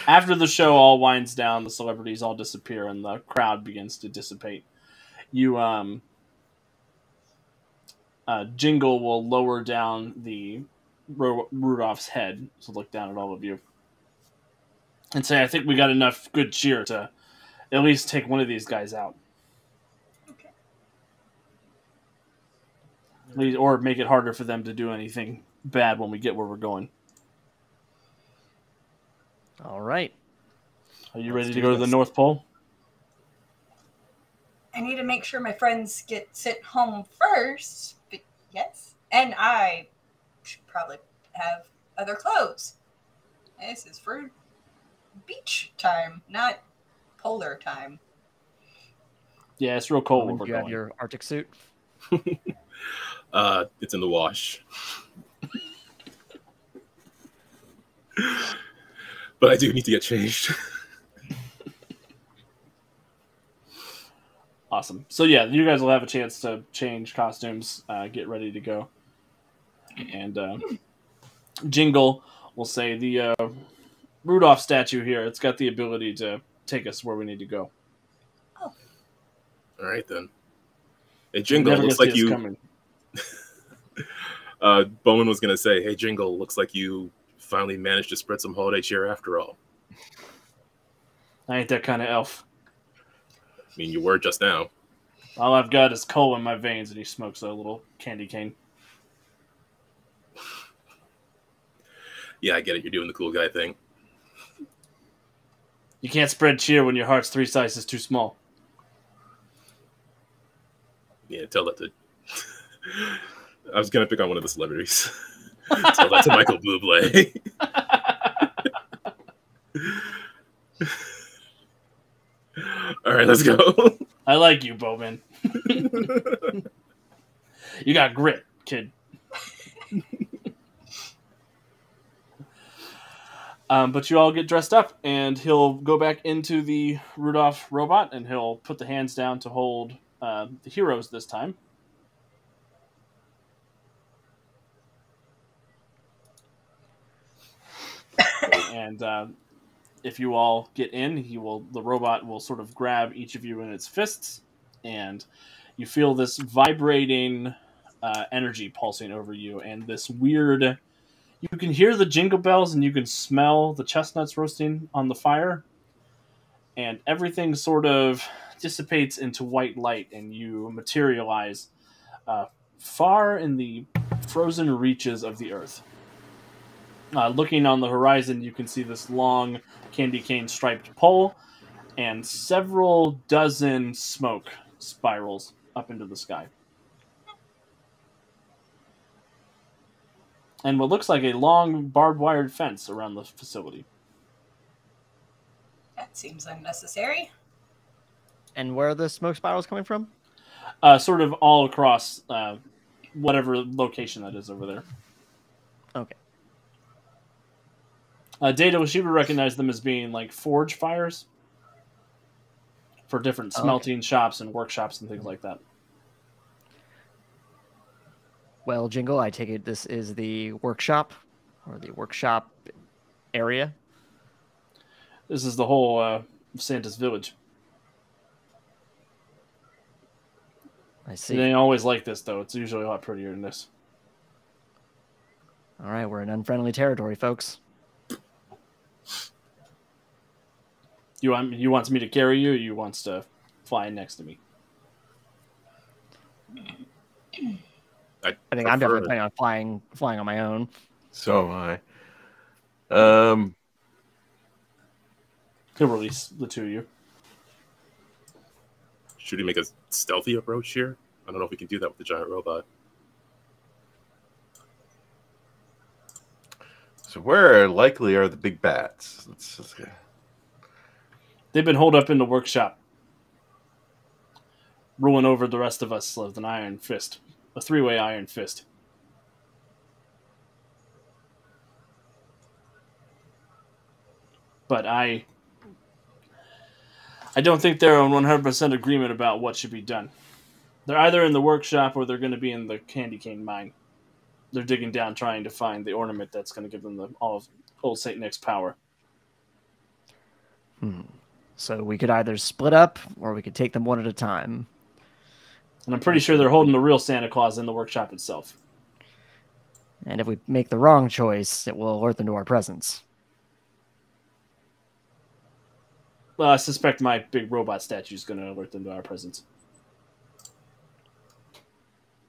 after the show all winds down, the celebrities all disappear, and the crowd begins to dissipate. You um, uh, Jingle will lower down the Ro- Rudolph's head to look down at all of you and say, "I think we got enough good cheer to at least take one of these guys out." Okay. Least- or make it harder for them to do anything bad when we get where we're going. All right. Are you Let's ready to do go to the. North Pole? I need to make sure my friends get sent home first. But yes, and I should probably have other clothes. This is for beach time, not polar time. Yeah, it's real cold. Owen, where we're do you have your Arctic suit? [LAUGHS] Uh, it's in the wash. [LAUGHS] but I do need to get changed. [LAUGHS] Awesome. So yeah, you guys will have a chance to change costumes, uh, get ready to go, and uh, Jingle will say the uh, Rudolph statue here. It's got the ability to take us where we need to go. All right then. Hey Jingle, looks like you. coming. [LAUGHS] Uh, Bowman was gonna say, "Hey Jingle, looks like you finally managed to spread some holiday cheer after all." I ain't that kind of elf. I mean, you were just now. All I've got is coal in my veins, and he smokes a little candy cane. Yeah, I get it. You're doing the cool guy thing. You can't spread cheer when your heart's three sizes too small. Yeah, tell that to. [LAUGHS] I was gonna pick on one of the celebrities. [LAUGHS] [LAUGHS] tell that to Michael Bublé. [LAUGHS] All right, let's go. I like you, Bowman. [LAUGHS] You got grit, kid. um, but you all get dressed up, and he'll go back into the Rudolph robot, and he'll put the hands down to hold uh, the heroes this time. And uh, if you all get in, he will. The robot will sort of grab each of you in its fists, and you feel this vibrating uh, energy pulsing over you, and this weird. You can hear the jingle bells, and you can smell the chestnuts roasting on the fire, and everything sort of dissipates into white light, and you materialize uh, far in the frozen reaches of the earth. Uh, looking on the horizon, you can see this long candy cane striped pole and several dozen smoke spirals up into the sky. And what looks like a long barbed wired fence around the facility. That seems unnecessary. And where are the smoke spirals coming from? Uh, sort of all across uh, whatever location that is over there. Okay. Uh, Data, she would recognize them as being like forge fires for different Okay. smelting shops and workshops and things like that. Well, Jingle, I take it this is the workshop or the workshop area. This is the whole uh, Santa's village. I see. ain't always like this, though. It's usually a lot prettier than this. All right, we're in unfriendly territory, folks. You want you wants me to carry you? Or you wants to flying next to me. I think I'm definitely planning on flying flying on my own. So am I. Um, He'll release the two of you. Should we make a stealthy approach here? I don't know if we can do that with the giant robot. so where likely are the big bats? Let's just, They've been holed up in the workshop, ruling over the rest of us with an iron fist, a three-way iron fist. But I, I don't think they're in one hundred percent agreement about what should be done. They're either in the workshop or they're going to be in the candy cane mine. They're digging down, trying to find the ornament that's going to give them the, all of old Saint Nick's power. Hmm. So we could either split up or we could take them one at a time. And I'm pretty sure they're holding the real Santa Claus in the workshop itself. And if we make the wrong choice, it will alert them to our presence. Well, I suspect my big robot statue is going to alert them to our presence.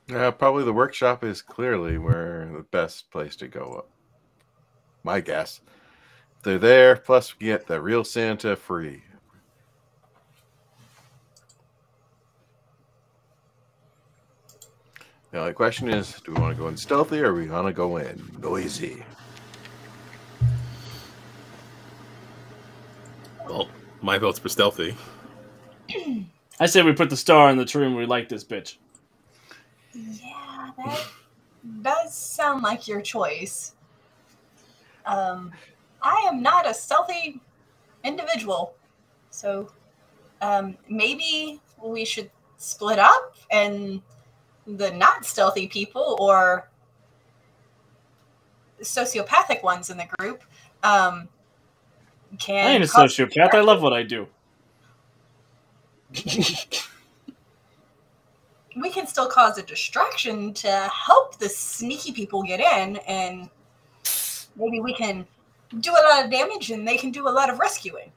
yeah, probably the workshop is clearly where the best place to go up. My guess. They're there, plus we get the real Santa free. Yeah, the question is, do we want to go in stealthy or we want to go in noisy? Well, my vote's for stealthy. I say we put the star in the tree and we like this bitch. Yeah, that does sound like your choice. Um, I am not a stealthy individual, so um, maybe we should split up and the not stealthy people or sociopathic ones in the group um, can. I ain't a sociopath. I love what I do. we can still cause a distraction to help the sneaky people get in and maybe we can do a lot of damage and they can do a lot of rescuing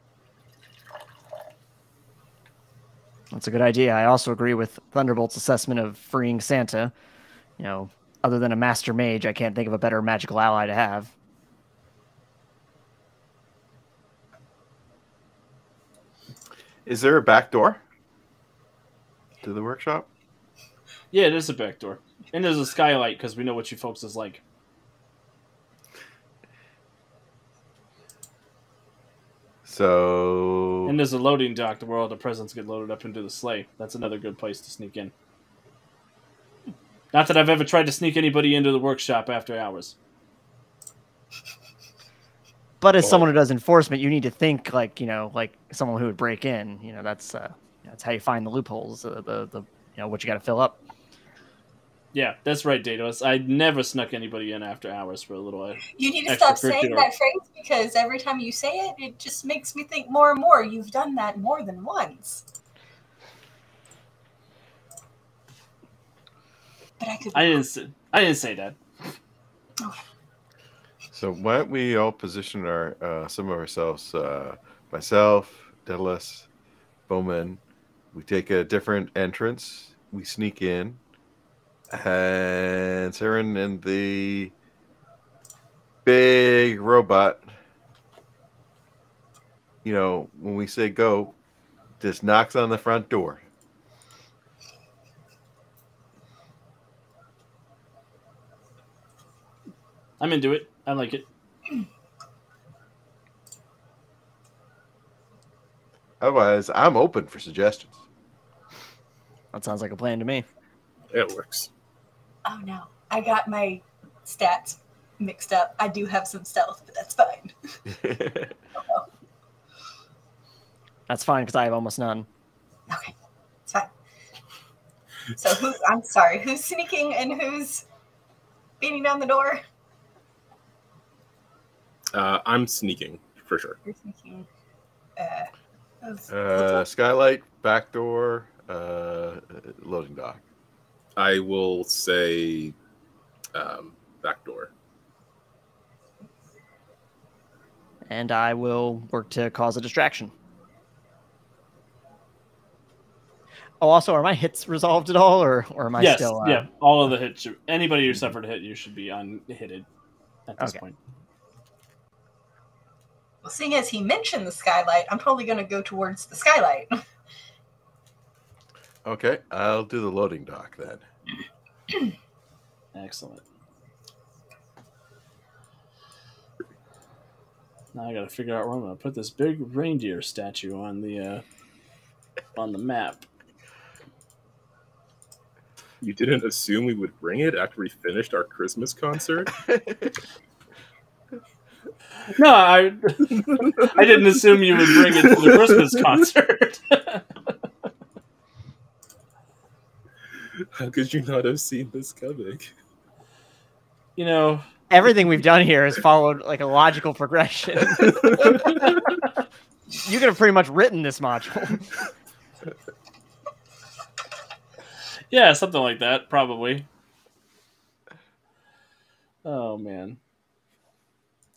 That's a good idea. I also agree with Thunderbolt's assessment of freeing Santa. You know, other than a master mage, I can't think of a better magical ally to have. Is there a back door to the workshop? Yeah, it is a back door. And there's a skylight because we know what you folks is like. So And there's a loading dock where all the presents get loaded up into the sleigh. That's another good place to sneak in. Not that I've ever tried to sneak anybody into the workshop after hours. But as Well- someone who does enforcement, you need to think like you know, like someone who would break in. You know, that's uh, that's how you find the loopholes. Uh, the the you know what you got to fill up. Yeah, that's right, Daedalus. I never snuck anybody in after hours for a little. uh, you need to stop saying that phrase because every time you say it it just makes me think more and more you've done that more than once but i could I didn't. Say, I didn't say that. So why don't we all position our uh, some of ourselves? Uh, myself, Daedalus, Bowman. We take a different entrance. We sneak in, and Siren and the big robot. You know, when we say go, just knocks on the front door. I'm into it. I like it. Otherwise, I'm open for suggestions. That sounds like a plan to me. It works. Oh no. I got my stats mixed up. I do have some stealth but that's fine. [LAUGHS] [LAUGHS] That's fine because I have almost none. okay. It's fine. So who i'm sorry who's sneaking and who's beating down the door? Uh, I'm sneaking for sure. you're sneaking uh, uh, skylight, back door, uh, loading dock. I will say um, back door. And I will work to cause a distraction. Oh, also, are my hits resolved at all, or or am I yes, still? Uh... yeah. All of the hits. Should, anybody who suffered a hit, you should be unhitted at this Okay. point. Well, seeing as he mentioned the skylight, I'm probably going to go towards the skylight. [LAUGHS] Okay, I'll do the loading dock then. Excellent. Now I got to figure out where I'm going to put this big reindeer statue on the uh, on the map. You didn't assume we would bring it after we finished our Christmas concert? [LAUGHS] No, I [LAUGHS] I didn't assume you would bring it to the Christmas [LAUGHS] concert. How [LAUGHS] could you not have seen this coming? you know, Everything we've done here has followed like a logical progression. [LAUGHS] you could have pretty much written this module. yeah, something like that, probably. Oh man,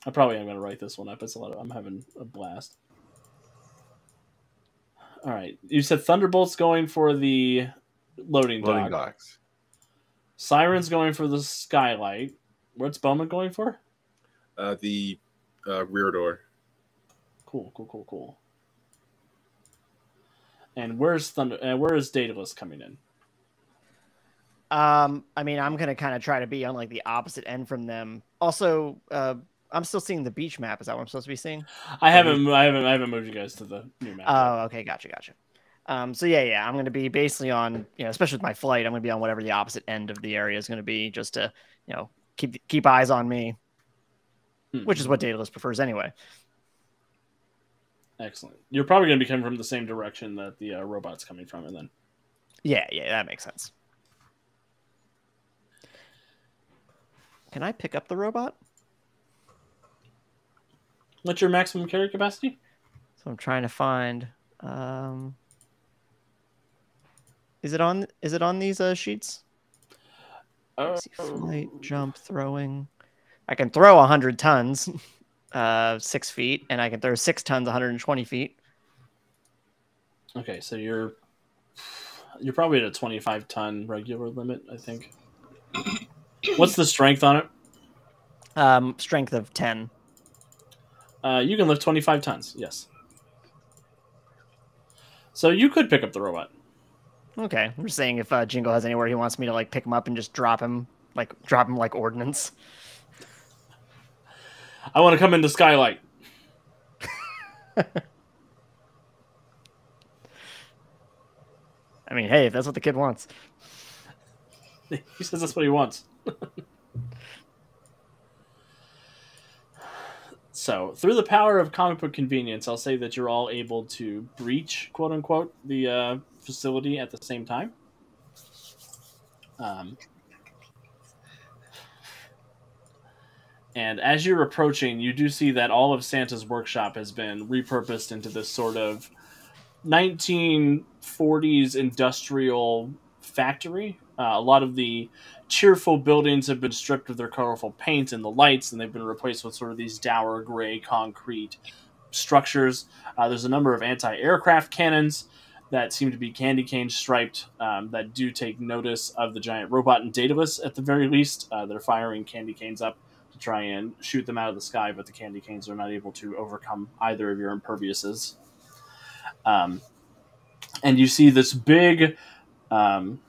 I probably am going to write this one up. It's a lot. Of, I'm having a blast. All right, you said Thunderbolt's going for the loading, loading dock. docks. Siren's going for the skylight. What's Bowman going for? Uh, the uh, rear door. Cool, cool, cool, cool. And where's Thunder? Uh, where is Daedalus coming in? Um, I mean, I'm gonna kind of try to be on like the opposite end from them. Also, uh, I'm still seeing the beach map. Is that what I'm supposed to be seeing? I haven't, I haven't, I haven't moved you guys to the new map. Oh, okay, gotcha, gotcha. Um, so yeah, yeah, I'm gonna be basically on, you know, especially with my flight, I'm gonna be on whatever the opposite end of the area is gonna be, just to, you know, keep keep eyes on me, Hmm. which is what Daedalus prefers anyway. Excellent. You're probably going to be coming from the same direction that the uh, robot's coming from, and then Yeah, yeah, that makes sense. Can I pick up the robot? what's your maximum carry capacity? So I'm trying to find. Um, is it on? Is it on these uh, sheets? Uh, see, flight, jump, throwing. I can throw 100 tons, [LAUGHS] uh, six feet, and I can throw six tons, 120 feet. okay, so you're you're probably at a 25 ton regular limit, I think. [CLEARS THROAT] What's the strength on it? Um, strength of 10. Uh, you can lift 25 tons. Yes. So you could pick up the robot. Okay, I'm just saying if uh, Jingle has anywhere he wants me to like pick him up and just drop him, like drop him like ordnance. I want to come into Skylight. I mean, hey, if that's what the kid wants. [LAUGHS] he says that's what he wants. [LAUGHS] so, through the power of comic book convenience, I'll say that you're all able to breach, quote unquote, the uh, facility at the same time. Um, and as you're approaching, you do see that all of Santa's workshop has been repurposed into this sort of 1940s industrial factory. Uh, a lot of the cheerful buildings have been stripped of their colorful paint and the lights, and they've been replaced with sort of these dour gray concrete structures. Uh, there's a number of anti-aircraft cannons that seem to be candy cane striped um, that do take notice of the giant robot and Daedalus at the very least. Uh, they're firing candy canes up to try and shoot them out of the sky, but the candy canes are not able to overcome either of your imperviouses. Um, and you see this big, um,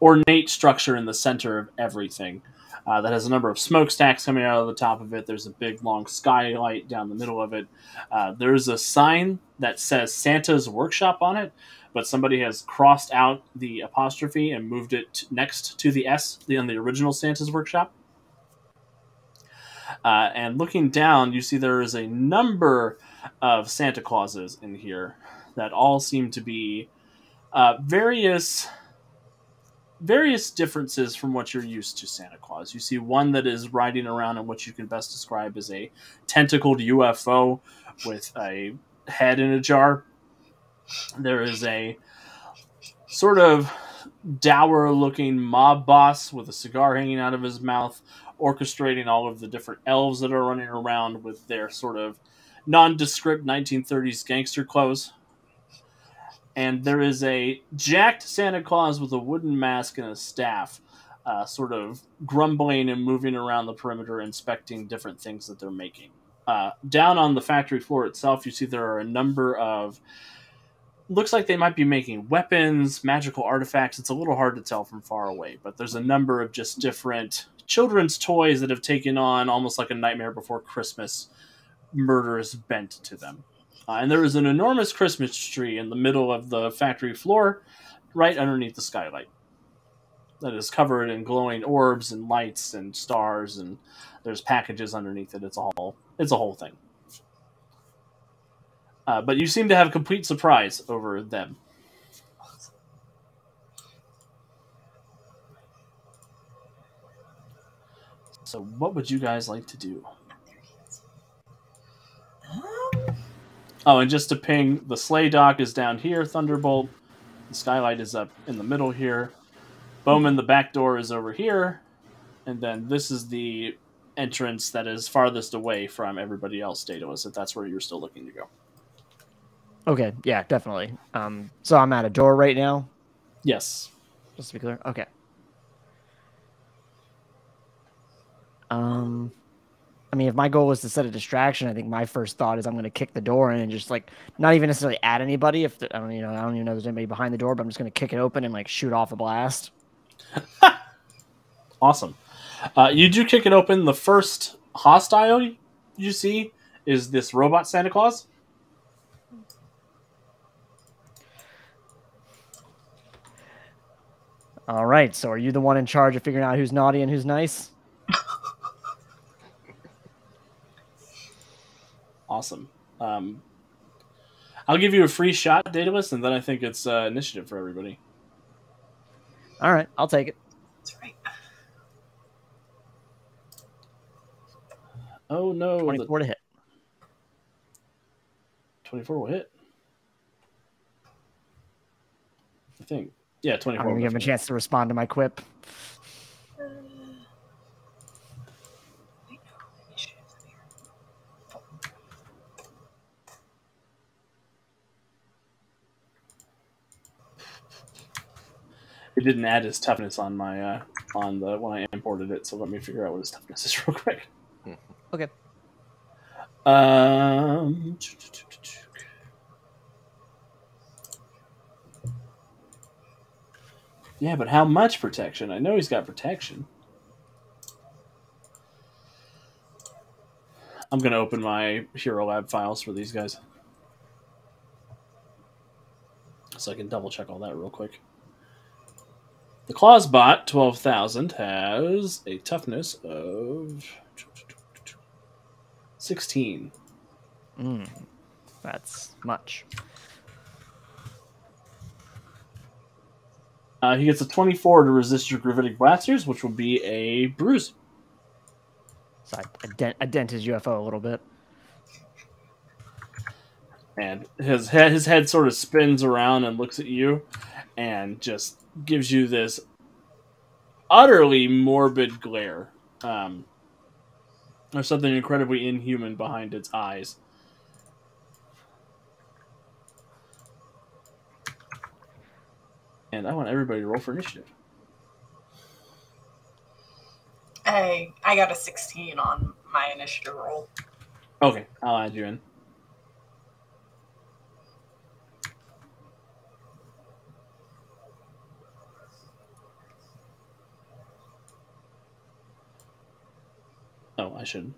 ornate structure in the center of everything uh, that has a number of smokestacks coming out of the top of it. There's a big, long skylight down the middle of it. Uh, there's a sign that says Santa's Workshop on it, but somebody has crossed out the apostrophe and moved it next to the S the, on the original Santa's Workshop. Uh, and looking down, you see there is a number of Santa Clauses in here that all seem to be uh, various various differences from what you're used to Santa Claus. You see one that is riding around in what you can best describe as a tentacled UFO with a head in a jar. There is a sort of dour looking mob boss with a cigar hanging out of his mouth, orchestrating all of the different elves that are running around with their sort of nondescript 1930s gangster clothes. And there is a jacked Santa Claus with a wooden mask and a staff, uh, sort of grumbling and moving around the perimeter, inspecting different things that they're making. Uh, down on the factory floor itself, you see there are a number of. Looks like they might be making weapons, magical artifacts. It's a little hard to tell from far away, but there's a number of just different children's toys that have taken on almost like a Nightmare Before Christmas murderous bent to them. Uh, and there is an enormous Christmas tree in the middle of the factory floor, right underneath the skylight, that is covered in glowing orbs and lights and stars, and there's packages underneath it. It's all it's a whole thing. Uh, but you seem to have complete surprise over them. So, what would you guys like to do? Oh, and just to ping, the sleigh dock is down here, Thunderbolt. The skylight is up in the middle here. Bowman, the back door is over here. And then this is the entrance that is farthest away from everybody else, Daedalus, if that's where you're still looking to go. Okay, yeah, definitely. Um, so I'm at a door right now, Yes. just to be clear. Okay. Um, I mean, if my goal was to set a distraction, I think my first thought is I'm going to kick the door in and just like not even necessarily at anybody. If the, I don't, you know, I don't even know if there's anybody behind the door, but I'm just going to kick it open and like shoot off a blast. [LAUGHS] Awesome. Uh, you do kick it open. The first hostile you see is this robot Santa Claus. All right. So are you the one in charge of figuring out who's naughty and who's nice? Awesome. Um, I'll give you a free shot, Daedalus, and then I think it's uh, initiative for everybody. All right, I'll take it. that's right. Oh no, the 24 to hit. 24 will hit. I think. Yeah, 24. I'm going to give him a chance to respond to my quip. Uh, wait, no, initiative's up here. It didn't add his toughness on my uh, on the when I imported it, so let me figure out what his toughness is [LAUGHS] real quick. Okay. Um. Yeah, but how much protection? I know he's got protection. I'm gonna open my Hero Lab files for these guys, so I can double check all that real quick. The Clawsbot 12,000 has a toughness of 16. Mm, that's much. Uh, he gets a 24 to resist your gravitic blasters, which will be a bruise. So I, dent, I dent his UFO a little bit. And his head, his head sort of spins around and looks at you, and just gives you this utterly morbid glare. Um, there's something incredibly inhuman behind its eyes. And I want everybody to roll for initiative. I I got a 16 on my initiative roll. Okay, I'll add you in. Oh, I should.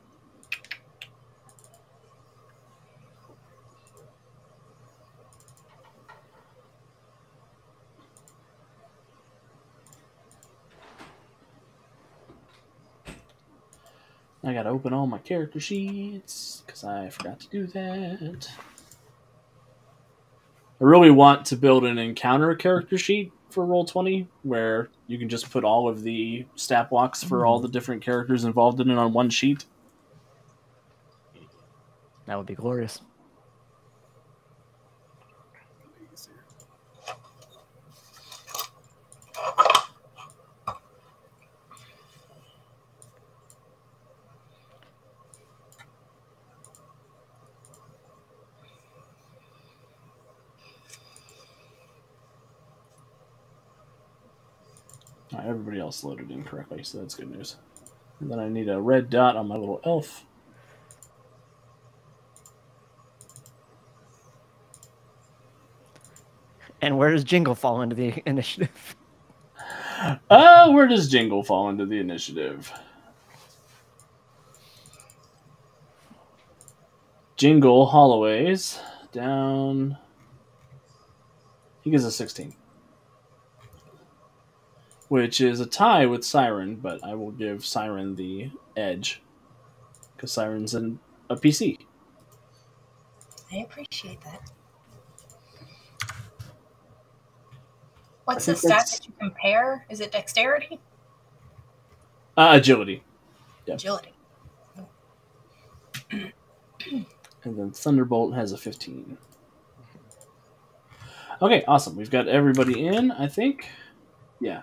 I gotta open all my character sheets because I forgot to do that. I really want to build an encounter character sheet for Roll20 where you can just put all of the stat blocks for all the different characters involved in it on one sheet. That would be glorious. All right, everybody else loaded in correctly, so that's good news. And then I need a red dot on my little elf. And where does Jingle fall into the [LAUGHS] initiative? Uh, where does Jingle fall into the initiative? Jingle Holloways down. He gets a 16. Which is a tie with Siren, but I will give Siren the edge. Because Siren's in a PC. I appreciate that. What's the stat that's- that you compare? Is it dexterity? Uh, agility. Yep. Agility. [CLEARS THROAT] And then Thunderbolt has a 15. Okay, awesome. We've got everybody in, I think. Yeah.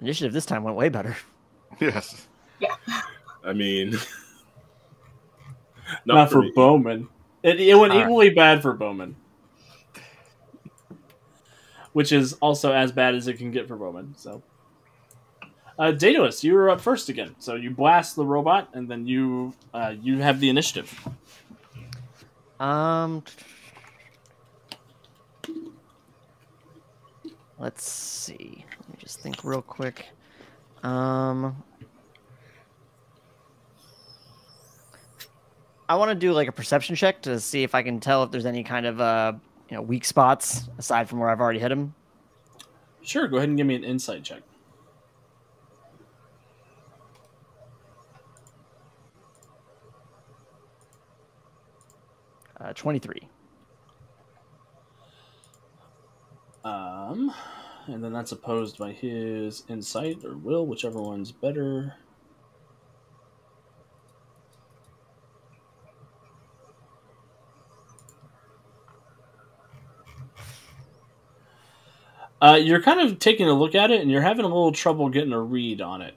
Initiative this time went way better. [LAUGHS] Yes. Yeah. I mean, Not, for me. Bowman. It, it went All right. equally bad for Bowman. Which is also as bad as it can get for Bowman. So, uh, Daedalus, you were up first again. So you blast the robot, and then you uh, you have the initiative. Um, let's see. Let me just think real quick. Um, I want to do like a perception check to see if I can tell if there's any kind of uh, you know, weak spots aside from where I've already hit him. Sure, go ahead and give me an insight check. Uh, Twenty-three. Um, and then that's opposed by his insight or will, whichever one's better. Uh, you're kind of taking a look at it, and you're having a little trouble getting a read on it.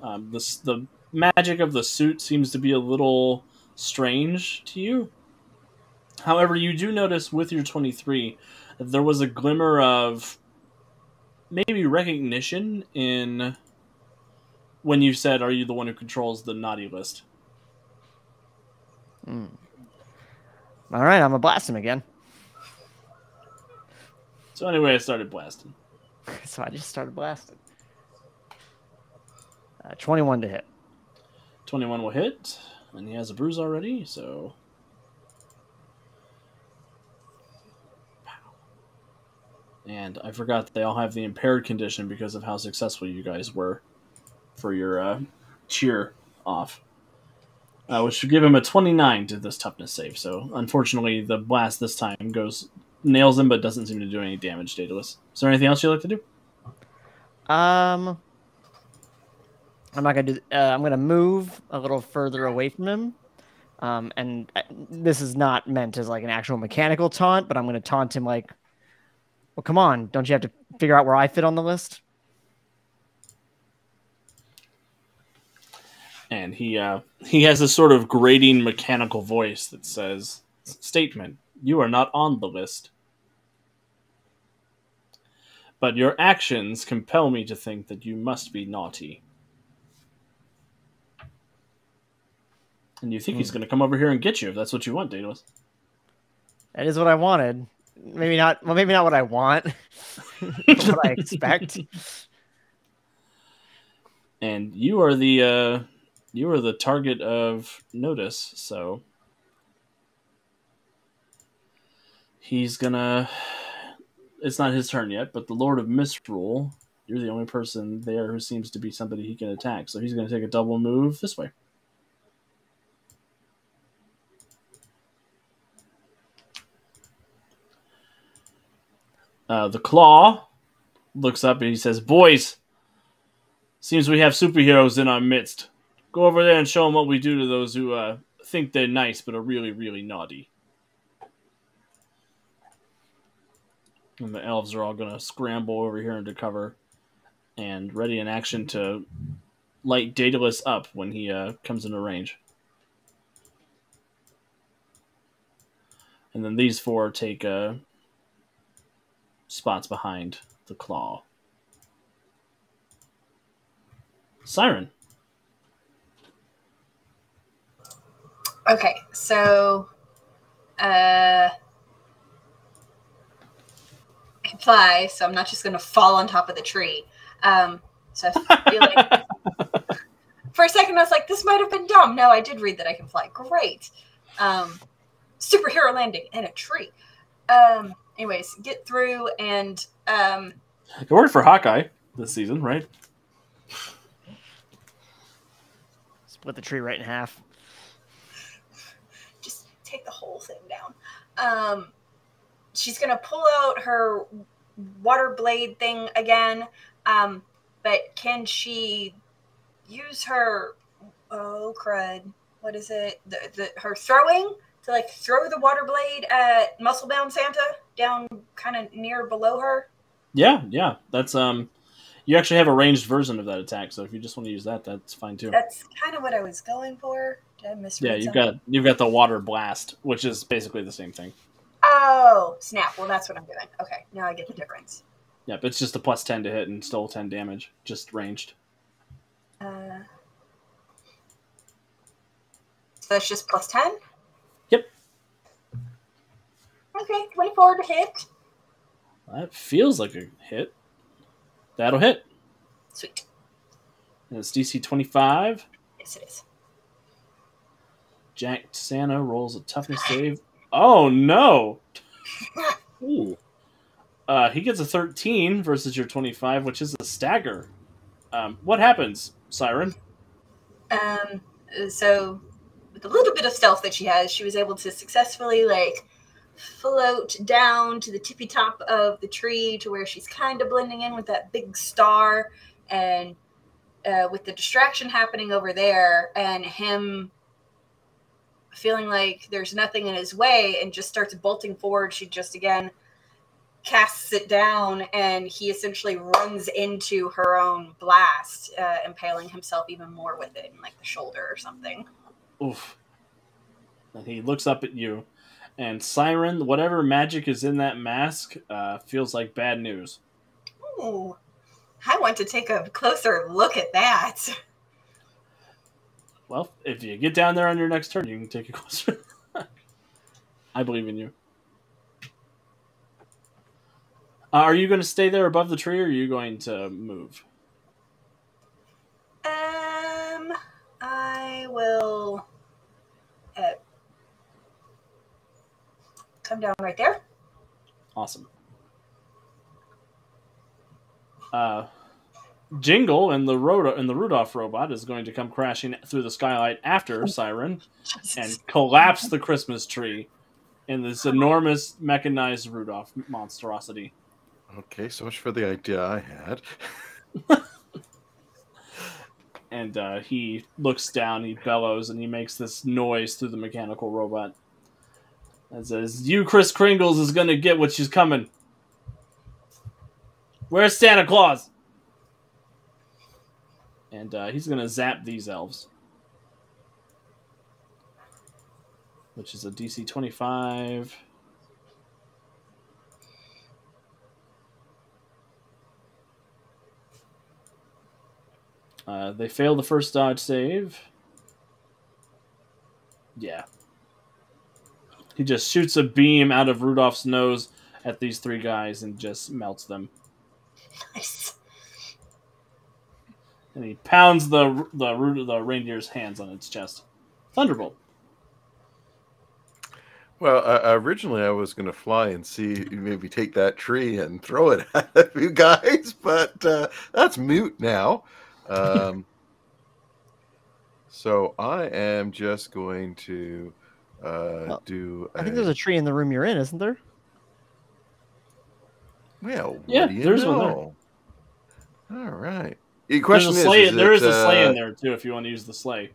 Um, the magic of the suit seems to be a little strange to you. However, you do notice with your 23 that there was a glimmer of maybe recognition in when you said, Are you the one who controls the naughty list? Hmm. All right, I'm gonna blast him again. So, anyway, I started blasting. [LAUGHS] so I just started blasting. Uh, Twenty-one to hit. 21 will hit, and he has a bruise already, so. And I forgot they all have the impaired condition because of how successful you guys were for your uh, cheer off. Uh, which should give him a 29 to this toughness save. So, unfortunately, the blast this time goes nails him, but doesn't seem to do any damage. Daedalus. Is there anything else you'd like to do? Um, I'm not gonna do. Uh, I'm gonna move a little further away from him. Um, and uh, this is not meant as like an actual mechanical taunt, but I'm gonna taunt him like, "Well, come on, don't you have to figure out where I fit on the list?" and he uh, he has this sort of grating mechanical voice that says, "Statement: You are not on the list, but your actions compel me to think that you must be naughty." And you think he's going to come over here and get you if that's what you want, Daedalus. That is what I wanted. Maybe not. Well, maybe not what I want. [LAUGHS] what I expect. And you are the uh, you are the target of notice, so he's gonna. It's not his turn yet, but the Lord of Misrule. You're the only person there who seems to be somebody he can attack, so he's gonna take a double move this way. Uh, the claw looks up and he says, "Boys, seems we have superheroes in our midst. Go over there and show them what we do to those who uh, think they're nice but are really, really naughty." And the elves are all gonna scramble over here into cover and ready in action to light Daedalus up when he uh, comes into range. And then these four take uh, spots behind the claw. Siren. Okay, so uh I can fly, so I'm not just gonna fall on top of the tree. Um so I feel like [LAUGHS] for a second I was like, this might have been dumb. No, I did read that I can fly. Great. Um superhero landing in a tree. Um anyways, get through and um It worked for Hawkeye this season, right? Split the tree right in half. [LAUGHS] just take the whole thing down. Um, she's gonna pull out her water blade thing again, um, but can she use her? Oh crud! What is it? The, the her throwing to like throw the water blade at muscle-bound Santa down kind of near below her. Yeah, yeah. That's um you actually have a ranged version of that attack, so if you just want to use that, that's fine too. That's kind of what I was going for. Did I misread Yeah, you've something? got you've got the water blast, which is basically the same thing. Oh snap! Well, that's what I'm doing. Okay, now I get the difference. Yep, it's just a plus ten to hit and still ten damage, just ranged. Uh, so that's just plus 10? Okay, 24 to hit. That feels like a hit. That'll hit. Sweet. And it's DC twenty five. Yes, it is. Jack Santa rolls a toughness save. Oh no! [LAUGHS] Ooh. Uh, he gets a 13 versus your 25, which is a stagger. Um, what happens, Siren? Um, so with a little bit of stealth that she has, she was able to successfully like float down to the tippy top of the tree to where she's kind of blending in with that big star, and uh, with the distraction happening over there, and him feeling like there's nothing in his way, and just starts bolting forward. She just again casts it down and he essentially runs into her own blast uh, impaling himself even more with it in like the shoulder or something Oof. And he looks up at you, and Siren, whatever magic is in that mask, uh, feels like bad news. Ooh, i want to take a closer look at that Well, if you get down there on your next turn, you can take a [LAUGHS] closer. I believe in you. Uh, are you going to stay there above the tree, or are you going to move? um i will uh, come down right there Awesome. Uh, Jingle and the Rhoda and the Rudolph robot is going to come crashing through the skylight after Siren and collapse the Christmas tree in this enormous mechanized Rudolph monstrosity. Okay, so much for the idea I had. [LAUGHS] And uh, he looks down, he bellows, and he makes this noise through the mechanical robot. And says, "You, Chris Kringles, is gonna get what she's coming. Where's Santa Claus?" And uh, he's gonna zap these elves, which is a DC twenty-five. Uh, they fail the first dodge save. Yeah. He just shoots a beam out of Rudolph's nose at these three guys and just melts them. nice And he pounds the the root the reindeer's hands on its chest. Thunderbolt. Well, uh, originally I was going to fly and see maybe take that tree and throw it [LAUGHS] at you guys, but uh, that's mute now. Um, [LAUGHS] so I am just going to uh, Well, do. I think there's a tree in the room you're in, isn't there? Well, what Yeah, do you there's one there. All right. The There's question a is, sleigh. is there it, is a sleigh uh, in there too if you want to use the sleigh.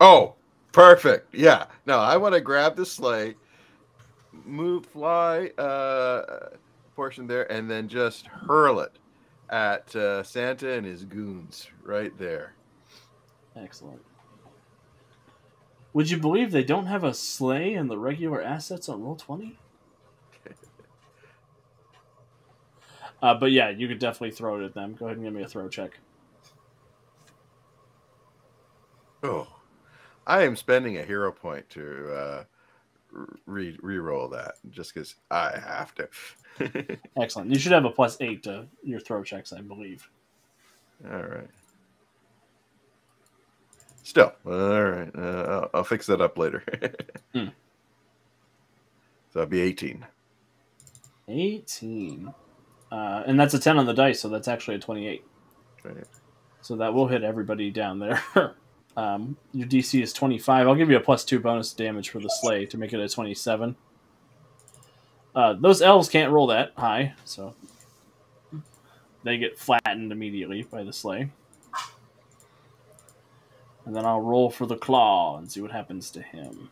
Oh, perfect. Yeah. No, I want to grab the sleigh, move, fly uh, portion there, and then just hurl it at uh, Santa and his goons right there. Excellent. Would you believe they don't have a sleigh in the regular assets on Roll20? [LAUGHS] Uh, but yeah, you could definitely throw it at them. Go ahead and give me a throw check. Oh, I am spending a hero point to uh, re re-roll that just because I have to. [LAUGHS] Excellent. You should have a plus eight to your throw checks, I believe. All right. Still, all right. Uh, I'll, I'll fix that up later. [LAUGHS] Hmm. So that'll be 18. 18. Uh, and that's a 10 on the dice, so that's actually a 28. Right. So that will hit everybody down there. [LAUGHS] um, your DC is 25. I'll give you a plus 2 bonus damage for the sleigh to make it a 27. Uh, those elves can't roll that high, so they get flattened immediately by the sleigh. And then I'll roll for the claw and see what happens to him.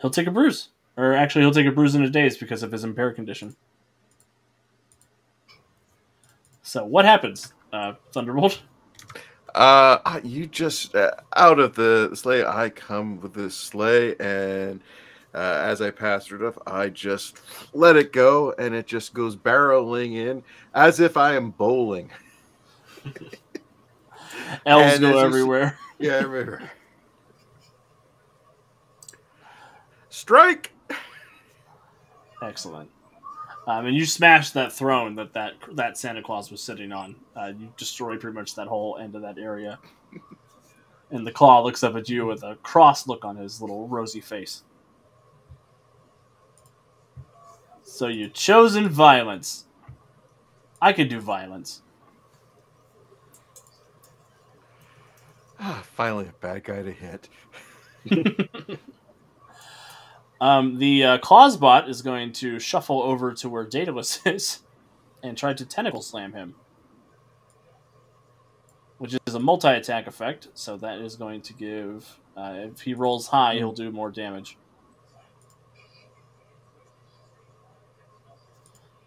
He'll take a bruise. Or actually, he'll take a bruise in a daze because of his impaired condition. So, what happens, uh, Thunderbolt? Uh, you just uh, out of the sleigh. I come with the sleigh, and uh, as I pass it off, I just let it go, and it just goes barreling in as if I am bowling. [LAUGHS] Elves go it's just- everywhere. Yeah, [LAUGHS] everywhere. Strike! Excellent. Um, and you smash that throne that, that that Santa Claus was sitting on. Uh, you destroy pretty much that whole end of that area. [LAUGHS] And the claw looks up at you with a cross look on his little rosy face. So you chosen violence. I could do violence. Ah, finally, a bad guy to hit. [LAUGHS] Um, the uh, Clawsbot is going to shuffle over to where Daedalus [LAUGHS] is and try to tentacle slam him. Which is a multi attack effect, so that is going to give. Uh, if he rolls high, he'll do more damage.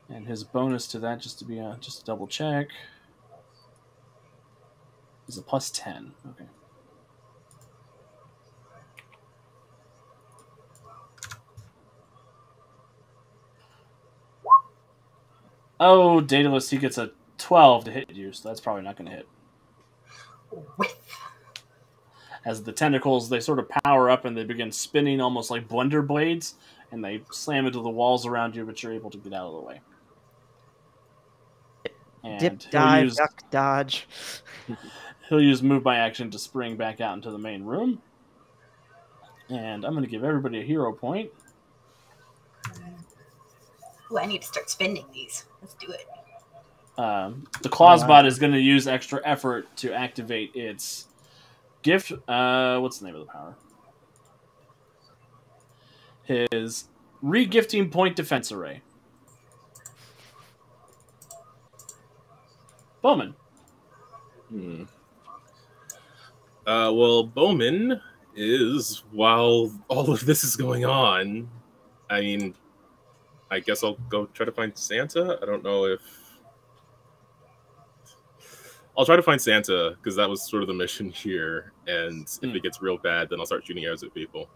And his bonus to that, just to be uh, just to double check, is a plus 10. Okay. Oh, Daedalus, he gets a 12 to hit you, so that's probably not going to hit. As the tentacles, they sort of power up and they begin spinning almost like blender blades, and they slam into the walls around you, but you're able to get out of the way. And Dip, dive, use, duck, dodge. [LAUGHS] he'll use move by action to spring back out into the main room. And I'm going to give everybody a hero point. Ooh, I need to start spending these. Let's do it. Um, the Clawsbot is going to use extra effort to activate its gift. Uh, what's the name of the power? His regifting point defense array. Bowman. Hmm. Uh, well, Bowman is while all of this is going on. I mean, I guess I'll go try to find Santa. I don't know if I'll try to find Santa because that was sort of the mission [LAUGHS] here. And if Hmm. it gets real bad, then I'll start shooting arrows at people.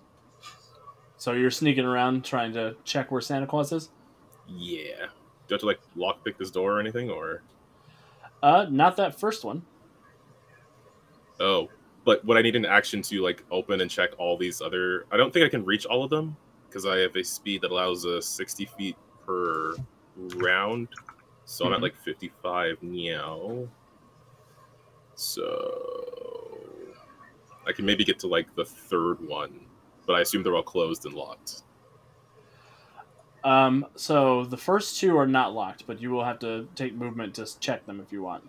So you're sneaking around trying to check where Santa Claus is? Yeah. Do I have to like lockpick this door or anything, or Uh, not that first one. oh? But would I need an action to like open and check all these other? I don't think I can reach all of them because I have a speed that allows a sixty feet per round. So I'm at Mhm. like fifty-five now. So I can maybe get to like the third one, but I assume they're all closed and locked. Um, so the first two are not locked, but you will have to take movement to check them if you want.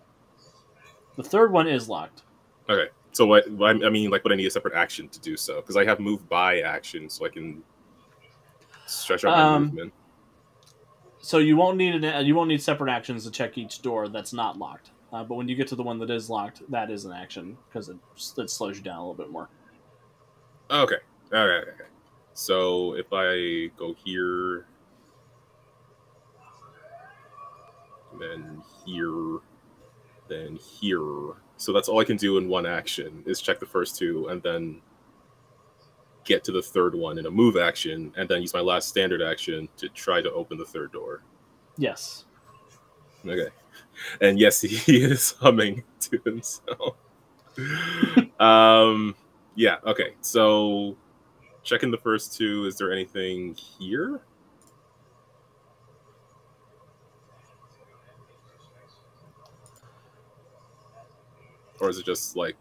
The third one is locked. Okay. So what? I I mean, like, would I need a separate action to do so? Because I have move by action, so I can stretch out my Um, movement. So you won't need an, you won't need separate actions to check each door that's not locked. Uh, but when you get to the one that is locked, that is an action because it it slows you down a little bit more. Okay. All right. Okay. So if I go here, then here, then here. So that's all I can do in one action is check the first two, and then get to the third one in a move action, and then use my last standard action to try to open the third door. Yes. Okay. And yes, he [LAUGHS] is humming to himself. [LAUGHS] um, yeah. Okay. So, checking the first two. Is there anything here? Or is it just like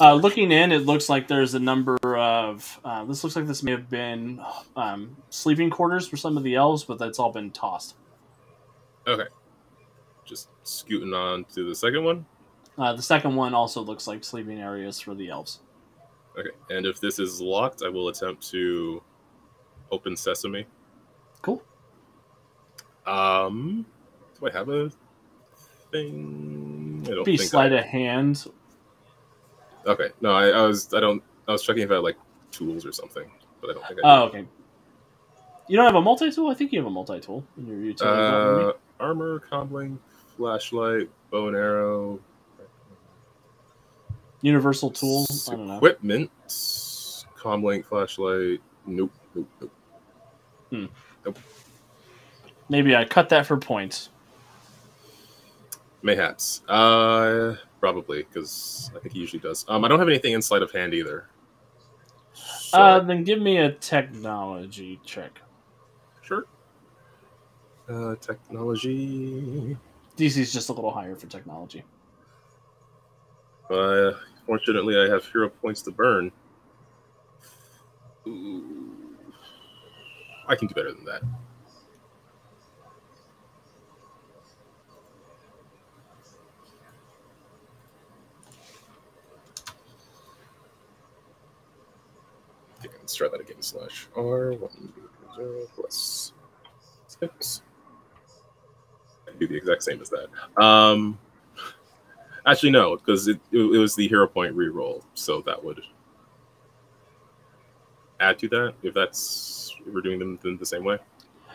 Uh, looking in, it looks like there's a number of. Uh, this looks like this may have been um, sleeping quarters for some of the elves, but that's all been tossed. Okay. Just scooting on to the second one. Uh, the second one also looks like sleeping areas for the elves. Okay. And if this is locked, I will attempt to open sesame. Cool. Um, do I have a thing? I don't Be sleight I... of hand. Okay. No, I, I was. I don't. I was checking if I had like tools or something, but I don't think I. Oh, okay. You don't have a multi tool? I think you have a multi tool in your utility. Uh, armor, comlink, flashlight, bow and arrow, Universal tool. I don't know. equipment, comlink, flashlight. Nope. Nope. Nope. Maybe I cut that for points. Mayhaps. Uh, probably because I think he usually does. Um, I don't have anything in sleight of hand either. So, Uh, then give me a technology check. sure. Uh, technology. DC's just a little higher for technology. Uh, fortunately, I have hero points to burn. Ooh. I can do better than that. Okay, let's try that again. Slash R one zero plus six. I do the exact same as that. Um, Actually, no, because it, it, it was the hero point reroll, so that would add to that if that's if we're doing them the, the same way.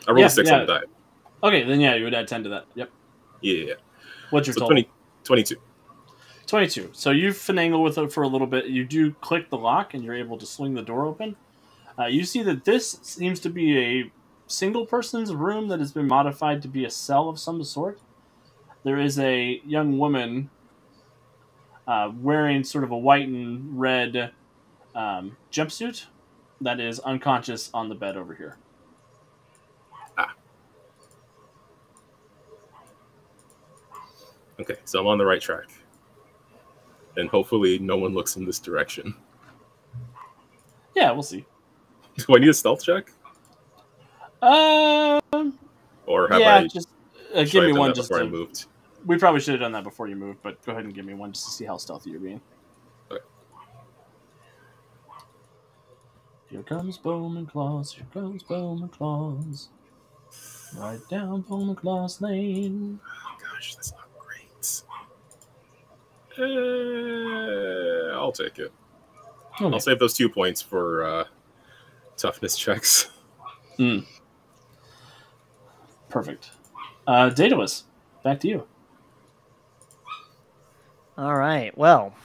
I rolled Yeah, a six yeah. on the die. Okay, then yeah, you would add 10 to that. Yep. Yeah. What's your So total? 20, 22. 22. So you finagle with it for a little bit. You do click the lock and you're able to swing the door open. Uh, you see that this seems to be a single person's room that has been modified to be a cell of some sort. There is a young woman uh, wearing sort of a white and red um, jumpsuit that is unconscious on the bed over here. Okay, so I'm on the right track. And hopefully no one looks in this direction. Yeah, we'll see. Do I need a stealth check? Um, Or have yeah, I just uh, give I me one just before I to, moved? We probably should have done that before you moved, but go ahead and give me one just to see how stealthy you're being. Okay. Here comes Bowman Claus, here comes Bowman Claus. Right down Bowman Claus Lane. Oh, gosh, that's not. Eh, I'll take it. Okay. I'll save those two points for uh, toughness checks. Perfect. Uh, Daedalus, back to you. All right. Well,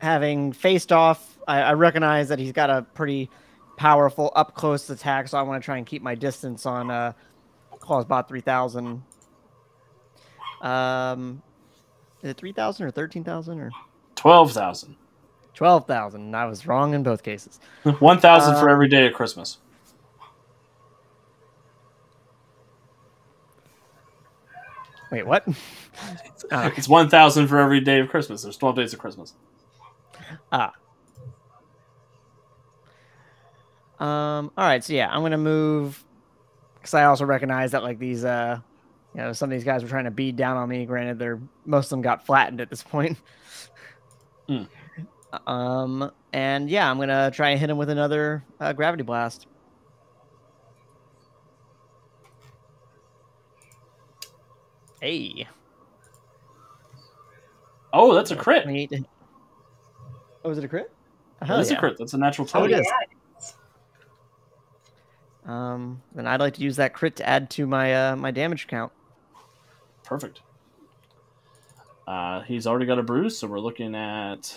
having faced off, I, I recognize that he's got a pretty powerful up close attack, so I want to try and keep my distance on uh, Clawsbot 3000. Um, is it 3000 or 13,000 or 12,000. 12,000? I was wrong in both cases. [LAUGHS] 1,000 for Uh, every day of Christmas. Wait, what? [LAUGHS] Ah, It's 1,000 for every day of Christmas. There's 12 days of Christmas. Ah. Um. All right. So yeah, I'm gonna move because I also recognize that like these uh, you know, some of these guys were trying to beat down on me. Granted, they're most of them got flattened at this point. Hmm. [LAUGHS] Um. And yeah, I'm gonna try and hit him with another uh, gravity blast. Hey. Oh, that's a crit. 28 to- Oh, is it a crit? That Hell is a crit. That's a natural Oh, 20. it is. Um, then I'd like to use that crit to add to my uh, my damage count. Perfect. Uh, he's already got a bruise, so we're looking at,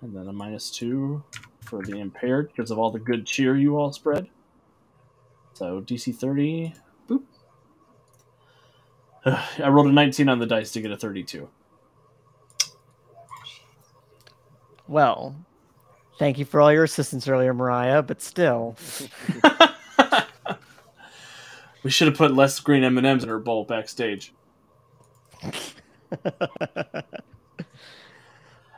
and then a minus two for the impaired because of all the good cheer you all spread. So DC 30. Boop. [SIGHS] I rolled a 19 on the dice to get a 32. Well, thank you for all your assistance earlier, Mariah, but still. [LAUGHS] we should have put less green M&Ms in her bowl backstage. [LAUGHS]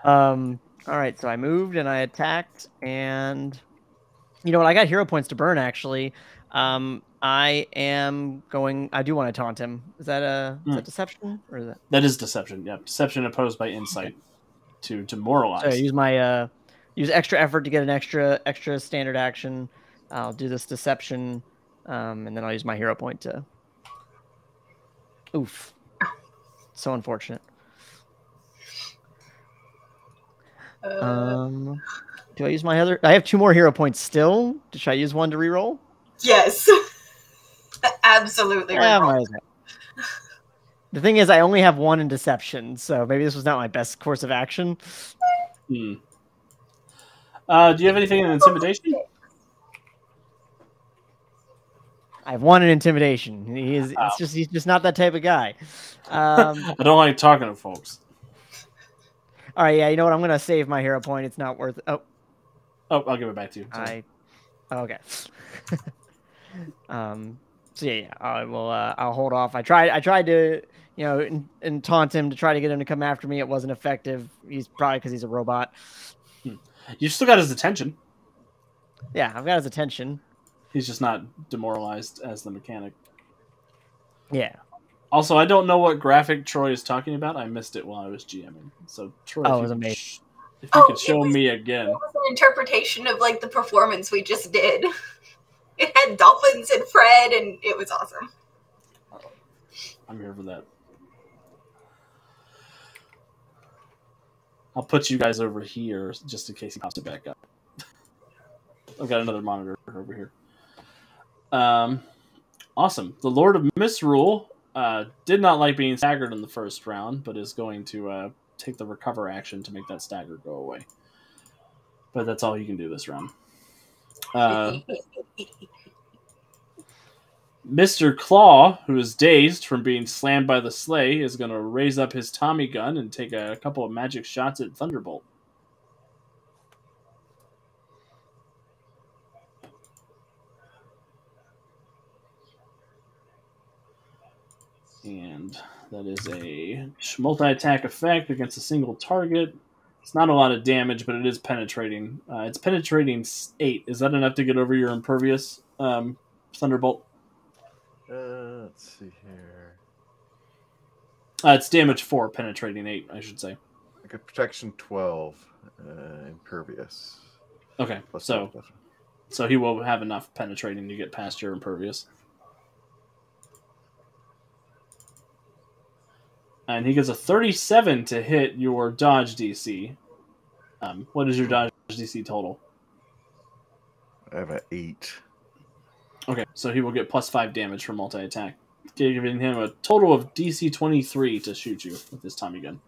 um. All right, so I moved and I attacked, and you know what? I got hero points to burn. Actually, um, I am going. I do want to taunt him. Is that a is Hmm. that deception or is that? That is deception. Yeah, deception opposed by insight to demoralize. So I use my uh, use extra effort to get an extra extra standard action. I'll do this deception, um, and then I'll use my hero point to. Oof. So unfortunate. Uh, Um, do I use my other? I have two more hero points still. Should I use one to reroll? yes. [LAUGHS] Absolutely. Yeah, reroll. might as well. The thing is, I only have one in deception, so maybe this was not my best course of action. Hmm. Uh, do you have anything in intimidation? I have one in intimidation. He is. Oh. It's just he's just not that type of guy. Um, [LAUGHS] I don't like talking to folks. all right, yeah. You know what? I'm gonna save my hero point. It's not worth. Oh, Oh, I'll give it back to you. Sorry. I. okay. [LAUGHS] um. So yeah, yeah. I will. Uh, I'll hold off. I tried. I tried to, you know, and, and taunt him to try to get him to come after me. It wasn't effective. He's probably because he's a robot. You still got his attention. Yeah, I've got his attention. He's just not demoralized as the mechanic. Yeah. Also, I don't know what graphic Troy is talking about. I missed it while I was GMing. So, Troy, Oh, if was you could amazing. sh- if you Oh, could show was- me again. It was an interpretation of like the performance we just did. [LAUGHS] It had dolphins and Fred, and it was awesome. I'm here for that. I'll put you guys over here just in case he pops it back up. [LAUGHS] I've got another monitor over here. Um, awesome. The Lord of Misrule uh, did not like being staggered in the first round, but is going to uh, take the recover action to make that stagger go away. But that's all he can do this round. Uh, [LAUGHS] Mr. Claw, who is dazed from being slammed by the sleigh, is going to raise up his Tommy gun and take a couple of magic shots at Thunderbolt. And that is a multi attack effect against a single target. It's not a lot of damage, but it is penetrating. Uh, it's penetrating 8. Is that enough to get over your impervious, um, Thunderbolt? Uh, let's see here. Uh, it's damage four, penetrating eight, I should say. I got protection 12, uh, impervious. Okay, Plus so so he will have enough penetrating to get past your impervious. And he gets a 37 to hit your dodge DC. Um, what is your dodge DC total? I have an 8. Okay, so he will get plus five damage from multi attack, giving him a total of DC 23 to shoot you with his Tommy gun.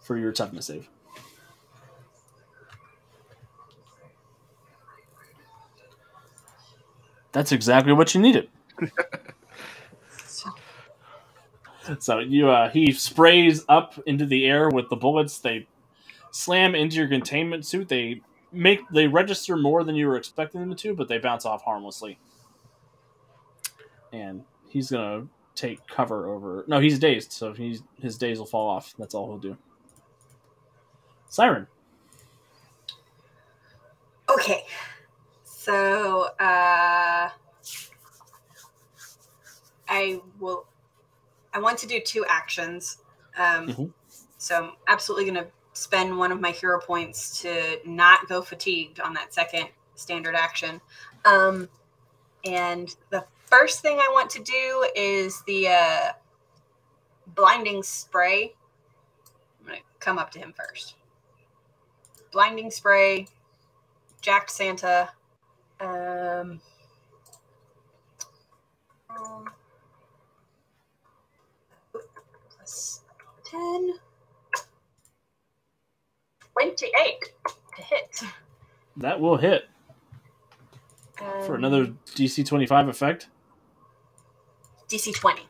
For your toughness save. That's exactly what you needed. [LAUGHS] so you, uh, he sprays up into the air with the bullets. They slam into your containment suit. They make they register more than you were expecting them to, but they bounce off harmlessly. And he's gonna take cover over. No, he's dazed, so he's his daze will fall off. That's all he'll do. Siren. Okay. So, uh, I will. I want to do two actions. Um, Mhm. So I'm absolutely going to spend one of my hero points to not go fatigued on that second standard action. Um, and the first thing I want to do is the uh, blinding spray. I'm going to come up to him first. Blinding spray, Jack Santa. Um, um, plus 10. hit. That will hit for Um, another DC 25 effect. DC 20.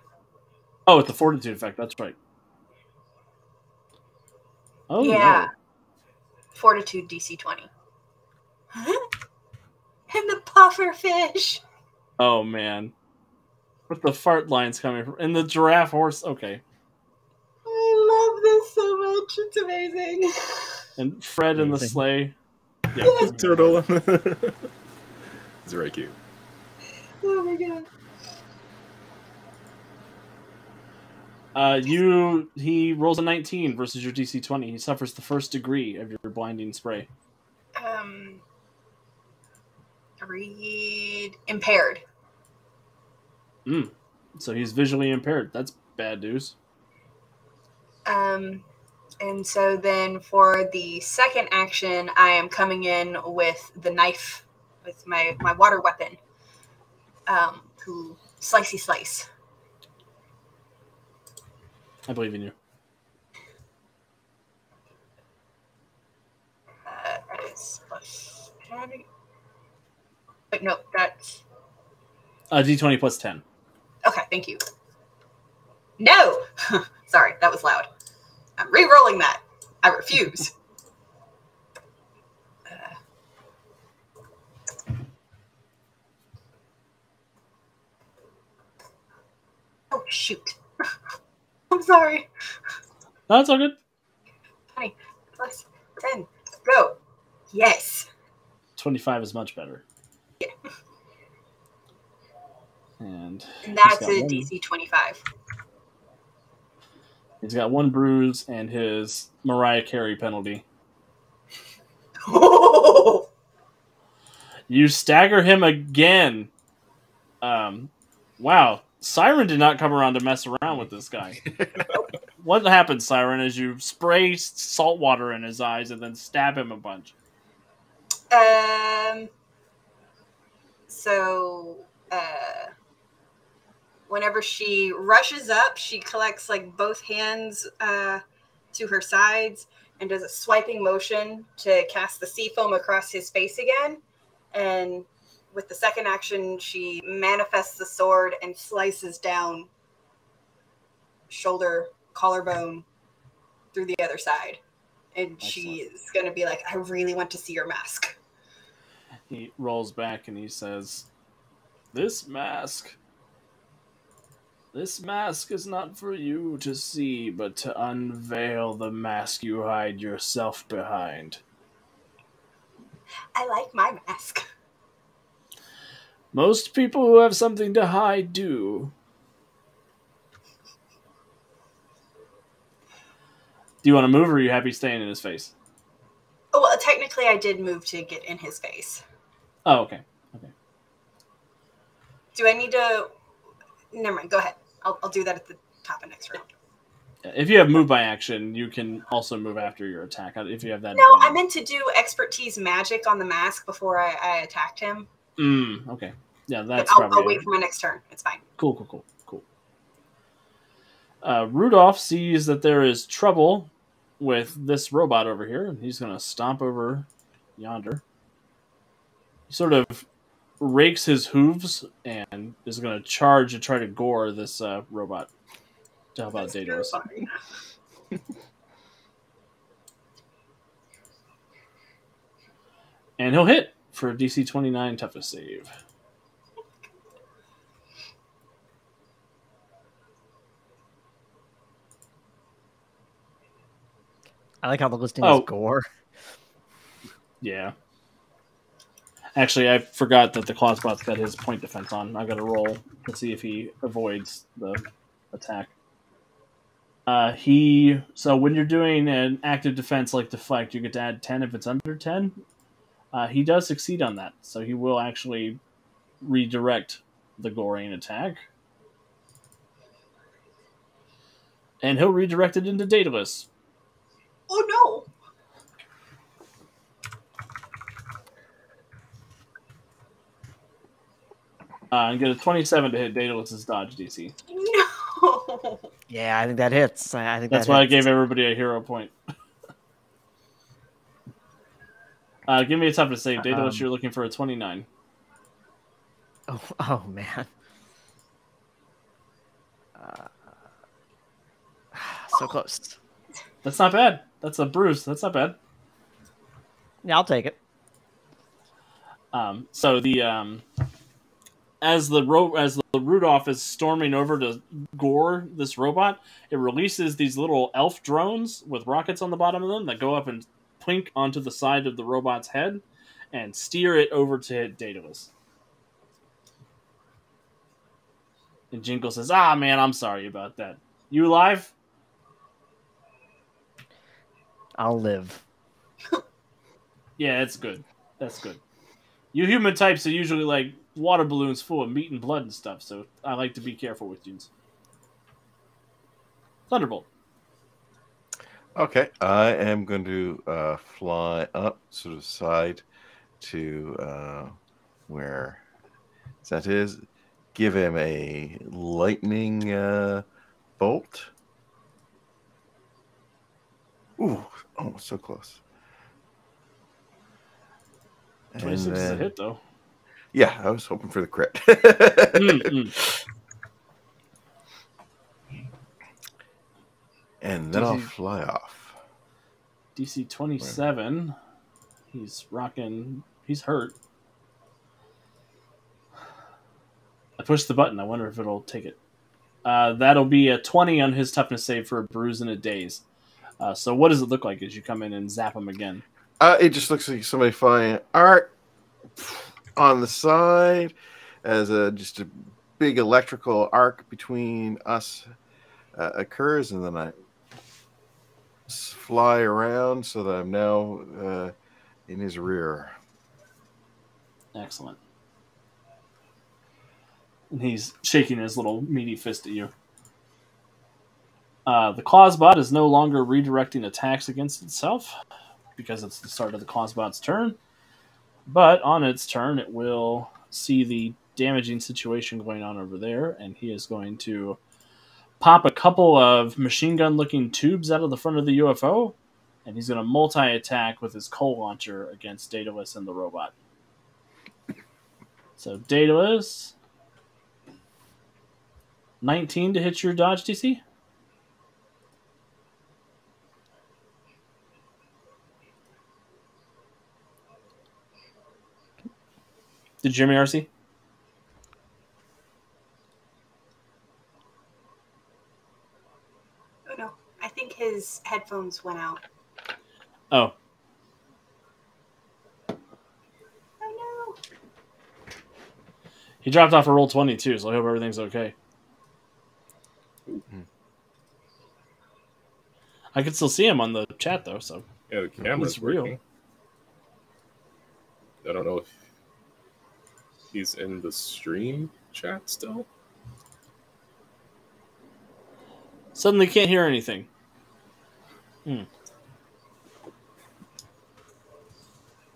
Oh, with the fortitude effect. That's right. Oh, yeah. no. Fortitude DC 20. [LAUGHS] and the puffer fish. Oh, man. With the fart lines coming from. And the giraffe horse. Okay. I love this so much. It's amazing. And Fred in the sleigh. Yeah. [LAUGHS] Turtle. [LAUGHS] it's very cute. Oh my god. Uh, you he rolls a 19 versus your DC 20. He suffers the first degree of your blinding spray. Um, read impaired. So he's visually impaired. That's bad news. Um, and so then for the second action, I am coming in with the knife, with my my water weapon. Um, to slicey slice. I believe in you. Uh, that is plus ten. Wait, no, that's Uh, D20 plus 10. okay. Thank you. No, [LAUGHS] sorry, that was loud. Re-rolling that. I refuse. Uh, [LAUGHS] oh shoot! [LAUGHS] I'm sorry. That's all good. Twenty plus ten. Go. Yes. 25 is much better. Yeah. And And that's a. DC 25. He's got one bruise and his Mariah Carey penalty. [LAUGHS] You stagger him again. Um, wow. Siren did not come around to mess around with this guy. [LAUGHS] what happened, Siren, as you spray salt water in his eyes and then stab him a bunch? Um. So, uh, whenever she rushes up, she collects like both hands uh, to her sides and does a swiping motion to cast the sea foam across his face again. And with the second action, she manifests the sword and slices down shoulder, collarbone through the other side. And she is going to be like, I really want to see your mask. He rolls back and he says, This mask. This mask is not for you to see, but to unveil the mask you hide yourself behind. I like my mask. Most people who have something to hide do. Do you want to move or are you happy staying in his face? Oh, well, technically, I did move to get in his face. Oh, okay. okay. Do I need to? Never mind. Go ahead. I'll, I'll do that at the top of next round. If you have move by action, you can also move after your attack. If you have that. No, I meant to do expertise magic on the mask before I, I attacked him. Mm, okay. Yeah, But that's I'll, probably I'll wait for my next turn. It's fine. Cool, cool, cool, cool. Uh, Rudolph sees that there is trouble with this robot over here, and he's going to stomp over yonder. He sort of rakes his hooves and is going to charge to try to gore this uh, robot. To help out That's Daedalus. terrifying. [LAUGHS] And he'll hit for a DC 29 toughest save. I like how the listing Oh. is gore. Yeah. Actually, I forgot that the Clawsbot's got his point defense on. I've got to roll to see if he avoids the attack. Uh, he so when you're doing an active defense like deflect, you get to add ten if it's under ten. Uh, he does succeed on that, so he will actually redirect the goring attack, and he'll redirect it into Daedalus. Oh no! Uh, and get a twenty-seven to hit Daedalus's dodge DC. No! [LAUGHS] Yeah, I think that hits. I, think That's that why I gave everybody a hero point. [LAUGHS] Uh, give me a time to save. Daedalus, Um, you're looking for a 29. Oh, [LAUGHS] oh man. Uh, [SIGHS] so close. That's not bad. That's a bruise. That's not bad. Yeah, I'll take it. Um, so the um, as the ro- as the Rudolph is storming over to gore this robot, it releases these little elf drones with rockets on the bottom of them that go up and plink onto the side of the robot's head and steer it over to hit Daedalus. And Jingle says, "Ah, man, I'm sorry about that. You alive?" I'll live. [LAUGHS] Yeah, it's good. That's good. You human types are usually like water balloons full of meat and blood and stuff, so I like to be careful with you. Thunderbolt. Okay, I am going to uh, fly up, sort of side to uh, where that is. Give him a lightning uh, bolt. Ooh, oh, so close. And 26 is a hit, though. Yeah, I was hoping for the crit. Mm, mm. [LAUGHS] and then I'll fly off. DC 27. He's rocking. He's hurt. I pushed the button. I wonder if it'll take it. Uh, that'll be a 20 on his toughness save for a bruise and a daze. Uh, so, what does it look like as you come in and zap him again? Uh, it just looks like somebody flying art on the side as a just a big electrical arc between us uh, occurs, and then I fly around so that I'm now uh, in his rear. Excellent. And he's shaking his little meaty fist at you. Uh, the Clawsbot is no longer redirecting attacks against itself because it's the start of the Clawsbot's turn. But on its turn, it will see the damaging situation going on over there, and he is going to pop a couple of machine gun looking tubes out of the front of the UFO, and he's going to multi attack with his coal launcher against Daedalus and the robot. So Daedalus, 19 to hit your dodge DC. Did you hear me, RC? Oh no, I think his headphones went out. Oh, Oh he dropped off a roll 22, so I hope everything's okay. Hmm. I can still see him on the chat, though, so. Yeah, the camera's real. working. I don't know if he's in the stream chat still. Suddenly can't hear anything. Oh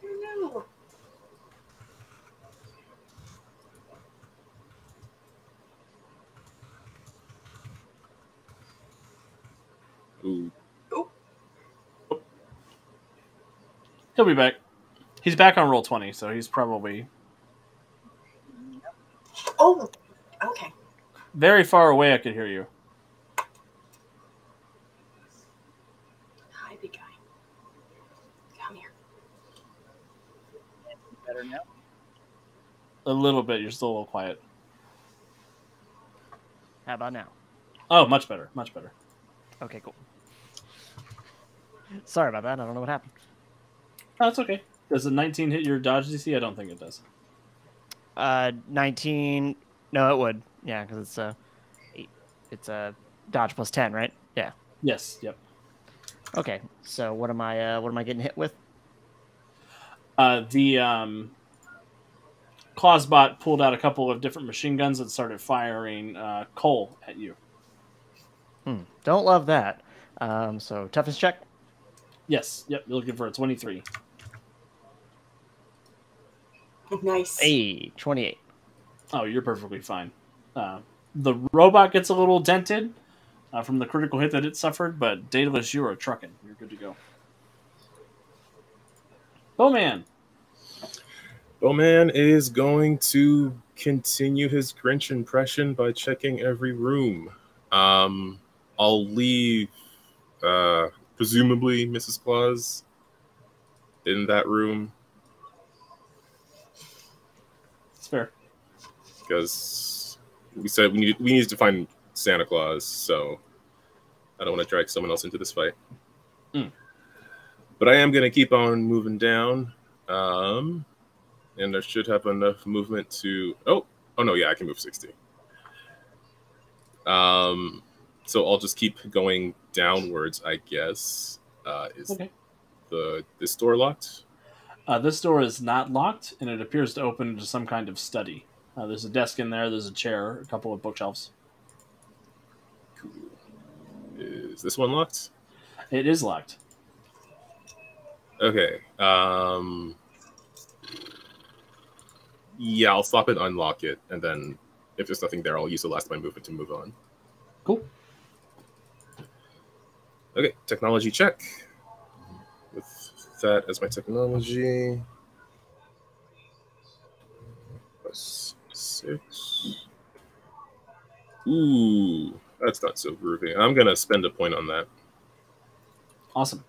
no. Ooh, He'll be back. He's back on Roll20, so he's probably Oh, okay. very far away. I could hear you. Hi, big guy. Come here. Better now. A little bit. You're still a little quiet. How about now? Oh, much better. Much better. Okay, cool. Sorry about that. I don't know what happened. Oh, that's okay. Does a 19 hit your dodge DC? I don't think it does. Uh, 19. No, it would. Yeah, because it's a, eight. it's a dodge plus 10, right? Yeah. Yes. Yep. Okay. So what am I? Uh, what am I getting hit with? Uh, the um, Clawsbot pulled out a couple of different machine guns and started firing uh, coal at you. Hmm. Don't love that. Um, so toughness check. Yes. Yep. You're looking for a 23. Nice. Hey, 28. Oh, you're perfectly fine. Uh, the robot gets a little dented uh, from the critical hit that it suffered, but Daedalus, you are trucking. You're good to go. Bowman. Bowman is going to continue his Grinch impression by checking every room. Um, I'll leave, uh, presumably Mrs. Claus in that room It's fair. Because we said we need we need to find Santa Claus, so I don't want to drag someone else into this fight. Mm. But I am gonna keep on moving down, um, and I should have enough movement to. Oh, oh no, yeah, I can move sixty. Um, so I'll just keep going downwards, I guess. Uh, is Okay. the this door locked? Uh, this door is not locked, and it appears to open into some kind of study. Uh, there's a desk in there. There's a chair, a couple of bookshelves. Cool. Is this one locked? It is locked. Okay. Um. Yeah, I'll stop and unlock it, and then if there's nothing there, I'll use the last of my movement to move on. Cool. Okay, technology check. With that as my technology. Plus six. Ooh, that's not so groovy. I'm gonna spend a point on that. Awesome.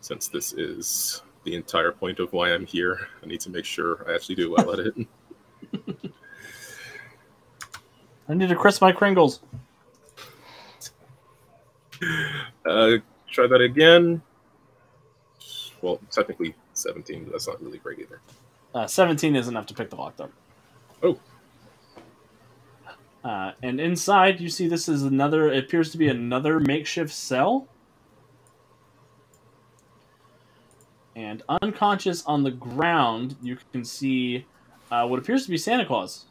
Since this is the entire point of why I'm here, I need to make sure I actually do well at it. [LAUGHS] I need to crisp my Kringles. Uh, try that again. Well, technically 17, but that's not really great either. Uh, 17 is enough to pick the lock, though. Oh. Uh, and inside, you see this is another, it appears to be another makeshift cell. And unconscious on the ground, you can see uh, what appears to be Santa Claus.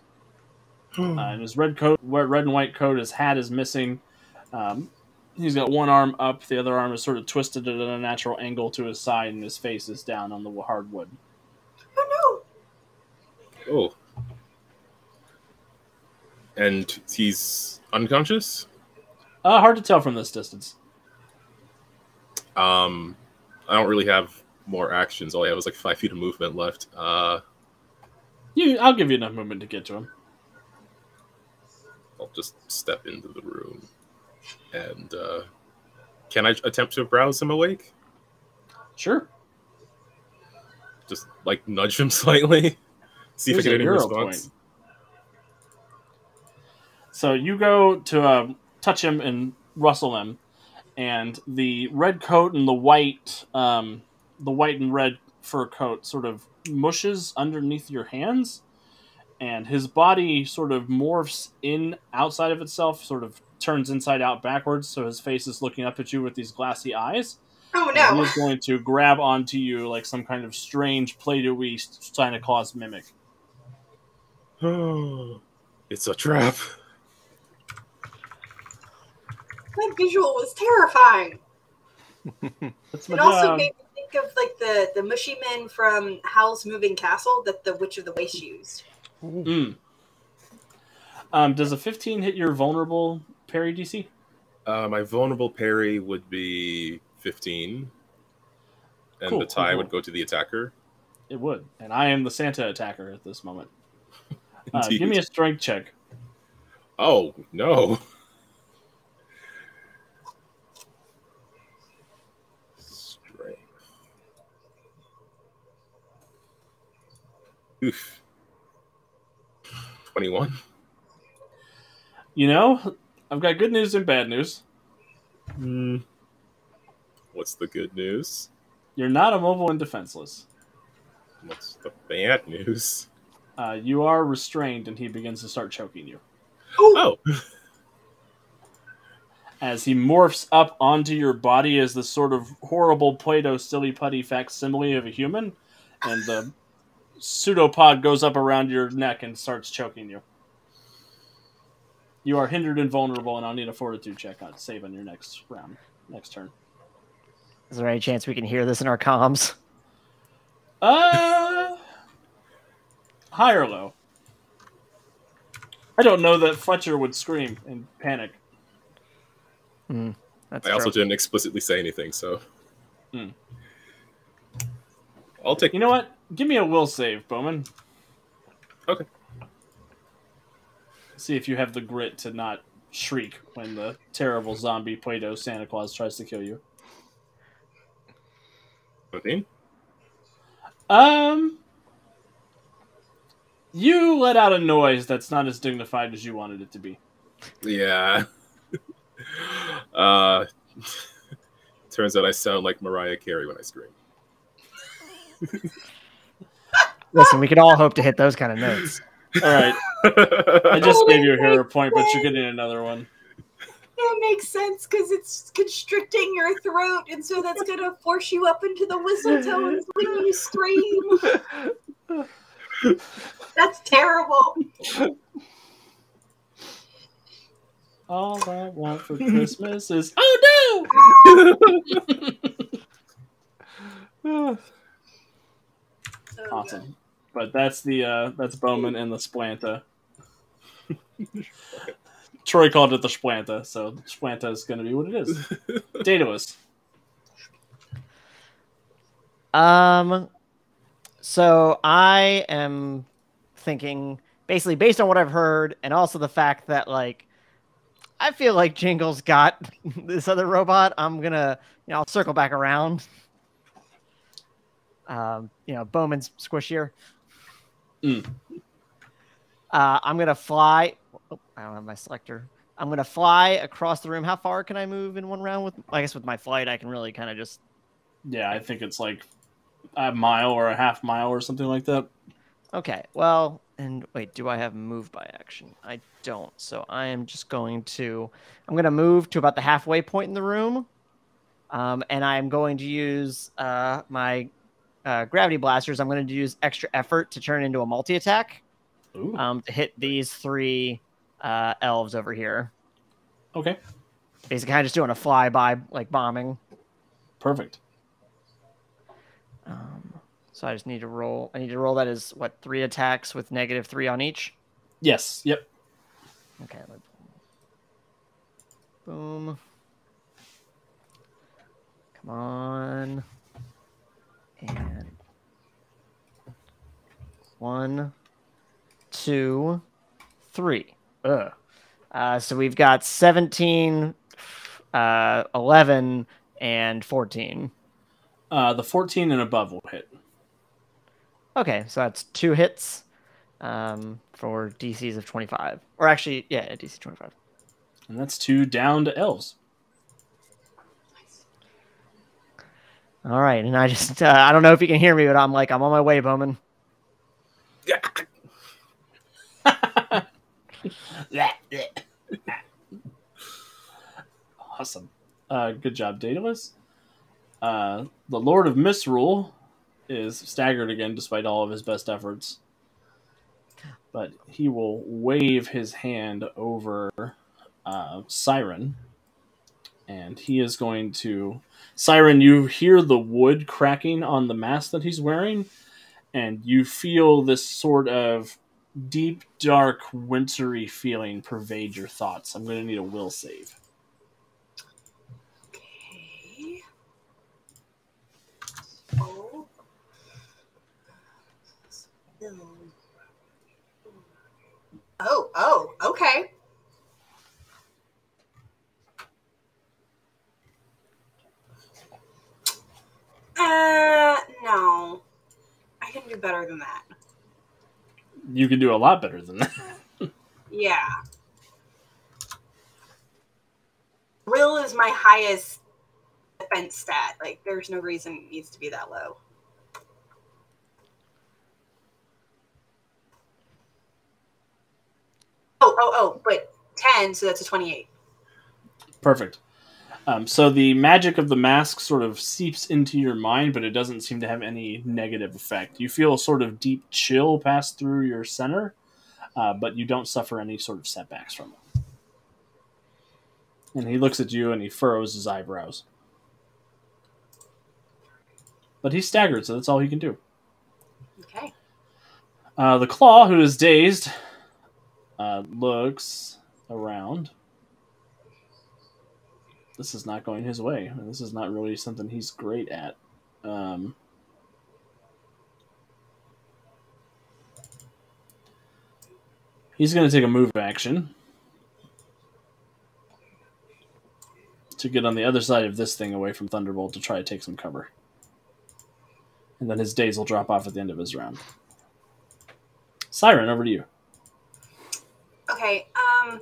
Uh, and his red coat, red and white coat, his hat is missing. Um, he's got one arm up, the other arm is sort of twisted at an unnatural angle to his side, and his face is down on the hardwood. Oh. And he's unconscious? Uh, hard to tell from this distance. Um, I don't really have more actions. All I have is like five feet of movement left. Uh, You, I'll give you enough movement to get to him. I'll just step into the room. And uh, can I attempt to browse him awake? Sure. Just like nudge him [LAUGHS] slightly? See Here's if I a get any response. point. So you go to uh, touch him and rustle him, and the red coat and the white, um, the white and red fur coat sort of mushes underneath your hands, and his body sort of morphs in outside of itself, sort of turns inside out backwards, so his face is looking up at you with these glassy eyes. Oh no! he is going to grab onto you like some kind of strange Play-Doh-y Santa Claus mimic. [SIGHS] it's a trap. That visual was terrifying. [LAUGHS] That's my It also made me think of like the the mushy men from Howl's Moving Castle that the Witch of the Waste used. Mm. Um, does a 15 hit your vulnerable parry DC? Uh, my vulnerable parry would be 15. And Cool, the tie cool, would go to the attacker. It would. And I am the Santa attacker at this moment. [LAUGHS] Uh, give me a strength check. Oh, no. Strength. Oof. 21. You know, I've got good news and bad news. Hmm. What's the good news? You're not immobile and defenseless. What's the bad news? Uh, you are restrained, and he begins to start choking you. Oh, [LAUGHS] As he morphs up onto your body as this sort of horrible Play-Doh silly putty facsimile of a human, and the pseudopod goes up around your neck and starts choking you. You are hindered and vulnerable, and I'll need a fortitude check on save on your next round, next turn. Is there any chance we can hear this in our comms? Uh, high or low? I don't know that Fletcher would scream and panic. That's I also didn't explicitly say anything, so Hmm. I'll take You know what? Give me a will save, Bowman. Okay. See if you have the grit to not shriek when the terrible zombie Play-Doh Santa Claus tries to kill you. 15. Um, you let out a noise that's not as dignified as you wanted it to be. Yeah. uh, turns out I sound like Mariah Carey when I scream. Listen, we can all hope to hit those kind of notes. All right, I just gave you a hero point, but you're getting another one. That makes sense because it's constricting your throat, and so that's gonna force you up into the whistle tones when you scream. [LAUGHS] [LAUGHS] That's terrible. All I want for [LAUGHS] Christmas is oh no! [LAUGHS] awesome, but that's the uh, that's Bowman and the Splanta. Troy called it the Splanta, so the Splanta is going to be what it is. Daedalus. Um, so I am thinking basically based on what I've heard, and also the fact that like I feel like Jingle's got [LAUGHS] this other robot. I'm gonna, you know, I'll circle back around. Um, you know, Bowman's squishier. Mm. Uh, I'm gonna fly. Oh, I don't have my selector. I'm gonna fly across the room. How far can I move in one round? With I guess with my flight, I can really kind of just Yeah, I think it's like a mile or a half mile or something like that. Okay, well, and wait, do I have move by action? I don't. So I am just going to, I'm going to move to about the halfway point in the room. Um, and I'm going to use uh, my uh, gravity blasters. I'm going to use extra effort to turn into a multi attack um, to hit these three uh, elves over here. Okay, Basically, kind of just doing a flyby, like bombing. perfect. Um, so I just need to roll. I need to roll that as what three attacks with negative three on each. Yes, yep. Okay. let- Boom. Come on. And one, two, three. Ugh. Uh, so we've got 17, uh, 11, and 14. Uh, the 14 and above will hit. Okay, so that's two hits um, for DCs of 25. Or actually, yeah, DC 25. And that's two down to elves. All right, and I just uh, I don't know if you can hear me, but I'm like I'm on my way, Bowman. [LAUGHS] awesome. Uh, good job, Daedalus. Uh, the Lord of Misrule is staggered again despite all of his best efforts. But he will wave his hand over uh, Siren. And he is going to. Siren, you hear the wood cracking on the mask that he's wearing. And you feel this sort of deep, dark, wintry feeling pervade your thoughts. I'm going to need a will save. Oh, oh, okay. Uh, no. I can do better than that. You can do a lot better than that. Yeah. Will is my highest defense stat. Like, there's no reason it needs to be that low. Oh, oh, but 10, so that's a 28. Perfect. Um, so the magic of the mask sort of seeps into your mind, but it doesn't seem to have any negative effect. You feel a sort of deep chill pass through your center, uh, but you don't suffer any sort of setbacks from it. And he looks at you and he furrows his eyebrows. But he's staggered, so that's all he can do. Okay. Uh, the claw, who is dazed, uh, looks around. this is not going his way. This is not really something he's great at. Um, he's going to take a move action to get on the other side of this thing away from Thunderbolt to try to take some cover. And then his daze will drop off at the end of his round. Siren, over to you. Okay. Um.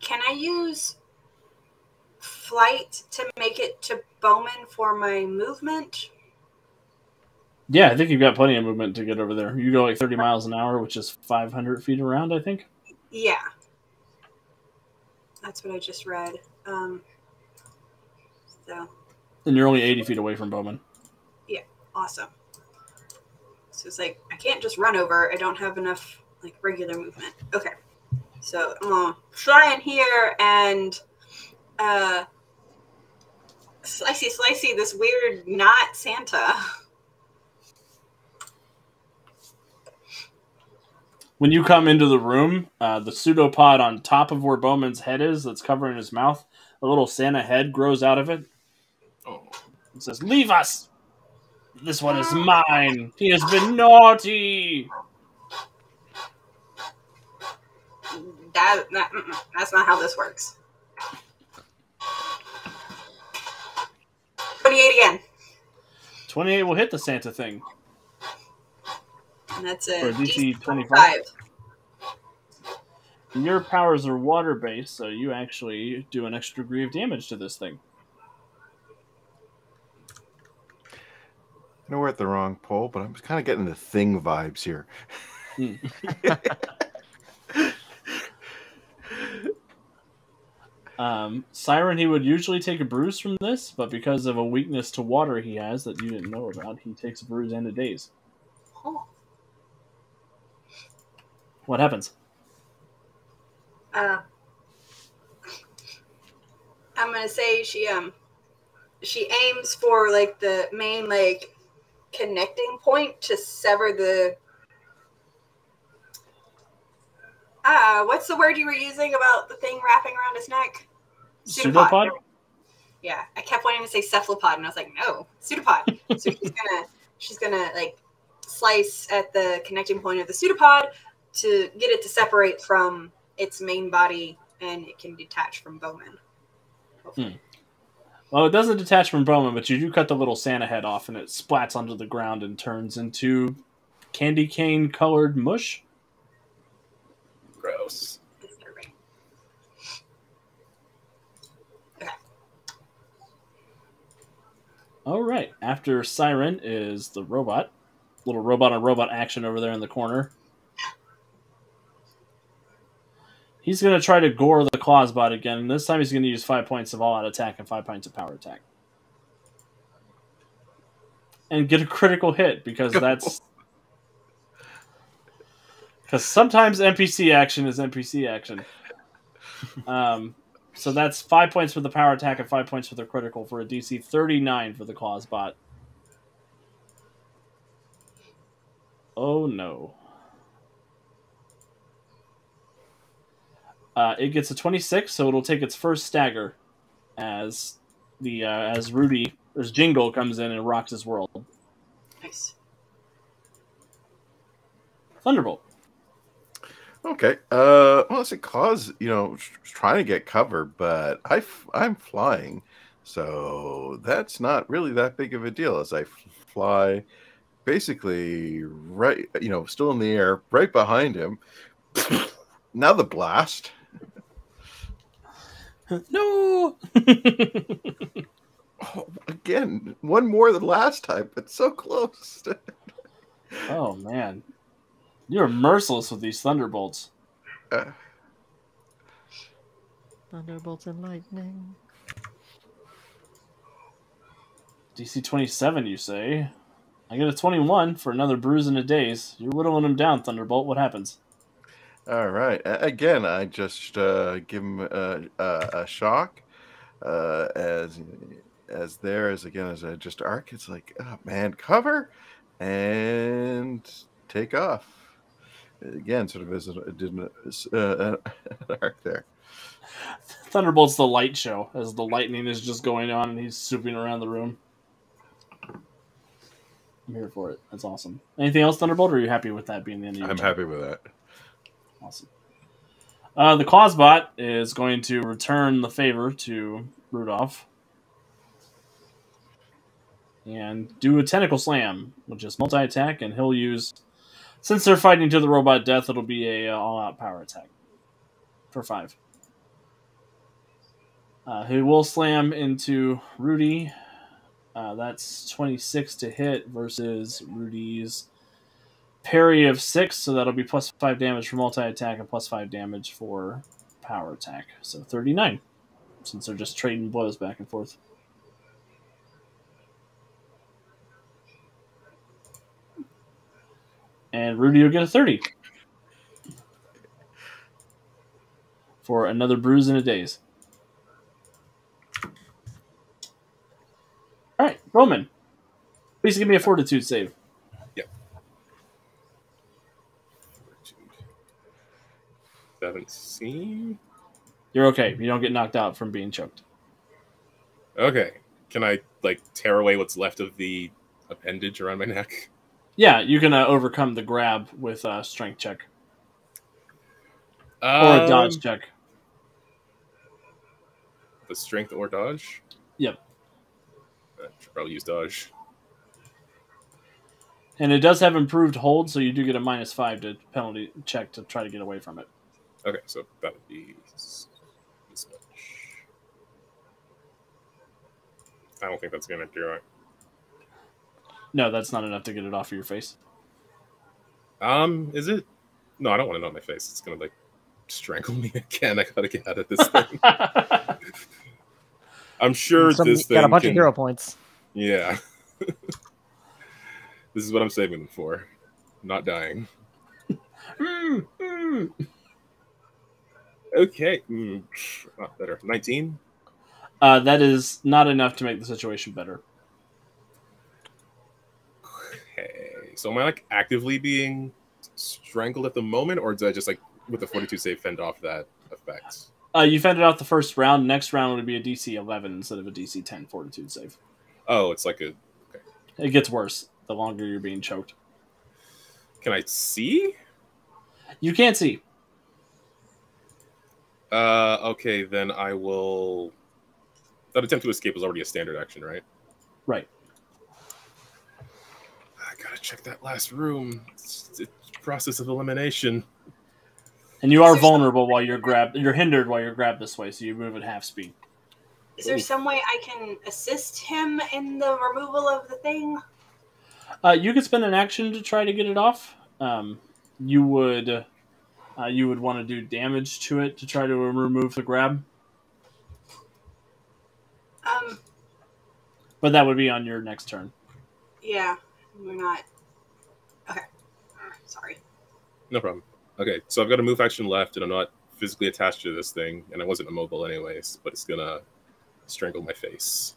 Can I use flight to make it to Bowman for my movement? Yeah, I think you've got plenty of movement to get over there. You go like 30 miles an hour, which is 500 feet around, I think. Yeah. That's what I just read. Um. So And you're only 80 feet away from Bowman. Yeah, awesome. So it's like I can't just run over. I don't have enough like regular movement. Okay. So I'm gonna fly in here and uh slicey slicey this weird not Santa. When you come into the room, uh, the pseudopod on top of where Bowman's head is, that's covering his mouth, a little Santa head grows out of it. Oh. It says, Leave us! This one is mine! He has been naughty! That, that that's not how this works. 28 again. 28 will hit the Santa thing. And that's For DC DC 25. 25. And your powers are water based, so you actually do an extra degree of damage to this thing. I know we're at the wrong pole, but I'm kind of getting the thing vibes here. Hmm. [LAUGHS] [LAUGHS] Um, Siren, he would usually take a bruise from this, but because of a weakness to water he has that you didn't know about, he takes a bruise and a daze. Oh. What happens? Uh, I'm gonna say she um she aims for like the main like connecting point to sever the ah what's the word you were using about the thing wrapping around his neck? Pseudopod? Yeah, I kept wanting to say cephalopod, and I was like, no, pseudopod. so [LAUGHS] she's gonna she's gonna like slice at the connecting point of the pseudopod to get it to separate from its main body, and it can detach from Bowman. Hopefully. Well, it doesn't detach from Bowman, but you do cut the little Santa head off, and it splats onto the ground and turns into candy cane colored mush. Gross. All right. After Siren is the robot. Little robot on robot action over there in the corner. He's going to try to gore the Clawsbot again. And this time he's going to use five points of all out attack and five points of power attack. And get a critical hit because [LAUGHS] that's. Because sometimes NPC action is NPC action. [LAUGHS] Um, so that's five points for the power attack and five points for the critical for a DC 39 for the claws bot. Oh no. Uh, it gets a 26, so it'll take its first stagger as the uh, as Rudy as Jingle comes in and rocks his world. Nice. Thunderbolt. Okay. Uh, well, it's a cause, you know, trying to get cover, but I f- I'm flying, so that's not really that big of a deal as I fly basically right, you know, still in the air, right behind him. [LAUGHS] now the blast. [LAUGHS] no. Oh, [LAUGHS] again, one more than last time, but so close. oh man, you're merciless with these thunderbolts. Uh, Thunderbolts and lightning. DC 27, you say? I get a 21 for another bruise and a daze. You're whittling him down, Thunderbolt. What happens? all right. Again, I just uh, give him a, a, a shock uh, as as there as again as I just arc. It's like, oh, man, cover and take off. Again, sort of as a, didn't uh, [LAUGHS] an arc there. Thunderbolt's the light show as the lightning is just going on and he's swooping around the room. I'm here for it. That's awesome. Anything else, Thunderbolt, or are you happy with that being the end I'm turn? happy with that. Awesome. Uh, the Clawsbot is going to return the favor to Rudolph and do a Tentacle Slam, which is multi attack, and he'll use. Since they're fighting to the robot death, it'll be a uh, all out power attack for five. Uh, he will slam into Rudy. Uh, that's 26 to hit versus Rudy's parry of six, so that'll be plus five damage for multi attack and plus five damage for power attack. So 39, since they're just trading blows back and forth. And Rudy will get a 30 for another bruise in a daze. All right, Roman, please give me a fortitude save. Yep. Seventeen. You're okay. You don't get knocked out from being choked. Okay. Can I like tear away what's left of the appendage around my neck? Yeah, you can uh, overcome the grab with a strength check or a Um, dodge check. The strength or dodge? Yep. I should probably use dodge. And it does have improved hold, so you do get a minus five to penalty check to try to get away from it. Okay, so that would be this much. I don't think that's gonna do it. No, that's not enough to get it off of your face. Um, is it? No, I don't want it on my face. It's gonna like strangle me [LAUGHS] again. I gotta get out of this thing. [LAUGHS] I'm sure Some- this thing got a bunch can- of hero points. Yeah. [LAUGHS] this is what I'm saving them for. Not dying. Mm, mm. Okay. Mm, not better. 19? Uh, that is not enough to make the situation better. Okay. So am I like actively being strangled at the moment, or did I just like with the 42 save fend off that effect? Uh, you fended off the first round. Next round would be a DC 11 instead of a DC 10 fortitude save. Oh, it's like a. It gets worse the longer you're being choked. Can I see? You can't see. Uh, okay, then I will. That attempt to escape was already a standard action, right? Right. I gotta check that last room. It's, it's process of elimination. And you are vulnerable while you're grabbed. You're hindered while you're grabbed this way, so you move at half speed. Is there some way I can assist him in the removal of the thing? Uh, you could spend an action to try to get it off. Um, you would, uh, you would want to do damage to it to try to remove the grab, Um, but that would be on your next turn. yeah, we're not. Okay, sorry. No problem. Okay, so I've got a move action left, and I'm not physically attached to this thing, and I wasn't immobile anyways, but it's gonna strangle my face.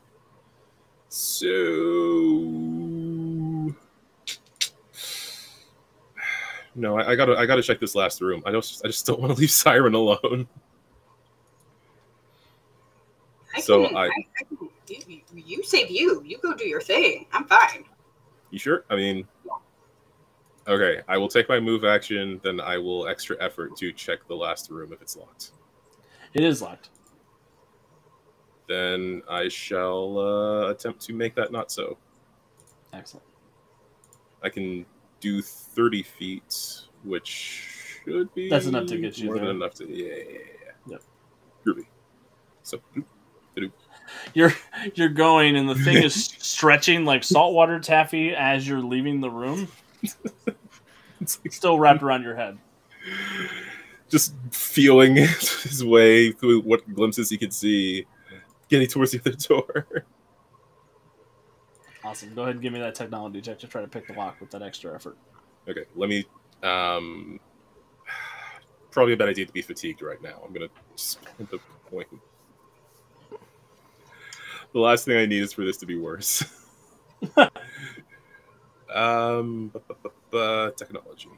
So no, I, I gotta I gotta check this last room. I don't I just don't [LAUGHS] want to leave Siren alone. I So can, I- I, I can, you, you save you. You go do your thing. I'm fine. You sure? I mean, okay. I will take my move action, then I will extra effort to check the last room if it's locked. It is locked. Then I shall uh, attempt to make that not so. Excellent. I can do 30 feet, which should be That's enough to get you more there. than enough to yeah, yeah, yeah, yeah. Yep. Groovy. So bloop. You're you're going, and the thing is [LAUGHS] stretching like saltwater taffy as you're leaving the room, it's like still wrapped around your head. just feeling [LAUGHS] his way through what glimpses he could see, getting towards the other door. Awesome. Go ahead and give me that technology check to try to pick the lock with that extra effort. Okay, let me. Um, [SIGHS] probably a bad idea to be fatigued right now. I'm gonna spend the point. The last thing I need is for this to be worse. [LAUGHS] um, technology.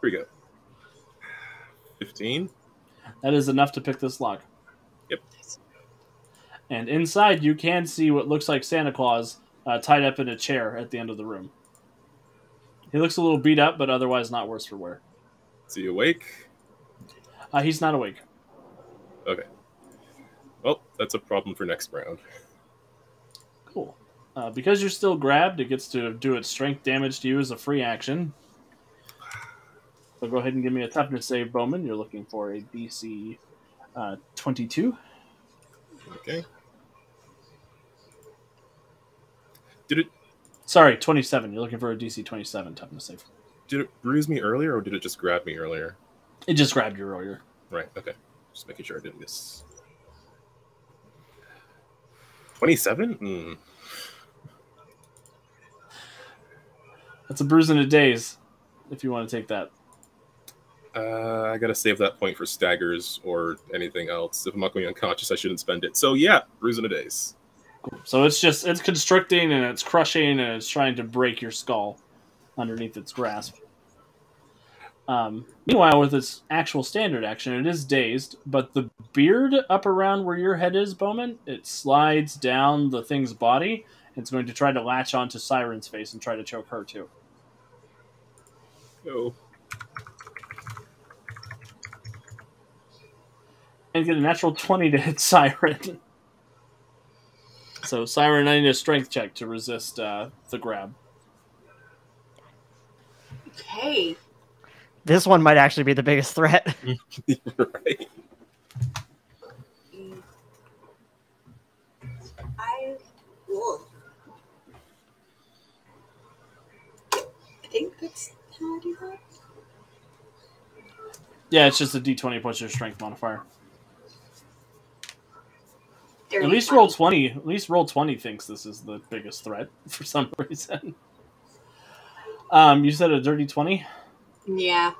Here we go. Fifteen. That is enough to pick this lock. Yep. And inside, you can see what looks like Santa Claus uh, tied up in a chair at the end of the room. He looks a little beat up, but otherwise not worse for wear. Is he awake? Uh, he's not awake. Okay. Well, that's a problem for next round. Cool. Uh, because you're still grabbed, it gets to do its strength damage to you as a free action. So go ahead and give me a toughness save, Bowman. You're looking for a DC uh, 22. Okay. Did it Sorry, 27. You're looking for a DC 27 toughness save. did it bruise me earlier or did it just grab me earlier? It just grabbed you earlier. Right. Okay. Just making sure I didn't miss. Twenty-seven. Hmm. That's a bruise in a daze, if you want to take that. Uh, I gotta save that point for staggers or anything else. If I'm not going unconscious, I shouldn't spend it. So yeah, bruise in a daze. So it's just it's constricting and it's crushing and it's trying to break your skull underneath its grasp. Um, meanwhile, with its actual standard action, it is dazed, but the beard up around where your head is, Bowman, it slides down the thing's body. It's going to try to latch onto Siren's face and try to choke her too. Oh. And get a natural 20 to hit Siren. So, Siren, I need a strength check to resist uh, the grab. Okay. This one might actually be the biggest threat. [LAUGHS] [LAUGHS] right. I. Whoa. I think that's how I do that. Yeah, it's just a d20 plus your strength modifier. Dirty At least Roll20. At least Roll20 thinks this is the biggest threat [LAUGHS] for some reason. Um, you said a dirty 20? Yeah.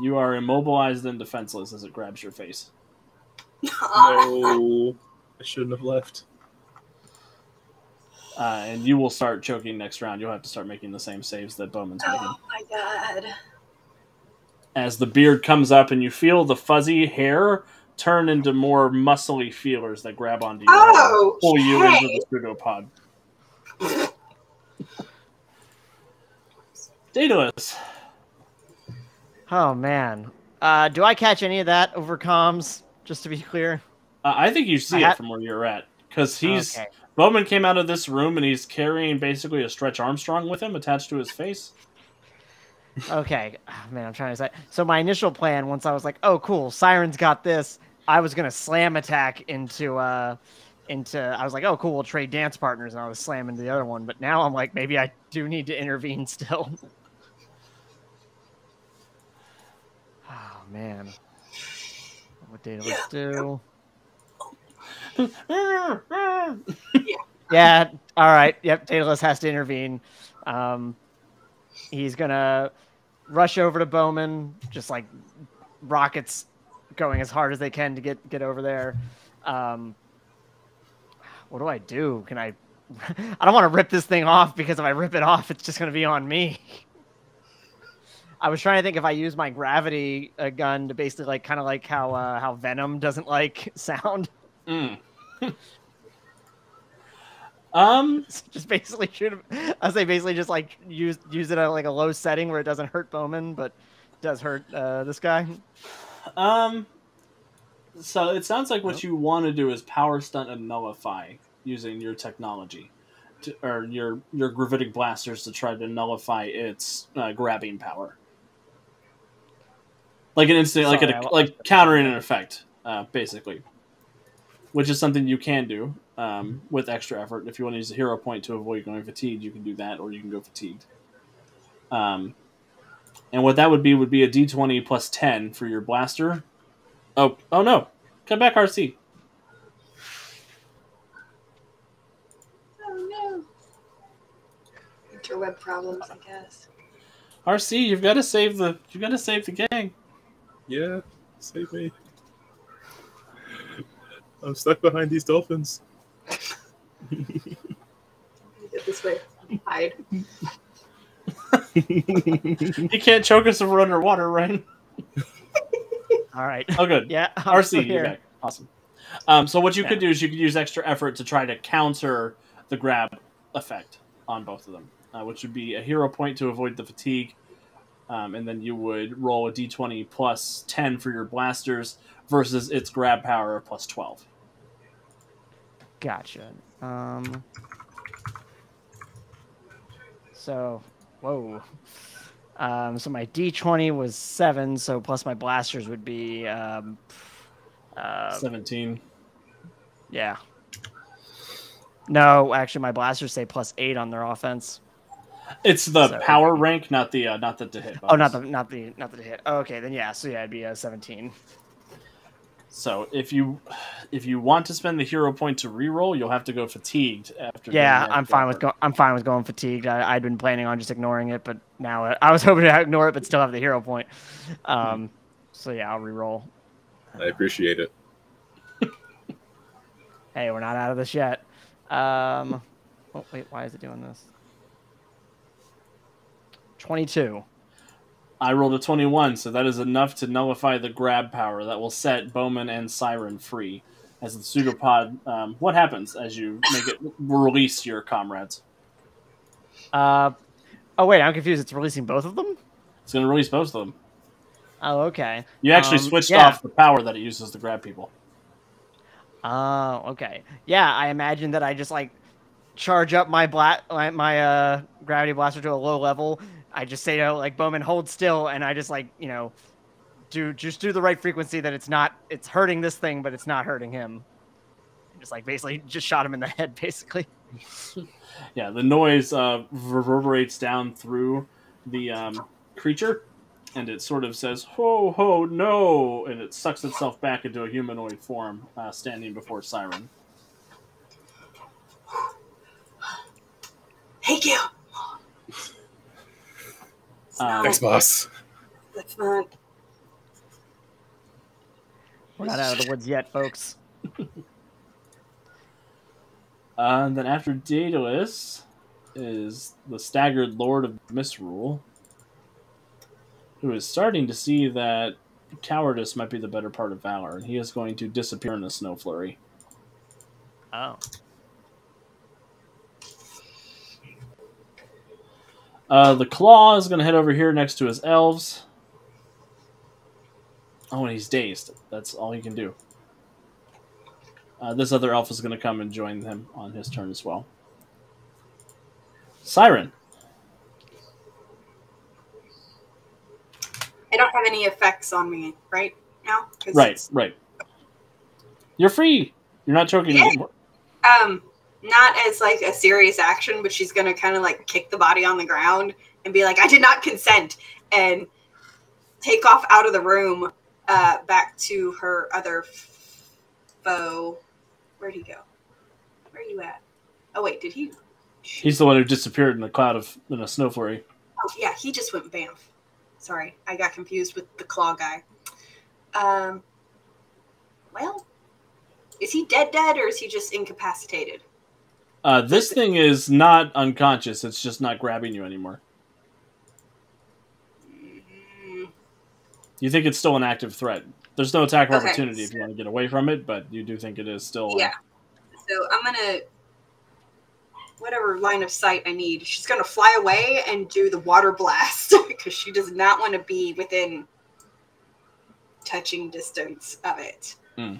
You are immobilized and defenseless as it grabs your face. No. I shouldn't have left. Uh, and you will start choking next round. You'll have to start making the same saves that Bowman's making. Oh my god. As the beard comes up and you feel the fuzzy hair turn into more muscly feelers that grab onto you Oh, and pull you into okay. the pseudopod. Daedalus. Oh man. Uh, do I catch any of that over comms? Just to be clear. Uh, I think you see I it from where you're at because he's Okay. Bowman came out of this room and he's carrying basically a Stretch Armstrong with him attached to his face. Okay. Ah, man, I'm trying to say. So my initial plan, once I was like, "Oh, cool, Siren's got this," I was gonna slam attack into uh, into. I was like, "Oh, cool, we'll trade dance partners," and I was slamming the other one. But now I'm like, maybe I do need to intervene [LAUGHS] still. Man. What data let's do? [LAUGHS] Yeah. All right. Yep. Daedalus has to intervene. Um, he's gonna rush over to Bowman, just like rockets going as hard as they can to get get over there. Um, what do I do? Can I? [LAUGHS] I don't want to rip this thing off because if I rip it off, it's just gonna be on me. I was trying to think if I use my gravity uh, gun to basically like kind of like how uh, how Venom doesn't like [LAUGHS] sound. Mm. [LAUGHS] um, just basically shoot him. I say basically just like use use it at like a low setting where it doesn't hurt Bowman, but does hurt uh, this guy. um. So it sounds like what you want to do is power stunt and nullify using your technology, to, or your your gravitic blasters to try to nullify its uh, grabbing power. Like an instant, like Sorry, an, I- like countering an effect, uh, basically. Which is something you can do um, with extra effort. If you want to use a hero point to avoid going fatigued, you can do that, or you can go fatigued. Um, and what that would be would be a d20 plus 10 for your blaster. Oh, oh no. Come back, RC. Oh no. Interweb problems, I guess. RC, you've got to save the you've got to save the gang. Yeah, save me. I'm stuck behind these dolphins. Get this way. Hide. [LAUGHS] You can't choke us if we're underwater, right? All right. Oh, good. Yeah. I'm RC, you're here. back. Awesome. Um, so what you could do is you could use extra effort to try to counter the grab effect on both of them, uh, which would be a hero point to avoid the fatigue, um, and then you would roll a d20 plus 10 for your blasters versus its grab power of plus 12. Gotcha. Um. So, whoa. Um, so my D20 was seven, so plus my blasters would be, um, uh, 17. yeah. No, actually, my blasters say plus eight on their offense. It's the So- power rank, not the uh, not the to hit. Oh, not the not the not the hit. Okay, then yeah. So yeah, it'd be a seventeen. So if you if you want to spend the hero point to reroll, you'll have to go fatigued after. Yeah, I'm fine with effort. go- I'm fine with going fatigued. I, I'd been planning on just ignoring it, but now I- I was [LAUGHS] hoping to ignore it, but still have the hero point. Um, so yeah, I'll reroll. I appreciate it. Hey, we're not out of this yet. Um, oh wait, why is it doing this? Twenty-two. I rolled a 21, so that is enough to nullify the grab power that will set Bowman and Siren free. As the pseudopod, um, what happens as you make it release your comrades? Uh, oh wait, I'm confused. It's releasing both of them. It's going to release both of them. Oh, okay. You actually Um, switched yeah. off the power that it uses to grab people. Oh, okay. Yeah, I imagine that I just like charge up my bla- my, my uh gravity blaster to a low level. I just say to like Bowman, hold still, and I just like you know do just do the right frequency that it's not it's hurting this thing, but it's not hurting him. Just like basically just shot him in the [LAUGHS] head, basically. [LAUGHS] Yeah, the noise uh, reverberates down through the um, creature, and it sort of says "ho ho no," and it sucks itself back into a humanoid form, uh, standing before Siren. Thank you. Um, Thanks, boss. That's not. We're not out of the woods yet, folks. [LAUGHS] Uh, and then after Daedalus is the staggered Lord of Misrule, who is starting to see that cowardice might be the better part of valor, and he is going to disappear in a snow flurry. Oh, Uh, the Claw is going to head over here next to his elves. Oh, and he's dazed. That's all he can do. Uh, this other elf is going to come and join him on his turn as well. Siren. I don't have any effects on me right now. Right, it's- right. You're free. You're not choking Yeah. anymore. Um, not as like a serious action, but she's gonna kind of like kick the body on the ground and be like, "I did not consent," and take off out of the room, uh, back to her other foe. Where'd he go? Where are you at? Oh wait, did he? He's the one who disappeared in a cloud of in a snow flurry. Oh yeah, he just went bamf. Sorry, I got confused with the claw guy. Um, well, is he dead dead or is he just incapacitated? Uh, this thing is not unconscious. It's just not grabbing you anymore. You think it's still an active threat. There's no attack of Okay. opportunity if you want to get away from it, but you do think it is still. uh, Yeah. So I'm gonna whatever line of sight I need. She's gonna fly away and do the water blast [LAUGHS] because she does not want to be within touching distance of it. Hmm.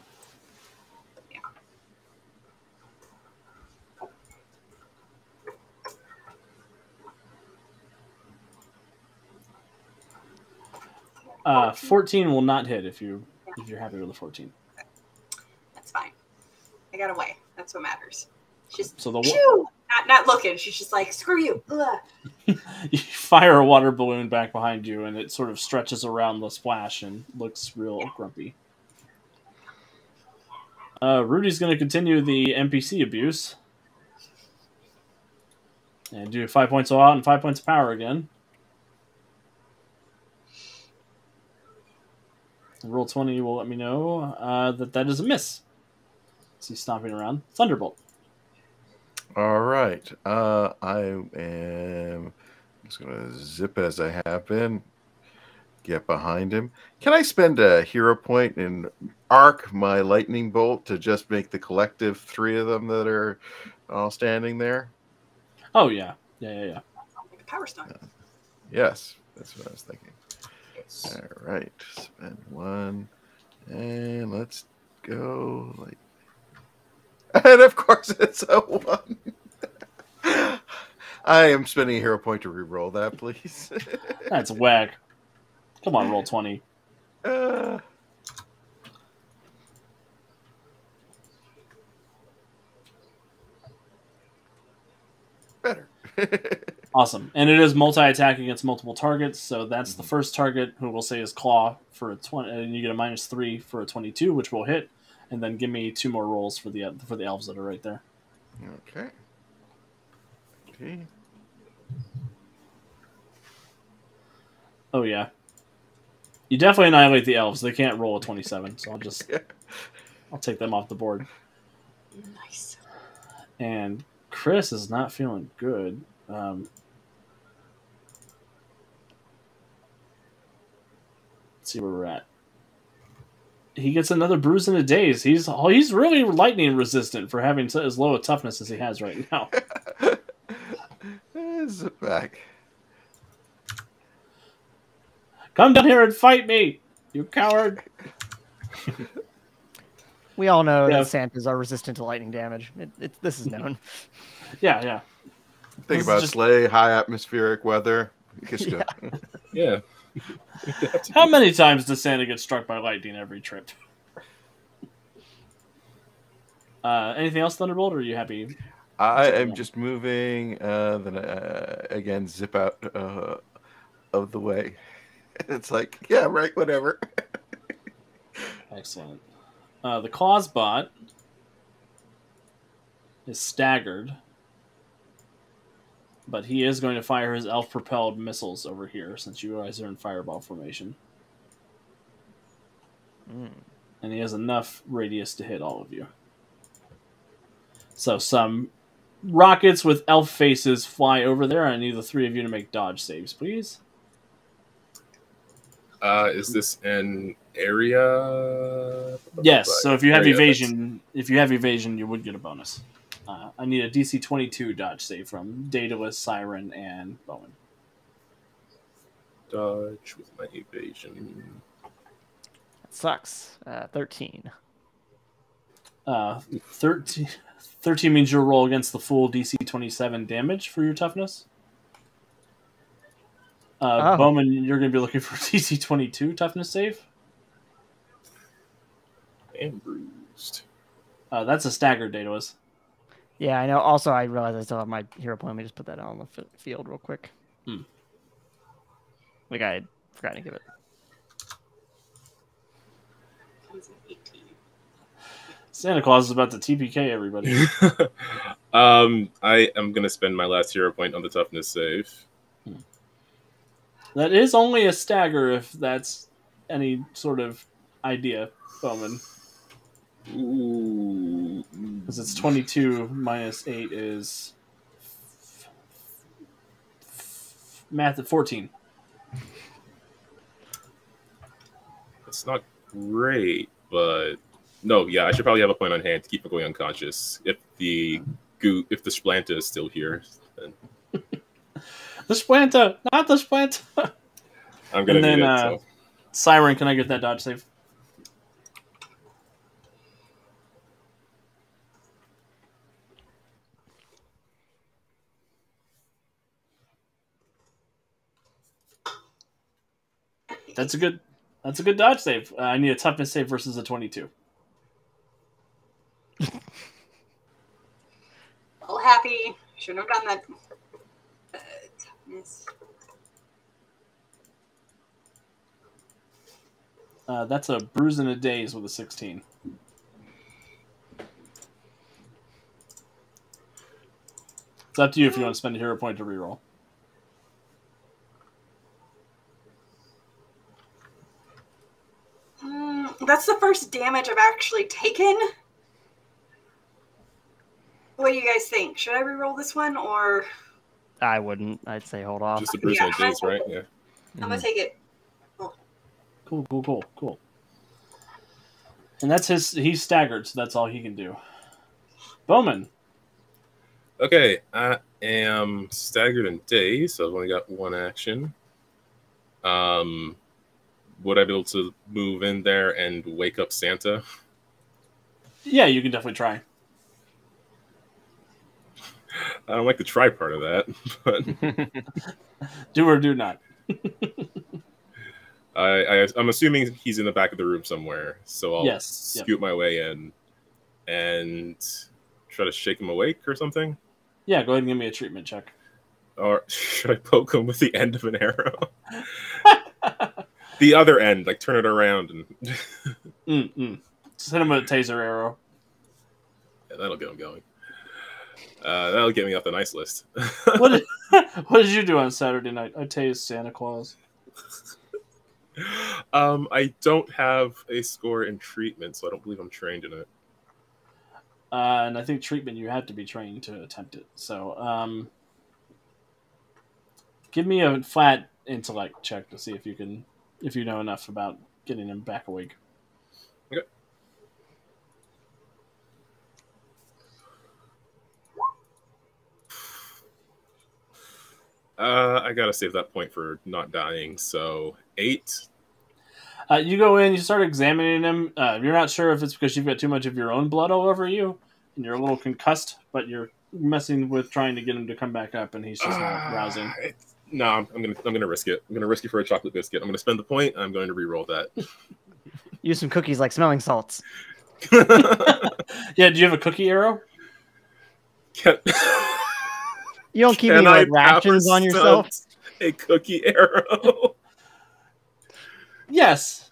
Uh, 14 will not hit if you if you're happy with the 14. That's fine. I got away. That's what matters. She's So the Phew! not not looking. She's just like screw you. [LAUGHS] You fire a water balloon back behind you, and it sort of stretches around the splash and looks real grumpy. Uh, Rudy's going to continue the NPC abuse and do five points of out and five points of power again. Roll20 will let me know uh, that that is a miss. See, stomping around. Thunderbolt. All right. Uh, I am just gonna zip as I have been. get behind him. Can I spend a hero point and arc my lightning bolt to just make the collective three of them that are all standing there? Oh yeah, yeah, yeah, yeah. Like a power stunt. Yes, that's what I was thinking. Yes. All right, spend one, and let's go. Like, and of course it's a one. [LAUGHS] I am spending a hero point to re-roll that, please. [LAUGHS] That's whack. Come on, roll twenty. Uh, better. [LAUGHS] Awesome, and it is multi-attack against multiple targets. So that's the first target, who we'll say is Claw for a twenty, and you get a minus three for a twenty-two, which will hit. And then give me two more rolls for the for the elves that are right there. okay. Okay. Oh yeah, you definitely annihilate the elves. They can't roll a twenty-seven, so I'll just [LAUGHS] I'll take them off the board. Nice. And Chris is not feeling good. Um, see where we're at. He gets another bruise in a daze. He's oh, he's really lightning resistant for having so- as low a toughness as he has right now. [LAUGHS] Zip back. Come down here and fight me, you coward! We all know Yeah. that Santas are resistant to lightning damage. It, it, this is known. [LAUGHS] Yeah, yeah. Think This about just- sleigh, high atmospheric weather. Just [LAUGHS] go. Yeah. How [LAUGHS] many times does Santa get struck by lightning every trip? Uh, anything else, Thunderbolt? Or are you happy? I am just moving. Uh, then uh, again, zip out uh, of the way. [LAUGHS] It's like, yeah, right, whatever. [LAUGHS] Excellent. Uh, the Clawsbot is staggered, but he is going to fire his elf propelled missiles over here since you guys are in fireball formation. Mm. And he has enough radius to hit all of you. So some rockets with elf faces fly over there. I need the three of you to make dodge saves, please. Uh, is this an area? Yes. So if you have Area, that's- evasion, if you have evasion, you would get a bonus. I need a DC 22 dodge save from Daedalus, Siren, and Bowman. Dodge with my evasion. That sucks. Uh, 13. Uh, 13, [LAUGHS] 13 means you'll roll against the full DC 27 damage for your toughness. Uh, Oh. Bowman, you're going to be looking for [LAUGHS] DC 22 toughness save. And bruised. Uh, that's a staggered Daedalus. Yeah, I know. Also, I realize I still have my hero point. Let me just put that out on the f- field real quick. Hmm. Like I forgot to give it. Santa Claus is about to TPK everybody. [LAUGHS] um, I am gonna spend my last hero point on the toughness save. that is only a stagger if that's any sort of idea, Bowman. Ooh. Because it's 22 minus 8 is. Math at 14. That's not great, but no, yeah, I should probably have a point on hand to keep him going unconscious. If the goo, if the splanta is still here, then [LAUGHS] The Splanta! Not the Splanta! I'm gonna And then, it. uh, so. Siren, can I get that dodge save? That's a good. That's a good dodge save. Uh, I need a toughness save versus a twenty-two. All happy. Shouldn't have done that. Uh, toughness. Uh, that's a bruise in a daze with a sixteen. It's up to you if you want to spend a hero point to reroll. That's the first damage I've actually taken. What do you guys think? Should I reroll this one or I wouldn't. I'd say hold off. Just a bruise yeah, on daze, right? Yeah. I'm gonna take it? Well, Cool, cool, cool, cool. And that's his. He's staggered, so that's all he can do. Bowman. Okay, I am staggered and dazed, so I've only got one action. Um, would I be able to move in there and wake up Santa? Yeah, you can definitely try. I don't like the try part of that, [LAUGHS] but [LAUGHS] Do or do not. [LAUGHS] I, I I'm assuming he's in the back of the room somewhere. So I'll Yes, yep. scoot my way in and try to shake him awake or something. Yeah, go ahead and give me a treatment check. Or should I poke him with the end of an arrow? The other end, like turn it around, and Mm mm. Just him a taser arrow. Yeah, that'll get him going. Uh, that'll get me off the nice list. [LAUGHS] What did, [LAUGHS] what did you do on Saturday night? I tased Santa Claus. um, I don't have a score in treatment, so I don't believe I'm trained in it. Uh, and I think treatment you had to be trained to attempt it. So, um, give me a flat intellect check to see if you can, if you know enough about getting him back awake. Uh, I gotta save that point for not dying. So eight. Uh, you go in, you start examining him. Uh, you're not sure if it's because you've got too much of your own blood all over you, and you're a little concussed, but you're messing with trying to get him to come back up, and he's just not Ah, rousing. it's- No, I'm, I'm gonna I'm gonna risk it. I'm gonna risk it for a chocolate biscuit. I'm gonna spend the point. I'm going to re-roll that. [LAUGHS] Use some cookies like smelling salts. [LAUGHS] Yeah, do you have a cookie arrow? Can, [LAUGHS] You don't keep can any I like rations on yourself. A cookie arrow. Yes.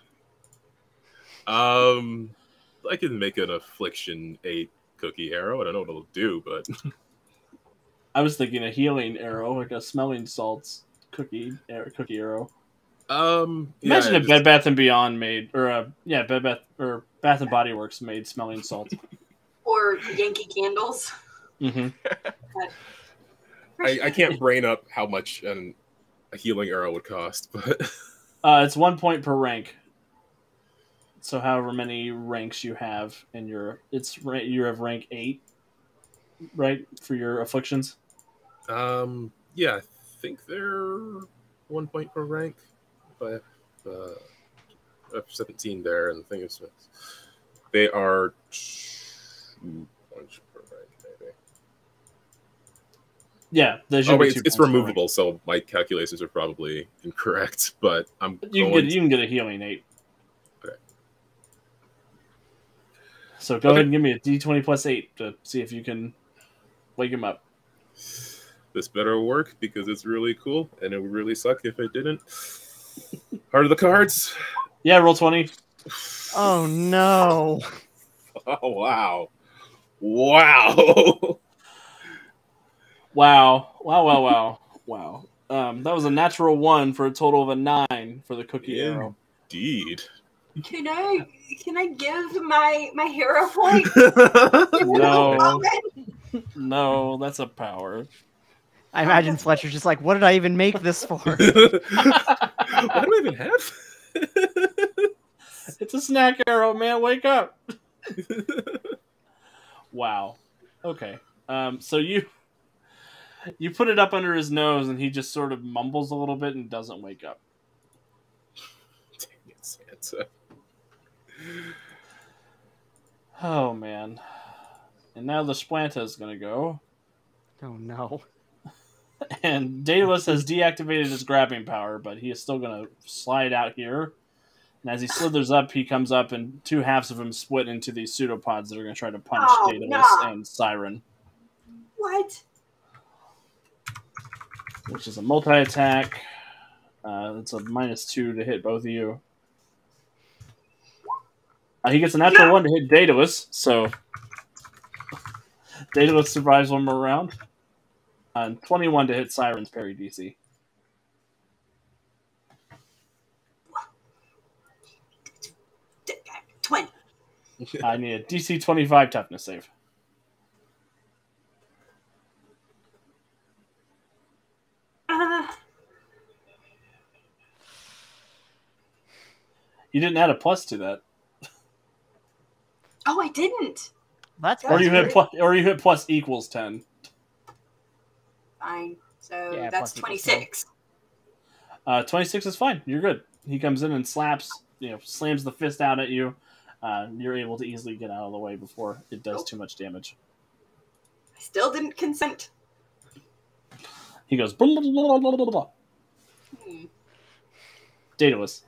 um, I can make an affliction eight cookie arrow. I don't know what it'll do, but I was thinking a healing arrow, like a smelling salts cookie ar- cookie arrow. um, yeah, Imagine if just- Bed Bath and Beyond made, or uh, yeah, Bed Bath or Bath and Body Works made smelling salts. Or Yankee candles. Mm-hmm. [LAUGHS] I, I can't [LAUGHS] brain up how much an, a healing arrow would cost, [LAUGHS] but Uh, it's one point per rank. So however many ranks you have in your, it's ra- you have rank eight, right, for your afflictions. Um, yeah, I think they're one point per rank, but uh, I have seventeen there, and the thing is, they are two points per rank, maybe. Yeah, Oh wait, it's, it's points per rank. removable, so my calculations are probably incorrect. [LAUGHS] But I'm You can get you can get a healing eight. Okay. So go Okay. ahead and give me a D twenty plus eight to see if you can wake him up. This better work because it's really cool, and it would really suck if it didn't. Heart of the cards. Yeah, roll twenty. Oh no! [LAUGHS] Oh wow, wow. [LAUGHS] Wow! Wow! Wow! Wow! wow! Um, that was a natural one for a total of a nine for the cookie Yeah. arrow. Indeed. Can I can I give my my hero point? [LAUGHS] No, no, that's a power. I imagine Fletcher's just like, what did I even make this for? [LAUGHS] Why do I even have? [LAUGHS] It's a snack arrow, man. Wake up! [LAUGHS] Wow. Okay. Um. So you you put it up under his nose, and he just sort of mumbles a little bit and doesn't wake up. Dang it, Santa. Oh man. And now the Splanta is gonna go. oh no! And Daedalus has deactivated his grabbing power, but he is still going to slide out here. And as he slithers up, he comes up, and two halves of him split into these pseudopods that are going to try to punch Oh, Daedalus no. and Siren, What? which is a multi attack. Uh, it's a minus two to hit both of you. Uh, he gets a natural one to hit Daedalus, so Daedalus survives one more round. Uh, and 21 to hit Siren's parry DC. Twenty. I need a DC 25 toughness save. Uh, You didn't add a plus to that, Oh, I didn't. That's That's or you hit plus, or you hit plus equals ten. Fine. So Yeah, that's 26. Uh, 26 is fine. You're good. He comes in and slaps, you know, slams the fist out at you. Uh, you're able to easily get out of the way before it does Nope. too much damage. I still didn't consent. He goes, blah, blah, blah, blah, blah, blah. Hmm. Daedalus.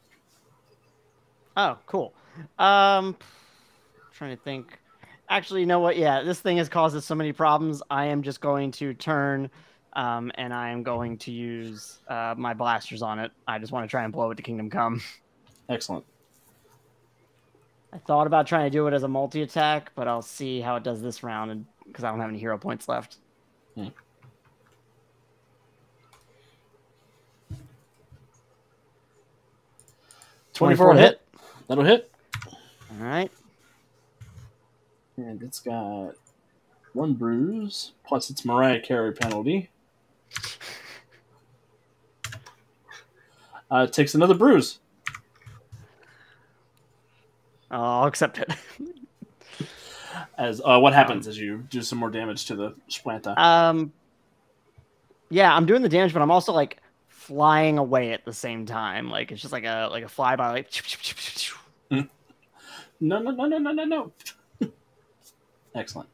Oh, cool. Um, trying to think. Actually, you know what? Yeah, this thing has caused us so many problems. I am just going to turn, um, and I am going to use uh, my blasters on it. I just want to try and blow it to Kingdom Come. Excellent. I thought about trying to do it as a multi attack, but I'll see how it does this round because I don't have any hero points left. 24 to hit. That'll hit. All right. And it's got one bruise, plus its Mariah Carey penalty. Uh, takes another bruise. I'll accept it. [LAUGHS] As uh, what happens as you do some more damage to the Splanta? Um, yeah, I'm doing the damage, but I'm also like flying away at the same time. Like it's just like a like a flyby. Like No, no, no, no, no, no, no. [LAUGHS] Excellent.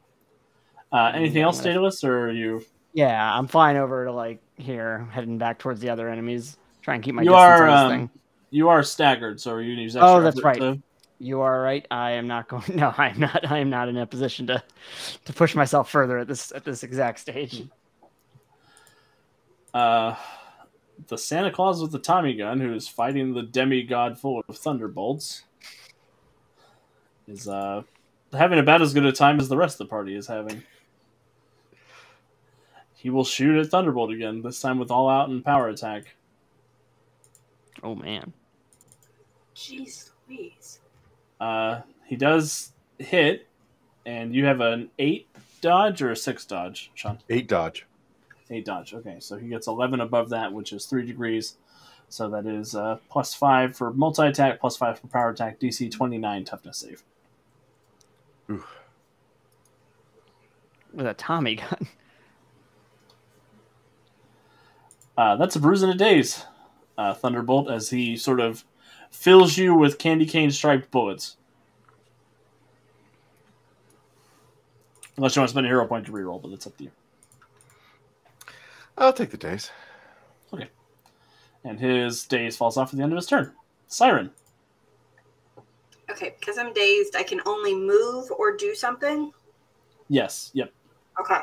Uh, anything else, Daedalus, or are you? yeah, I'm flying over to like here, heading back towards the other enemies. Try and keep my You distance are, on this um, thing. You are staggered, so are you gonna Oh, that's right. to- You are right. I am not going. [LAUGHS] No, I am not. I am not in a position to to push myself further at this at this exact stage. Uh, the Santa Claus with the Tommy gun, who is fighting the demigod full of thunderbolts, is uh having about as good a time as the rest of the party is having. He will shoot at Thunderbolt again, this time with all out and power attack. Oh man. Jeez Louise. Uh, he does hit, and you have an eight dodge or a six dodge, Sean. Eight dodge. Eight dodge. Okay, so he gets 11 above that, which is three degrees. So that is uh, plus five for multi attack, plus five for power attack, DC 29 toughness save. With a Tommy gun. Uh, that's a bruise and a daze, uh, Thunderbolt, as he sort of fills you with candy cane striped bullets. Unless you want to spend a hero point to reroll, but that's up to you. I'll take the daze. Okay. And his daze falls off at the end of his turn. Siren. Okay, because I'm dazed, I can only move or do something. Yes. Yep. Okay.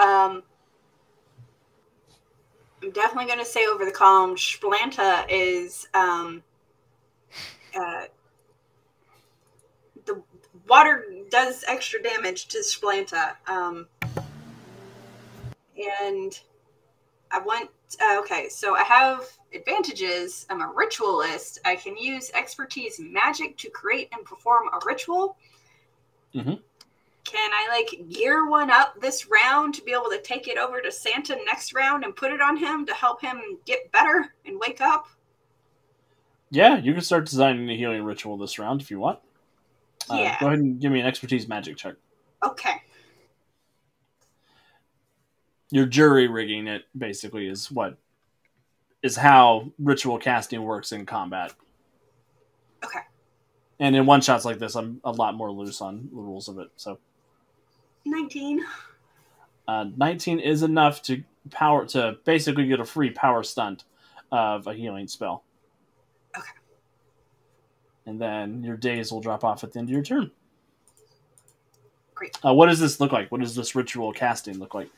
Um, I'm definitely going to say over the column, Splanta is um, uh, the water does extra damage to Splanta. Um, and I want, uh, okay, so I have advantages. I'm a ritualist. I can use expertise magic to create and perform a ritual. Mhm. Can I like gear one up this round to be able to take it over to Santa next round and put it on him to help him get better and wake up? Yeah, you can start designing a healing ritual this round if you want. Uh, Yeah. Go ahead and give me an expertise magic check. Okay. Your jury rigging it basically is what is how ritual casting works in combat. Okay. And in one shots like this, I'm a lot more loose on the rules of it. So 19. uh, 19 is enough to power to basically get a free power stunt of a healing spell. Okay. And then your daze will drop off at the end of your turn. Great. Uh, what does this look like? What does this ritual casting look like?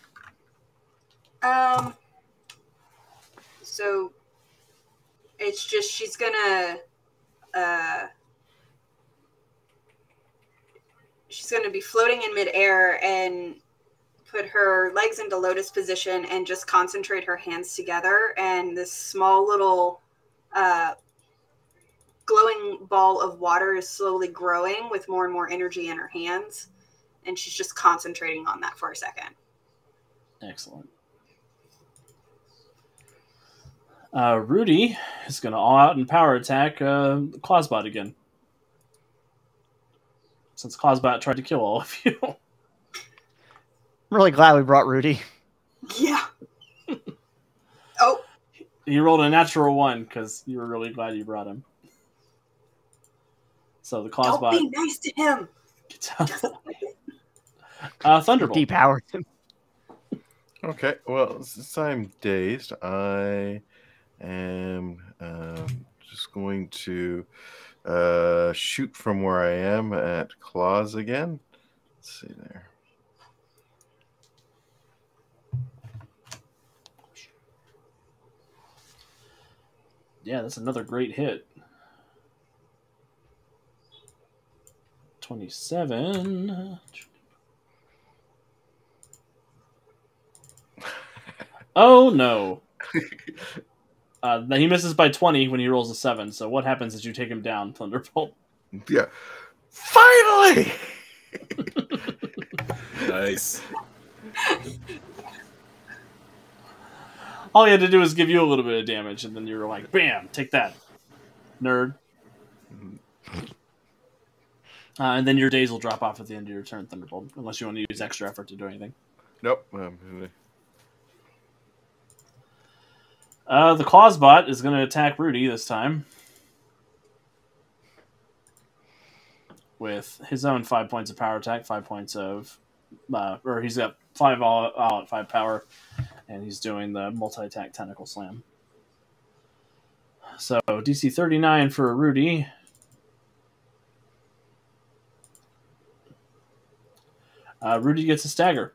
Um. So it's just she's gonna uh she's gonna be floating in midair and put her legs into lotus position and just concentrate her hands together and this small little uh glowing ball of water is slowly growing with more and more energy in her hands and she's just concentrating on that for a second Excellent. Uh, Rudy is going to all out and power attack uh, Clawsbot again. Since Clawsbot tried to kill all of you. I'm really glad we brought Rudy. Yeah. oh, he rolled a natural one because you were really glad you brought him. So the don't be nice to him. gets [LAUGHS] out. Uh, Thunderbolt. Depowered him. Okay, well, since I'm dazed, I am um, just going to uh, shoot from where I am at claws again. Let's see there. Yeah, that's another great hit. 27. [LAUGHS] Oh no. [LAUGHS] Uh, then he misses by 20 when he rolls a 7. So what happens is you take him down, [LAUGHS] Thunderbolt. Yeah. Finally! Nice. All he had to do was give you a little bit of damage, and then you were like, bam, take that, nerd. [LAUGHS] Uh, and then your daze will drop off at the end of your turn, Thunderbolt, unless you want to use extra effort to do anything. Nope. Um, Uh, the Clawsbot is going to attack Rudy this time. With his own five points of power attack, five points of. Uh, or he's got five all, all at five power, and he's doing the multi attack tentacle slam. So DC 39 for Rudy. Uh, Rudy gets a stagger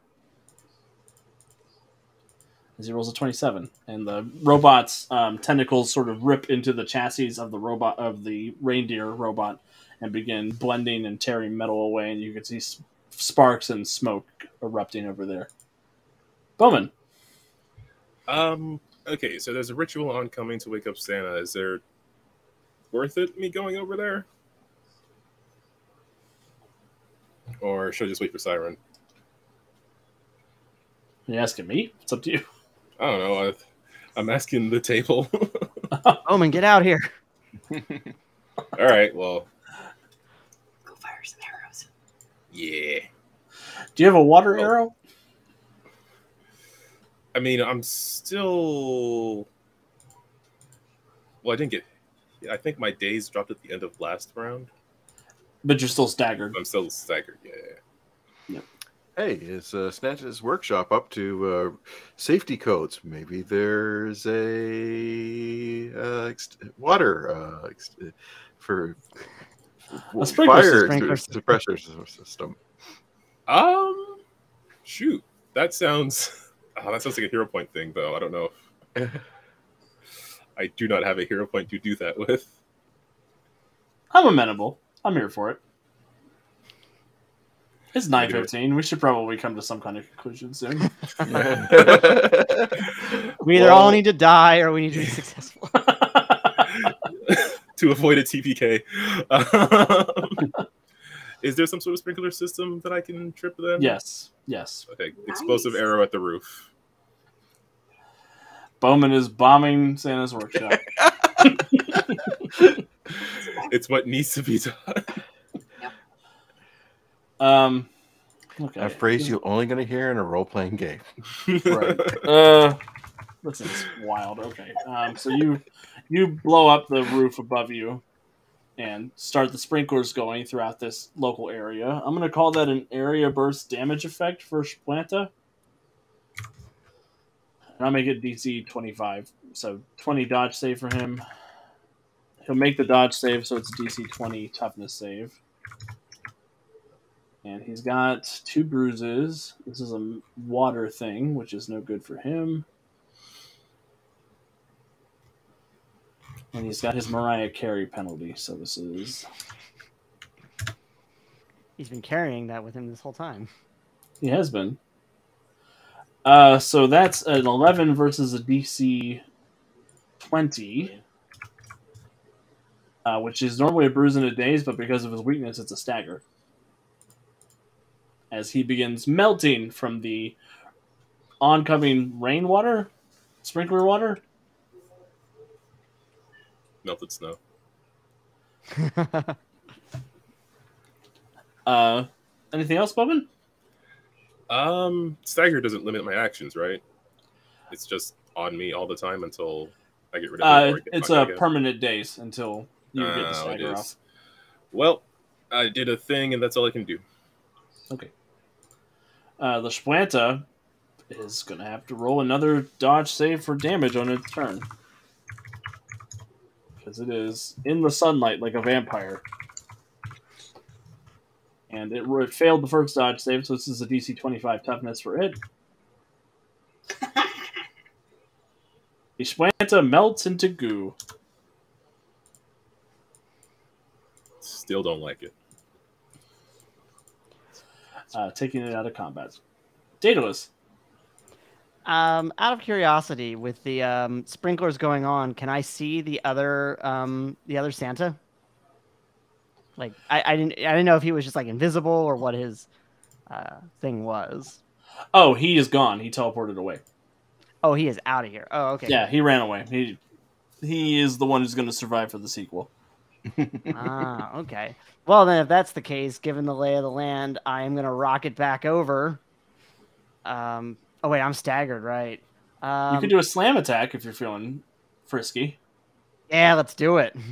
as he rolls a 27 and the robot's um, tentacles sort of rip into the chassis of the robot of the reindeer robot and begin blending and tearing metal away and you can see sparks and smoke erupting over there bowman Um. Okay, so there's a ritual oncoming to wake up Santa. Is there worth it me going over there, or should I just wait for Siren? you asking me it's up to you I don't know. I, I'm asking the table. [LAUGHS] Omen, get out here. [LAUGHS] All right. Well, Go fire some arrows. yeah. do you have a water Oh. arrow I mean, I'm still. Well, I didn't get. I think my daze dropped at the end of last round. but you're still staggered I'm still staggered. Yeah. Hey, is uh, Snatch's workshop up to uh, safety codes? Maybe there's a uh, ex- water uh, ex- for A sprinkler fire system. suppressor system. Um. Shoot. That sounds. [LAUGHS] Oh, that sounds like a hero point thing, though. I don't know. If [LAUGHS] I do not have a hero point to do that with. i'm amenable i'm here for it it's 9.15 we should probably come to some kind of conclusion soon [LAUGHS] We either all need to die or we need to be successful. [LAUGHS] to avoid a TPK. Um, [LAUGHS] is there some sort of sprinkler system that I can trip then? yes yes Okay. Explosive arrow at the roof. bowman is bombing santa's workshop It's what needs to be done. Um okay A phrase you're only going to hear in a role playing game. [LAUGHS] right. [LAUGHS] Uh, this is wild. Okay. Um, so [LAUGHS] you you blow up the roof above you and start the sprinklers going throughout this local area. I'm gonna call that an area burst damage effect for Splanta. And I'll make it DC 25. So 20 dodge save for him. He'll make the dodge save, so it's DC 20 toughness save. And he's got two bruises. This is a water thing, which is no good for him. And he's got his Mariah Carey penalty, so this is. He's been carrying that with him this whole time. He has been. Uh, so that's an 11 versus a DC 20, uh, which is normally a bruise and a daze, but because of his weakness, it's a stagger. As he begins melting from the oncoming rainwater, sprinkler water. melted snow. [LAUGHS] Uh, anything else, Bobbin? Um, stagger doesn't limit my actions, right? It's just on me all the time until I get rid of it. Uh, or I get it's a permanent daze until you get the Oh, stagger off. Well, I did a thing, and that's all I can do. Okay. Uh, the Splanta is going to have to roll another dodge save for damage on its turn. Because it is in the sunlight like a vampire. And it, it failed the first dodge save, so this is a DC 25 toughness for it. [LAUGHS] The Splanta melts into goo. Still don't like it. Uh, taking it out of combat. Daedalus. Um, out of curiosity, with the um, sprinklers going on, can I see the other um, the other Santa? Like, I, I didn't I didn't know if he was just like invisible or what his uh, thing was. Oh, he is gone. He teleported away. Oh, he is out of here. Oh, okay. Yeah, he ran away. He he is the one who's going to survive for the sequel. ah, okay. Well, then, if that's the case, given the lay of the land, I am gonna rock it back over. Um. Oh wait, I'm staggered, right? Um, you can do a slam attack if you're feeling frisky. Yeah, let's do it. [LAUGHS]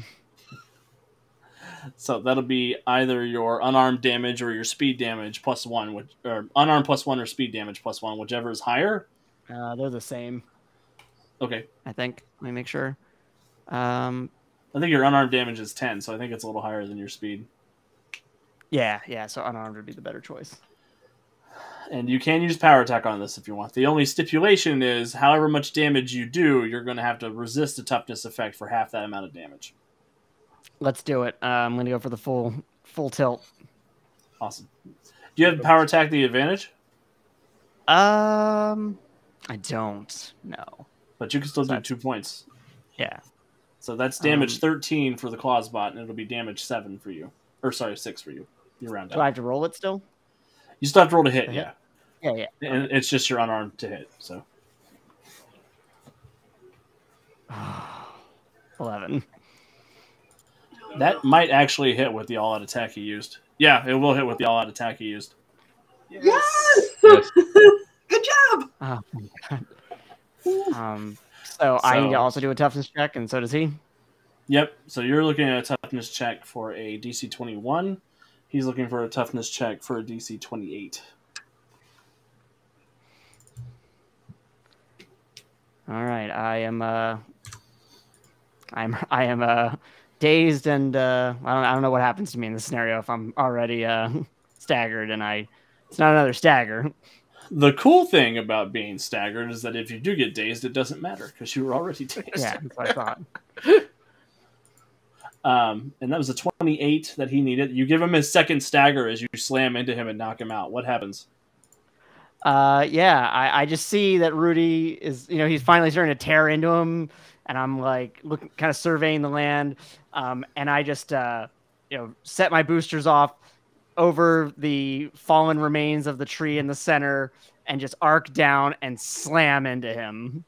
So that'll be either your unarmed damage or your speed damage plus one, which or unarmed plus one or speed damage plus one, whichever is higher. Uh, they're the same, Okay, I think. Let me make sure. Um. I think your unarmed damage is ten, so I think it's a little higher than your speed. Yeah, yeah. So unarmed would be the better choice. And you can use power attack on this if you want. The only stipulation is, however much damage you do, you're going to have to resist the toughness effect for half that amount of damage. Let's do it. Uh, I'm gonna go for the full full tilt. Awesome. Do you have power attack the advantage? Um, I don't. No. But you can still do two points. Yeah. So that's damage Um, 13 for the Clawsbot, and it'll be damage 7 for you. Or, sorry, 6 for you. You round Do I have to roll it still? You still have to roll to hit, To yeah. hit? Yeah, yeah. And it's just your unarmed to hit. So [SIGHS] Eleven. that might actually hit with the all out attack he used. Yeah, it will hit with the all out attack he used. Yes! Yes. [LAUGHS] Good job. Oh. Um. So, I need to also do a toughness check, and so does he. Yep. So you're looking at a toughness check for a DC 21. He's looking for a toughness check for a DC 28. All right. I am. Uh. I'm. [LAUGHS] I am. Uh. Dazed and uh. I don't. I don't know what happens to me in this scenario if I'm already uh [LAUGHS] staggered and I. It's not another stagger. The cool thing about being staggered is that if you do get dazed, it doesn't matter because you were already [LAUGHS] dazed. Yeah, that's what I thought. Um, and that was a 28 that he needed. You give him his second stagger as you slam into him and knock him out. What happens? Uh, yeah, I, I just see that Rudy is, you know, he's finally starting to tear into him, and I'm like, looking, kind of surveying the land, um, and I just, uh, you know, set my boosters off over the fallen remains of the tree in the center, and just arc down and slam into him.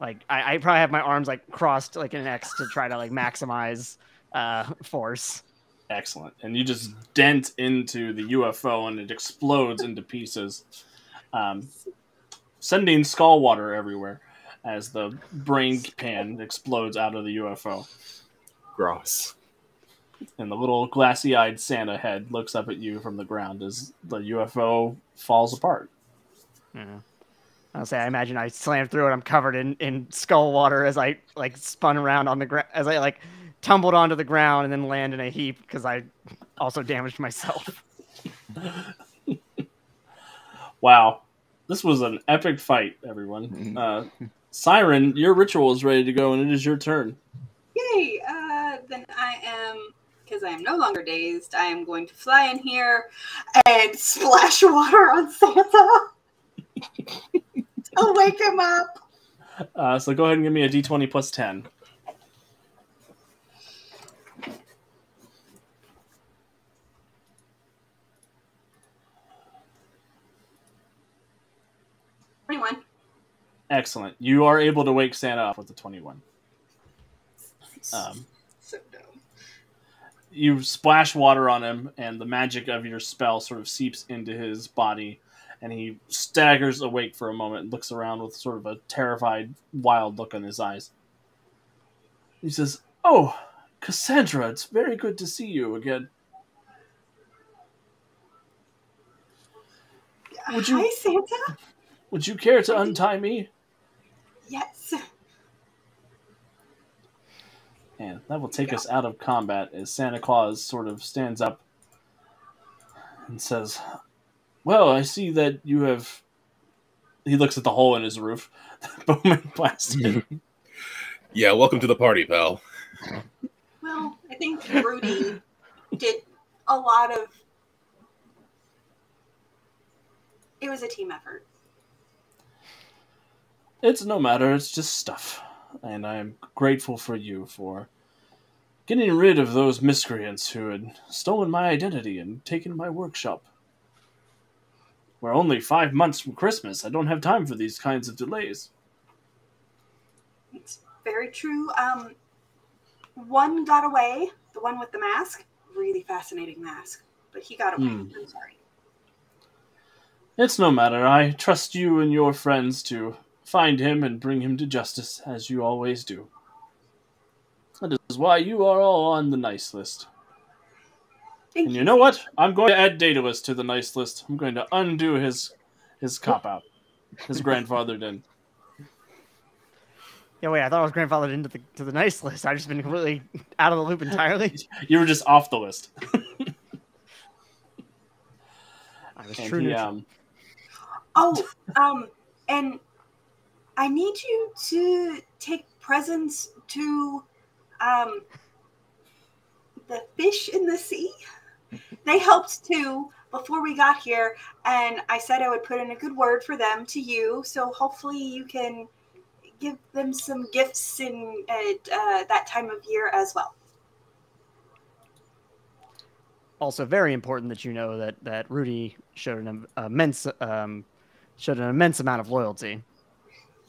Like I, I probably have my arms like crossed like an X to try to like maximize uh force. Excellent. And you just dent into the UFO and it explodes into pieces, um, sending skull water everywhere as the brain pan explodes out of the UFO. Gross. And the little glassy eyed Santa head looks up at you from the ground as the UFO falls apart. Yeah. I'll say I imagine I slammed through it. I'm covered in, in skull water as I like spun around on the ground as I like tumbled onto the ground and then land in a heap because I also damaged myself. [LAUGHS] Wow. This was an epic fight, everyone. Uh, Siren, your ritual is ready to go and it is your turn. Yay! Uh, then I am, because I am no longer dazed, I am going to fly in here and splash water on Santa. [LAUGHS] I'll wake him up. Uh, so go ahead and give me a d20 plus 10. Twenty-one. Excellent. You are able to wake Santa up with the 21. Um, So dumb. you splash water on him, and the magic of your spell sort of seeps into his body, and he staggers awake for a moment and looks around with sort of a terrified, wild look in his eyes. He says, Oh, Cassandra, it's very good to see you again. Would you- Hi, Santa. Would you care to untie me? Yes. And that will take us out of combat as Santa Claus sort of stands up and says, Well, I see that you have. He looks at the hole in his roof. [LAUGHS] Bowman blasted. [LAUGHS] Yeah, welcome to the party, pal. Well, I think Rudy did a lot of. It was a team effort. It's no matter, it's just stuff. And I am grateful for you for getting rid of those miscreants who had stolen my identity and taken my workshop. We're only five months from Christmas. I don't have time for these kinds of delays. It's very true. Um, one got away, the one with the mask. Really fascinating mask, but he got away. Hmm. I'm sorry. It's no matter. I trust you and your friends to find him and bring him to justice, as you always do. That is why you are all on the nice list. Thank And you know what? I'm going to add Daedalus to the nice list. I'm going to undo his his cop out. His grandfather did. [LAUGHS] Yeah, wait. I thought I was grandfathered into the to the nice list. I've just been completely [LAUGHS] out of the loop entirely. [LAUGHS] You were just off the list. I was And true. he, um, Oh, um, and I need you to take presents to um the fish in the sea. They helped too before we got here, and I said I would put in a good word for them to you. So hopefully you can give them some gifts in at uh, that time of year as well. also very important that you know that that Rudy showed an immense um showed an immense amount of loyalty.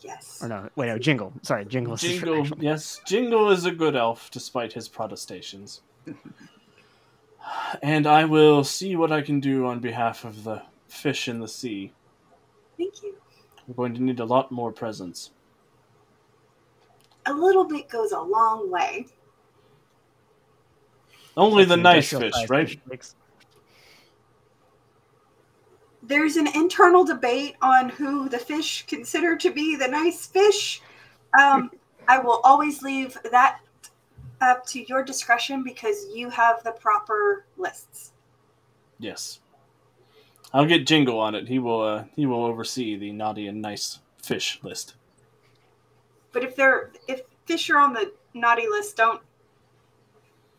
Yes. Or no, wait, no, Jingle. Sorry, Jingle. Jingle, yes, Jingle is a good elf despite his protestations. [LAUGHS] and I will see what I can do on behalf of the fish in the sea. Thank you. We're going to need a lot more presents. A little bit goes a long way. Only Like the nice fish, right? fish there's an internal debate on who the fish consider to be the nice fish. Um, I will always leave that up to your discretion because you have the proper lists. Yes. I'll get Jingle on it. He will. Uh, he will oversee the naughty and nice fish list. But if they're if fish are on the naughty list, don't.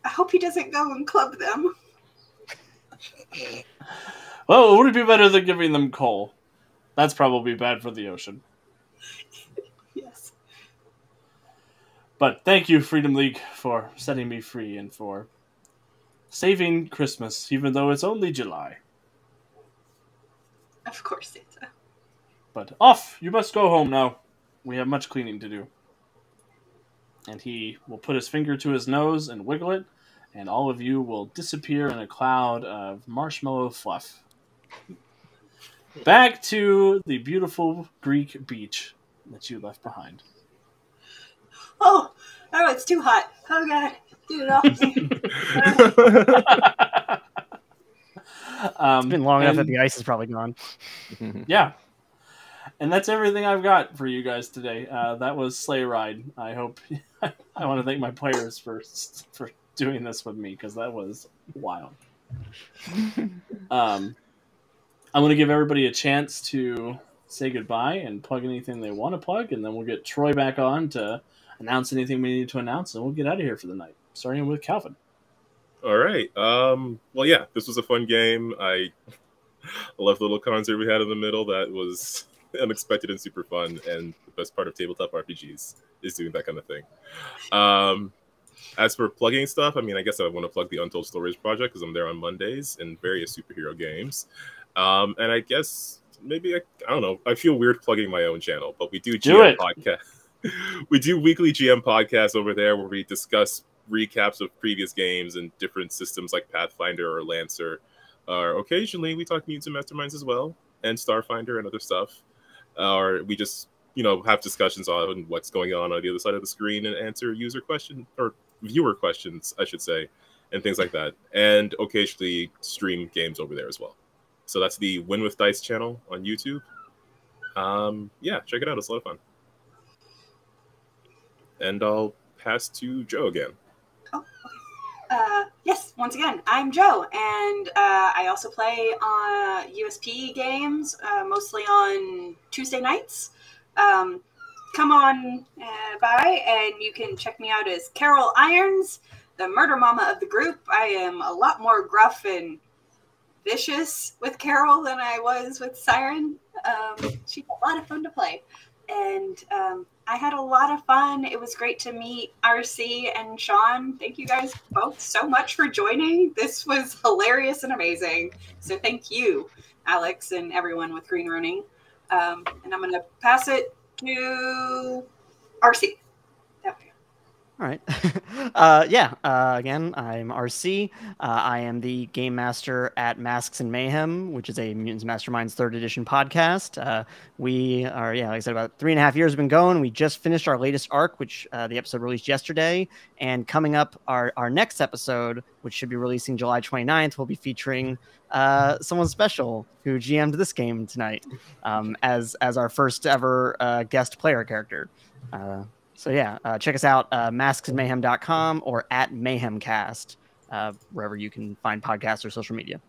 I hope he doesn't go and club them. Well, it would be better than giving them coal? That's probably bad for the ocean. But thank you, Freedom League, for setting me free and for saving Christmas, even though it's only July. Of course, Santa. Uh, but off! You must go home now. We have much cleaning to do. And he will put his finger to his nose and wiggle it, and all of you will disappear in a cloud of marshmallow fluff. Back to the beautiful Greek beach that you left behind. [LAUGHS] Oh, oh, it's too hot. Oh God, get it off me. um, It's been long enough that the ice is probably gone. [LAUGHS] yeah. And that's everything I've got for you guys today. Uh, that was Slay Ride. I hope [LAUGHS] I want to thank my players for for doing this with me because that was wild. um, I'm going to give everybody a chance to say goodbye and plug anything they want to plug, and then we'll get Troy back on to announce anything we need to announce, and we'll get out of here for the night. Starting with Calvin. All right. Um, well, yeah, this was a fun game. I [LAUGHS] love the little concert we had in the middle. That was [LAUGHS] unexpected and super fun. And the best part of tabletop RPGs is doing that kind of thing. Um, as for plugging stuff, I mean, I guess I want to plug the Untold Stories project because I'm there on Mondays in various superhero games. Um, and I guess maybe I, I don't know. I feel weird plugging my own channel, but we do Do GM it. podcast. [LAUGHS] we do weekly GM podcasts over there where we discuss recaps of previous games and different systems like Pathfinder or Lancer. Or occasionally we talk mutants and masterminds as well, and Starfinder and other stuff. Or we just you know have discussions on what's going on on the other side of the screen and answer user question or viewer questions, I should say, and things like that. And occasionally stream games over there as well. So that's the Win with Dice channel on YouTube. Um, yeah, check it out. It's a lot of fun. And I'll pass to Joe again. Uh, yes, once again, I'm Joe, and uh, I also play on USP games, uh, mostly on Tuesday nights. Um, come on uh, by, and you can check me out as Carol Irons, the murder mama of the group. I am a lot more gruff and vicious with Carol than I was with Siren. Um, she's a lot of fun to play. And um, I had a lot of fun. It was great to meet RC and Sean. Thank you guys both so much for joining. This was hilarious and amazing. So thank you, Alex, and everyone with Green Ronin. Um, and I'm going to pass it to RC. All right. [LAUGHS] uh, yeah. Uh, again, I'm RC. Uh, I am the game master at Masks and Mayhem, which is a Mutants Masterminds third edition podcast. Uh, we are, yeah, like I said, about three and a half years have been going. We just finished our latest arc, which uh, the episode released yesterday. And coming up, our, our next episode, which should be releasing July 29th, will be featuring uh, someone special who GM'd this game tonight um, as, as our first ever guest player character. So yeah, uh, check us out, uh, masksandmayhem.com or at mayhemcast, uh, wherever you can find podcasts or social media.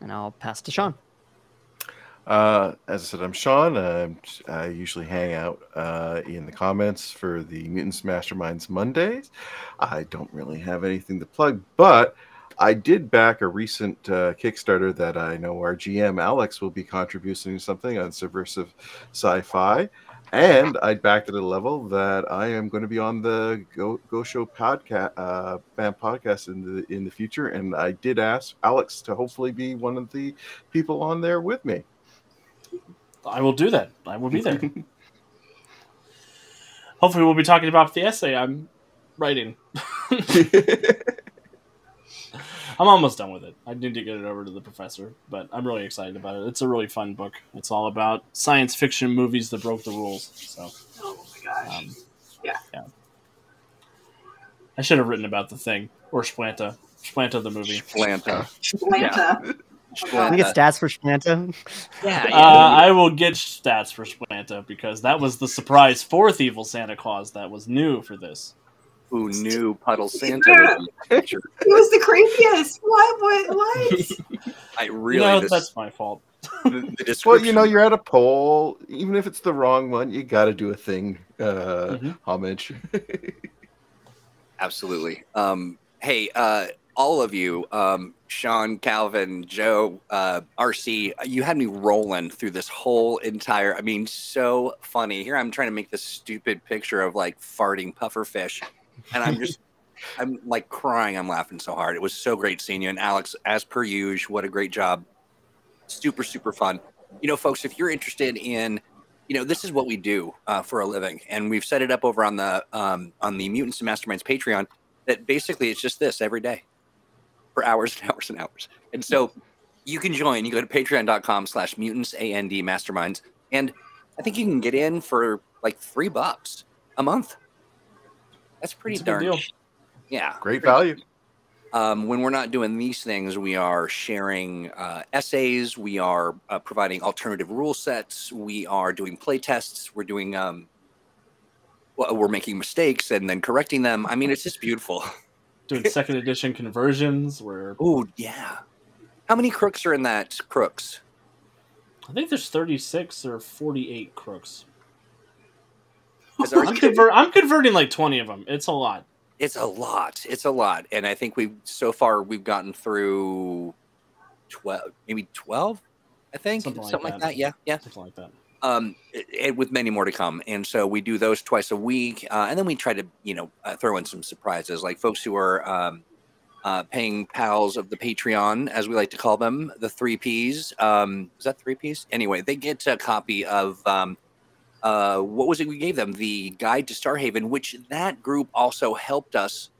And I'll pass to Sean. Uh, as I said, I'm Sean. I usually hang out uh, in the comments for the Mutants Masterminds Mondays. I don't really have anything to plug, but I did back a recent uh, Kickstarter that I know our GM Alex will be contributing something on Subversive Sci-Fi, and I backed it at a level that I am going to be on the Go Go Show podcast, uh, band podcast in the in the future. And I did ask Alex to hopefully be one of the people on there with me. I will do that. I will be there. Hopefully, we'll be talking about the essay I'm writing. [LAUGHS] [LAUGHS] [LAUGHS] I'm almost done with it. I need to get it over to the professor, but I'm really excited about it. It's a really fun book. It's all about science fiction movies that broke the rules. So, Oh my gosh. um, Yeah. yeah. I should have written about the thing or Splanta, Splanta the movie. Splanta. Atlanta. Can we get stats for Splanta? [LAUGHS] Yeah, Uh, I will get stats for Splanta because that was the surprise fourth evil Santa Claus that was new for this. Who knew Puddle Santa was [LAUGHS] in the picture? He was the creepiest. What? What? What? [LAUGHS] I really know, this, that's my fault. the, the. [LAUGHS] Well, you know, you're at a poll. Even if it's the wrong one, you got to do a thing. Uh, Mhm. Homage. Absolutely. Um, hey, uh, all of you, um, Sean, Calvin, Joe, uh, RC, you had me rolling through this whole entire. I mean, so funny. Here I'm trying to make this stupid picture of like farting pufferfish, and I'm just, [LAUGHS] I'm like crying. I'm laughing so hard. It was so great seeing you. And Alex, as per usual, what a great job. Super, super fun. You know, folks, if you're interested in you know this is what we do uh, for a living and we've set it up over on the um, on the mutants and masterminds patreon that basically it's just this every day for hours and [LAUGHS] hours and hours and so you can join you go to patreon.com slash mutants and masterminds and i think you can get in for like three bucks a month that's pretty That's a darn deal. yeah Great value. um, when we're not doing these things, we are sharing uh, essays. We are uh, providing alternative rule sets. We are doing play tests. We're doing, um, well, we're making mistakes and then correcting them. I mean, it's just beautiful. [LAUGHS] Doing second edition conversions where Oh yeah. How many crooks are in that crooks? I think there's 36 or 48 crooks. I'm, conver- I'm converting like 20 of them. It's a lot. It's a lot. It's a lot, and I think we've so far we've gotten through twelve, maybe twelve. I think Something something, like like, that. that. Yeah, yeah. Something like that. um, and with many more to come. And so we do those twice a week, uh, and then we try to, you know, uh, throw in some surprises, like folks who are um, uh, paying pals of the Patreon, as we like to call them, the three Ps. Um, is that three Ps? Anyway, they get a copy of um, uh, what was it we gave them? The Guide to Starhaven, which that group also helped us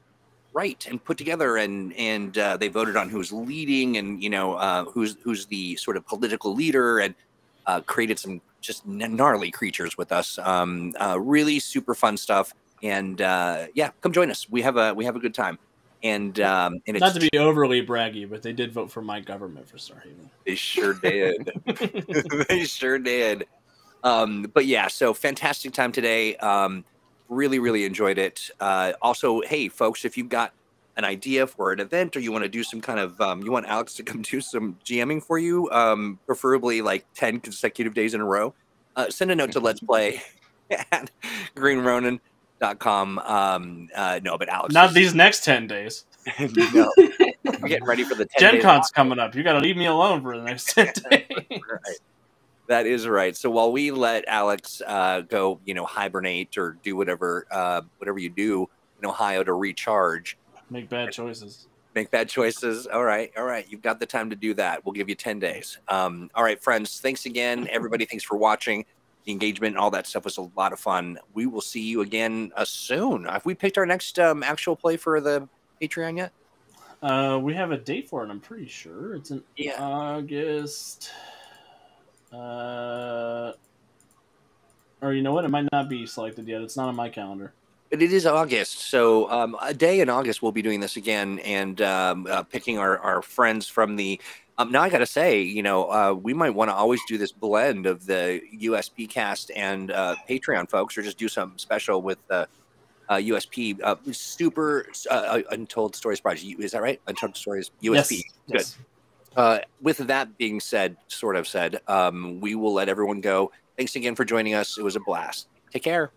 write and put together, and and uh, they voted on who's leading, and you know uh, who's who's the sort of political leader, and uh, created some just gnarly creatures with us. Um, uh, really super fun stuff, and uh, yeah, come join us. We have a we have a good time, and um, and it's Not to be overly braggy, but they did vote for my government for Starhaven. They sure did. [LAUGHS] [LAUGHS] they sure did. Um, but yeah, so fantastic time today. Um, really, really enjoyed it. Uh, also, hey, folks, if you've got an idea for an event or you want to do some kind of, um, you want Alex to [LAUGHS] come do some GMing for you, um, preferably like 10 consecutive days in a row, uh, send a note to Let's Play [LAUGHS] at greenronin.com. Um, uh, no, but Alex. Not these next 10 days. [LAUGHS] no. We're getting ready for the 10 Gen Con's coming up. You got to leave me alone for the next 10 days. right. That is right. So while we let Alex uh, go, you know, hibernate or do whatever, uh, whatever you do in Ohio to recharge, Make bad choices. make bad choices. All right, all right. You've got the time to do that. We'll give you ten days. Um, all right, friends. Thanks again, everybody. Thanks for watching. The engagement and all that stuff was a lot of fun. We will see you again uh, soon. Have we picked our next um, actual play for the Patreon yet? Uh, we have a date for it, I'm pretty sure. It's in Yeah. August. Uh, or you know what? It might not be selected yet. It's not on my calendar. But it is August, so um, a day in August we'll be doing this again and um, uh, picking our, our friends from the. Um, now I got to say, you know, uh, we might want to always do this blend of the USP cast and uh, Patreon folks, or just do something special with the uh, USP uh, Super uh, Untold Stories Project. Is that right? Untold Stories USP. Yes. Good. yes. Uh, with that being said, sort of said, um, we will let everyone go. Thanks again for joining us. It was a blast. Take care.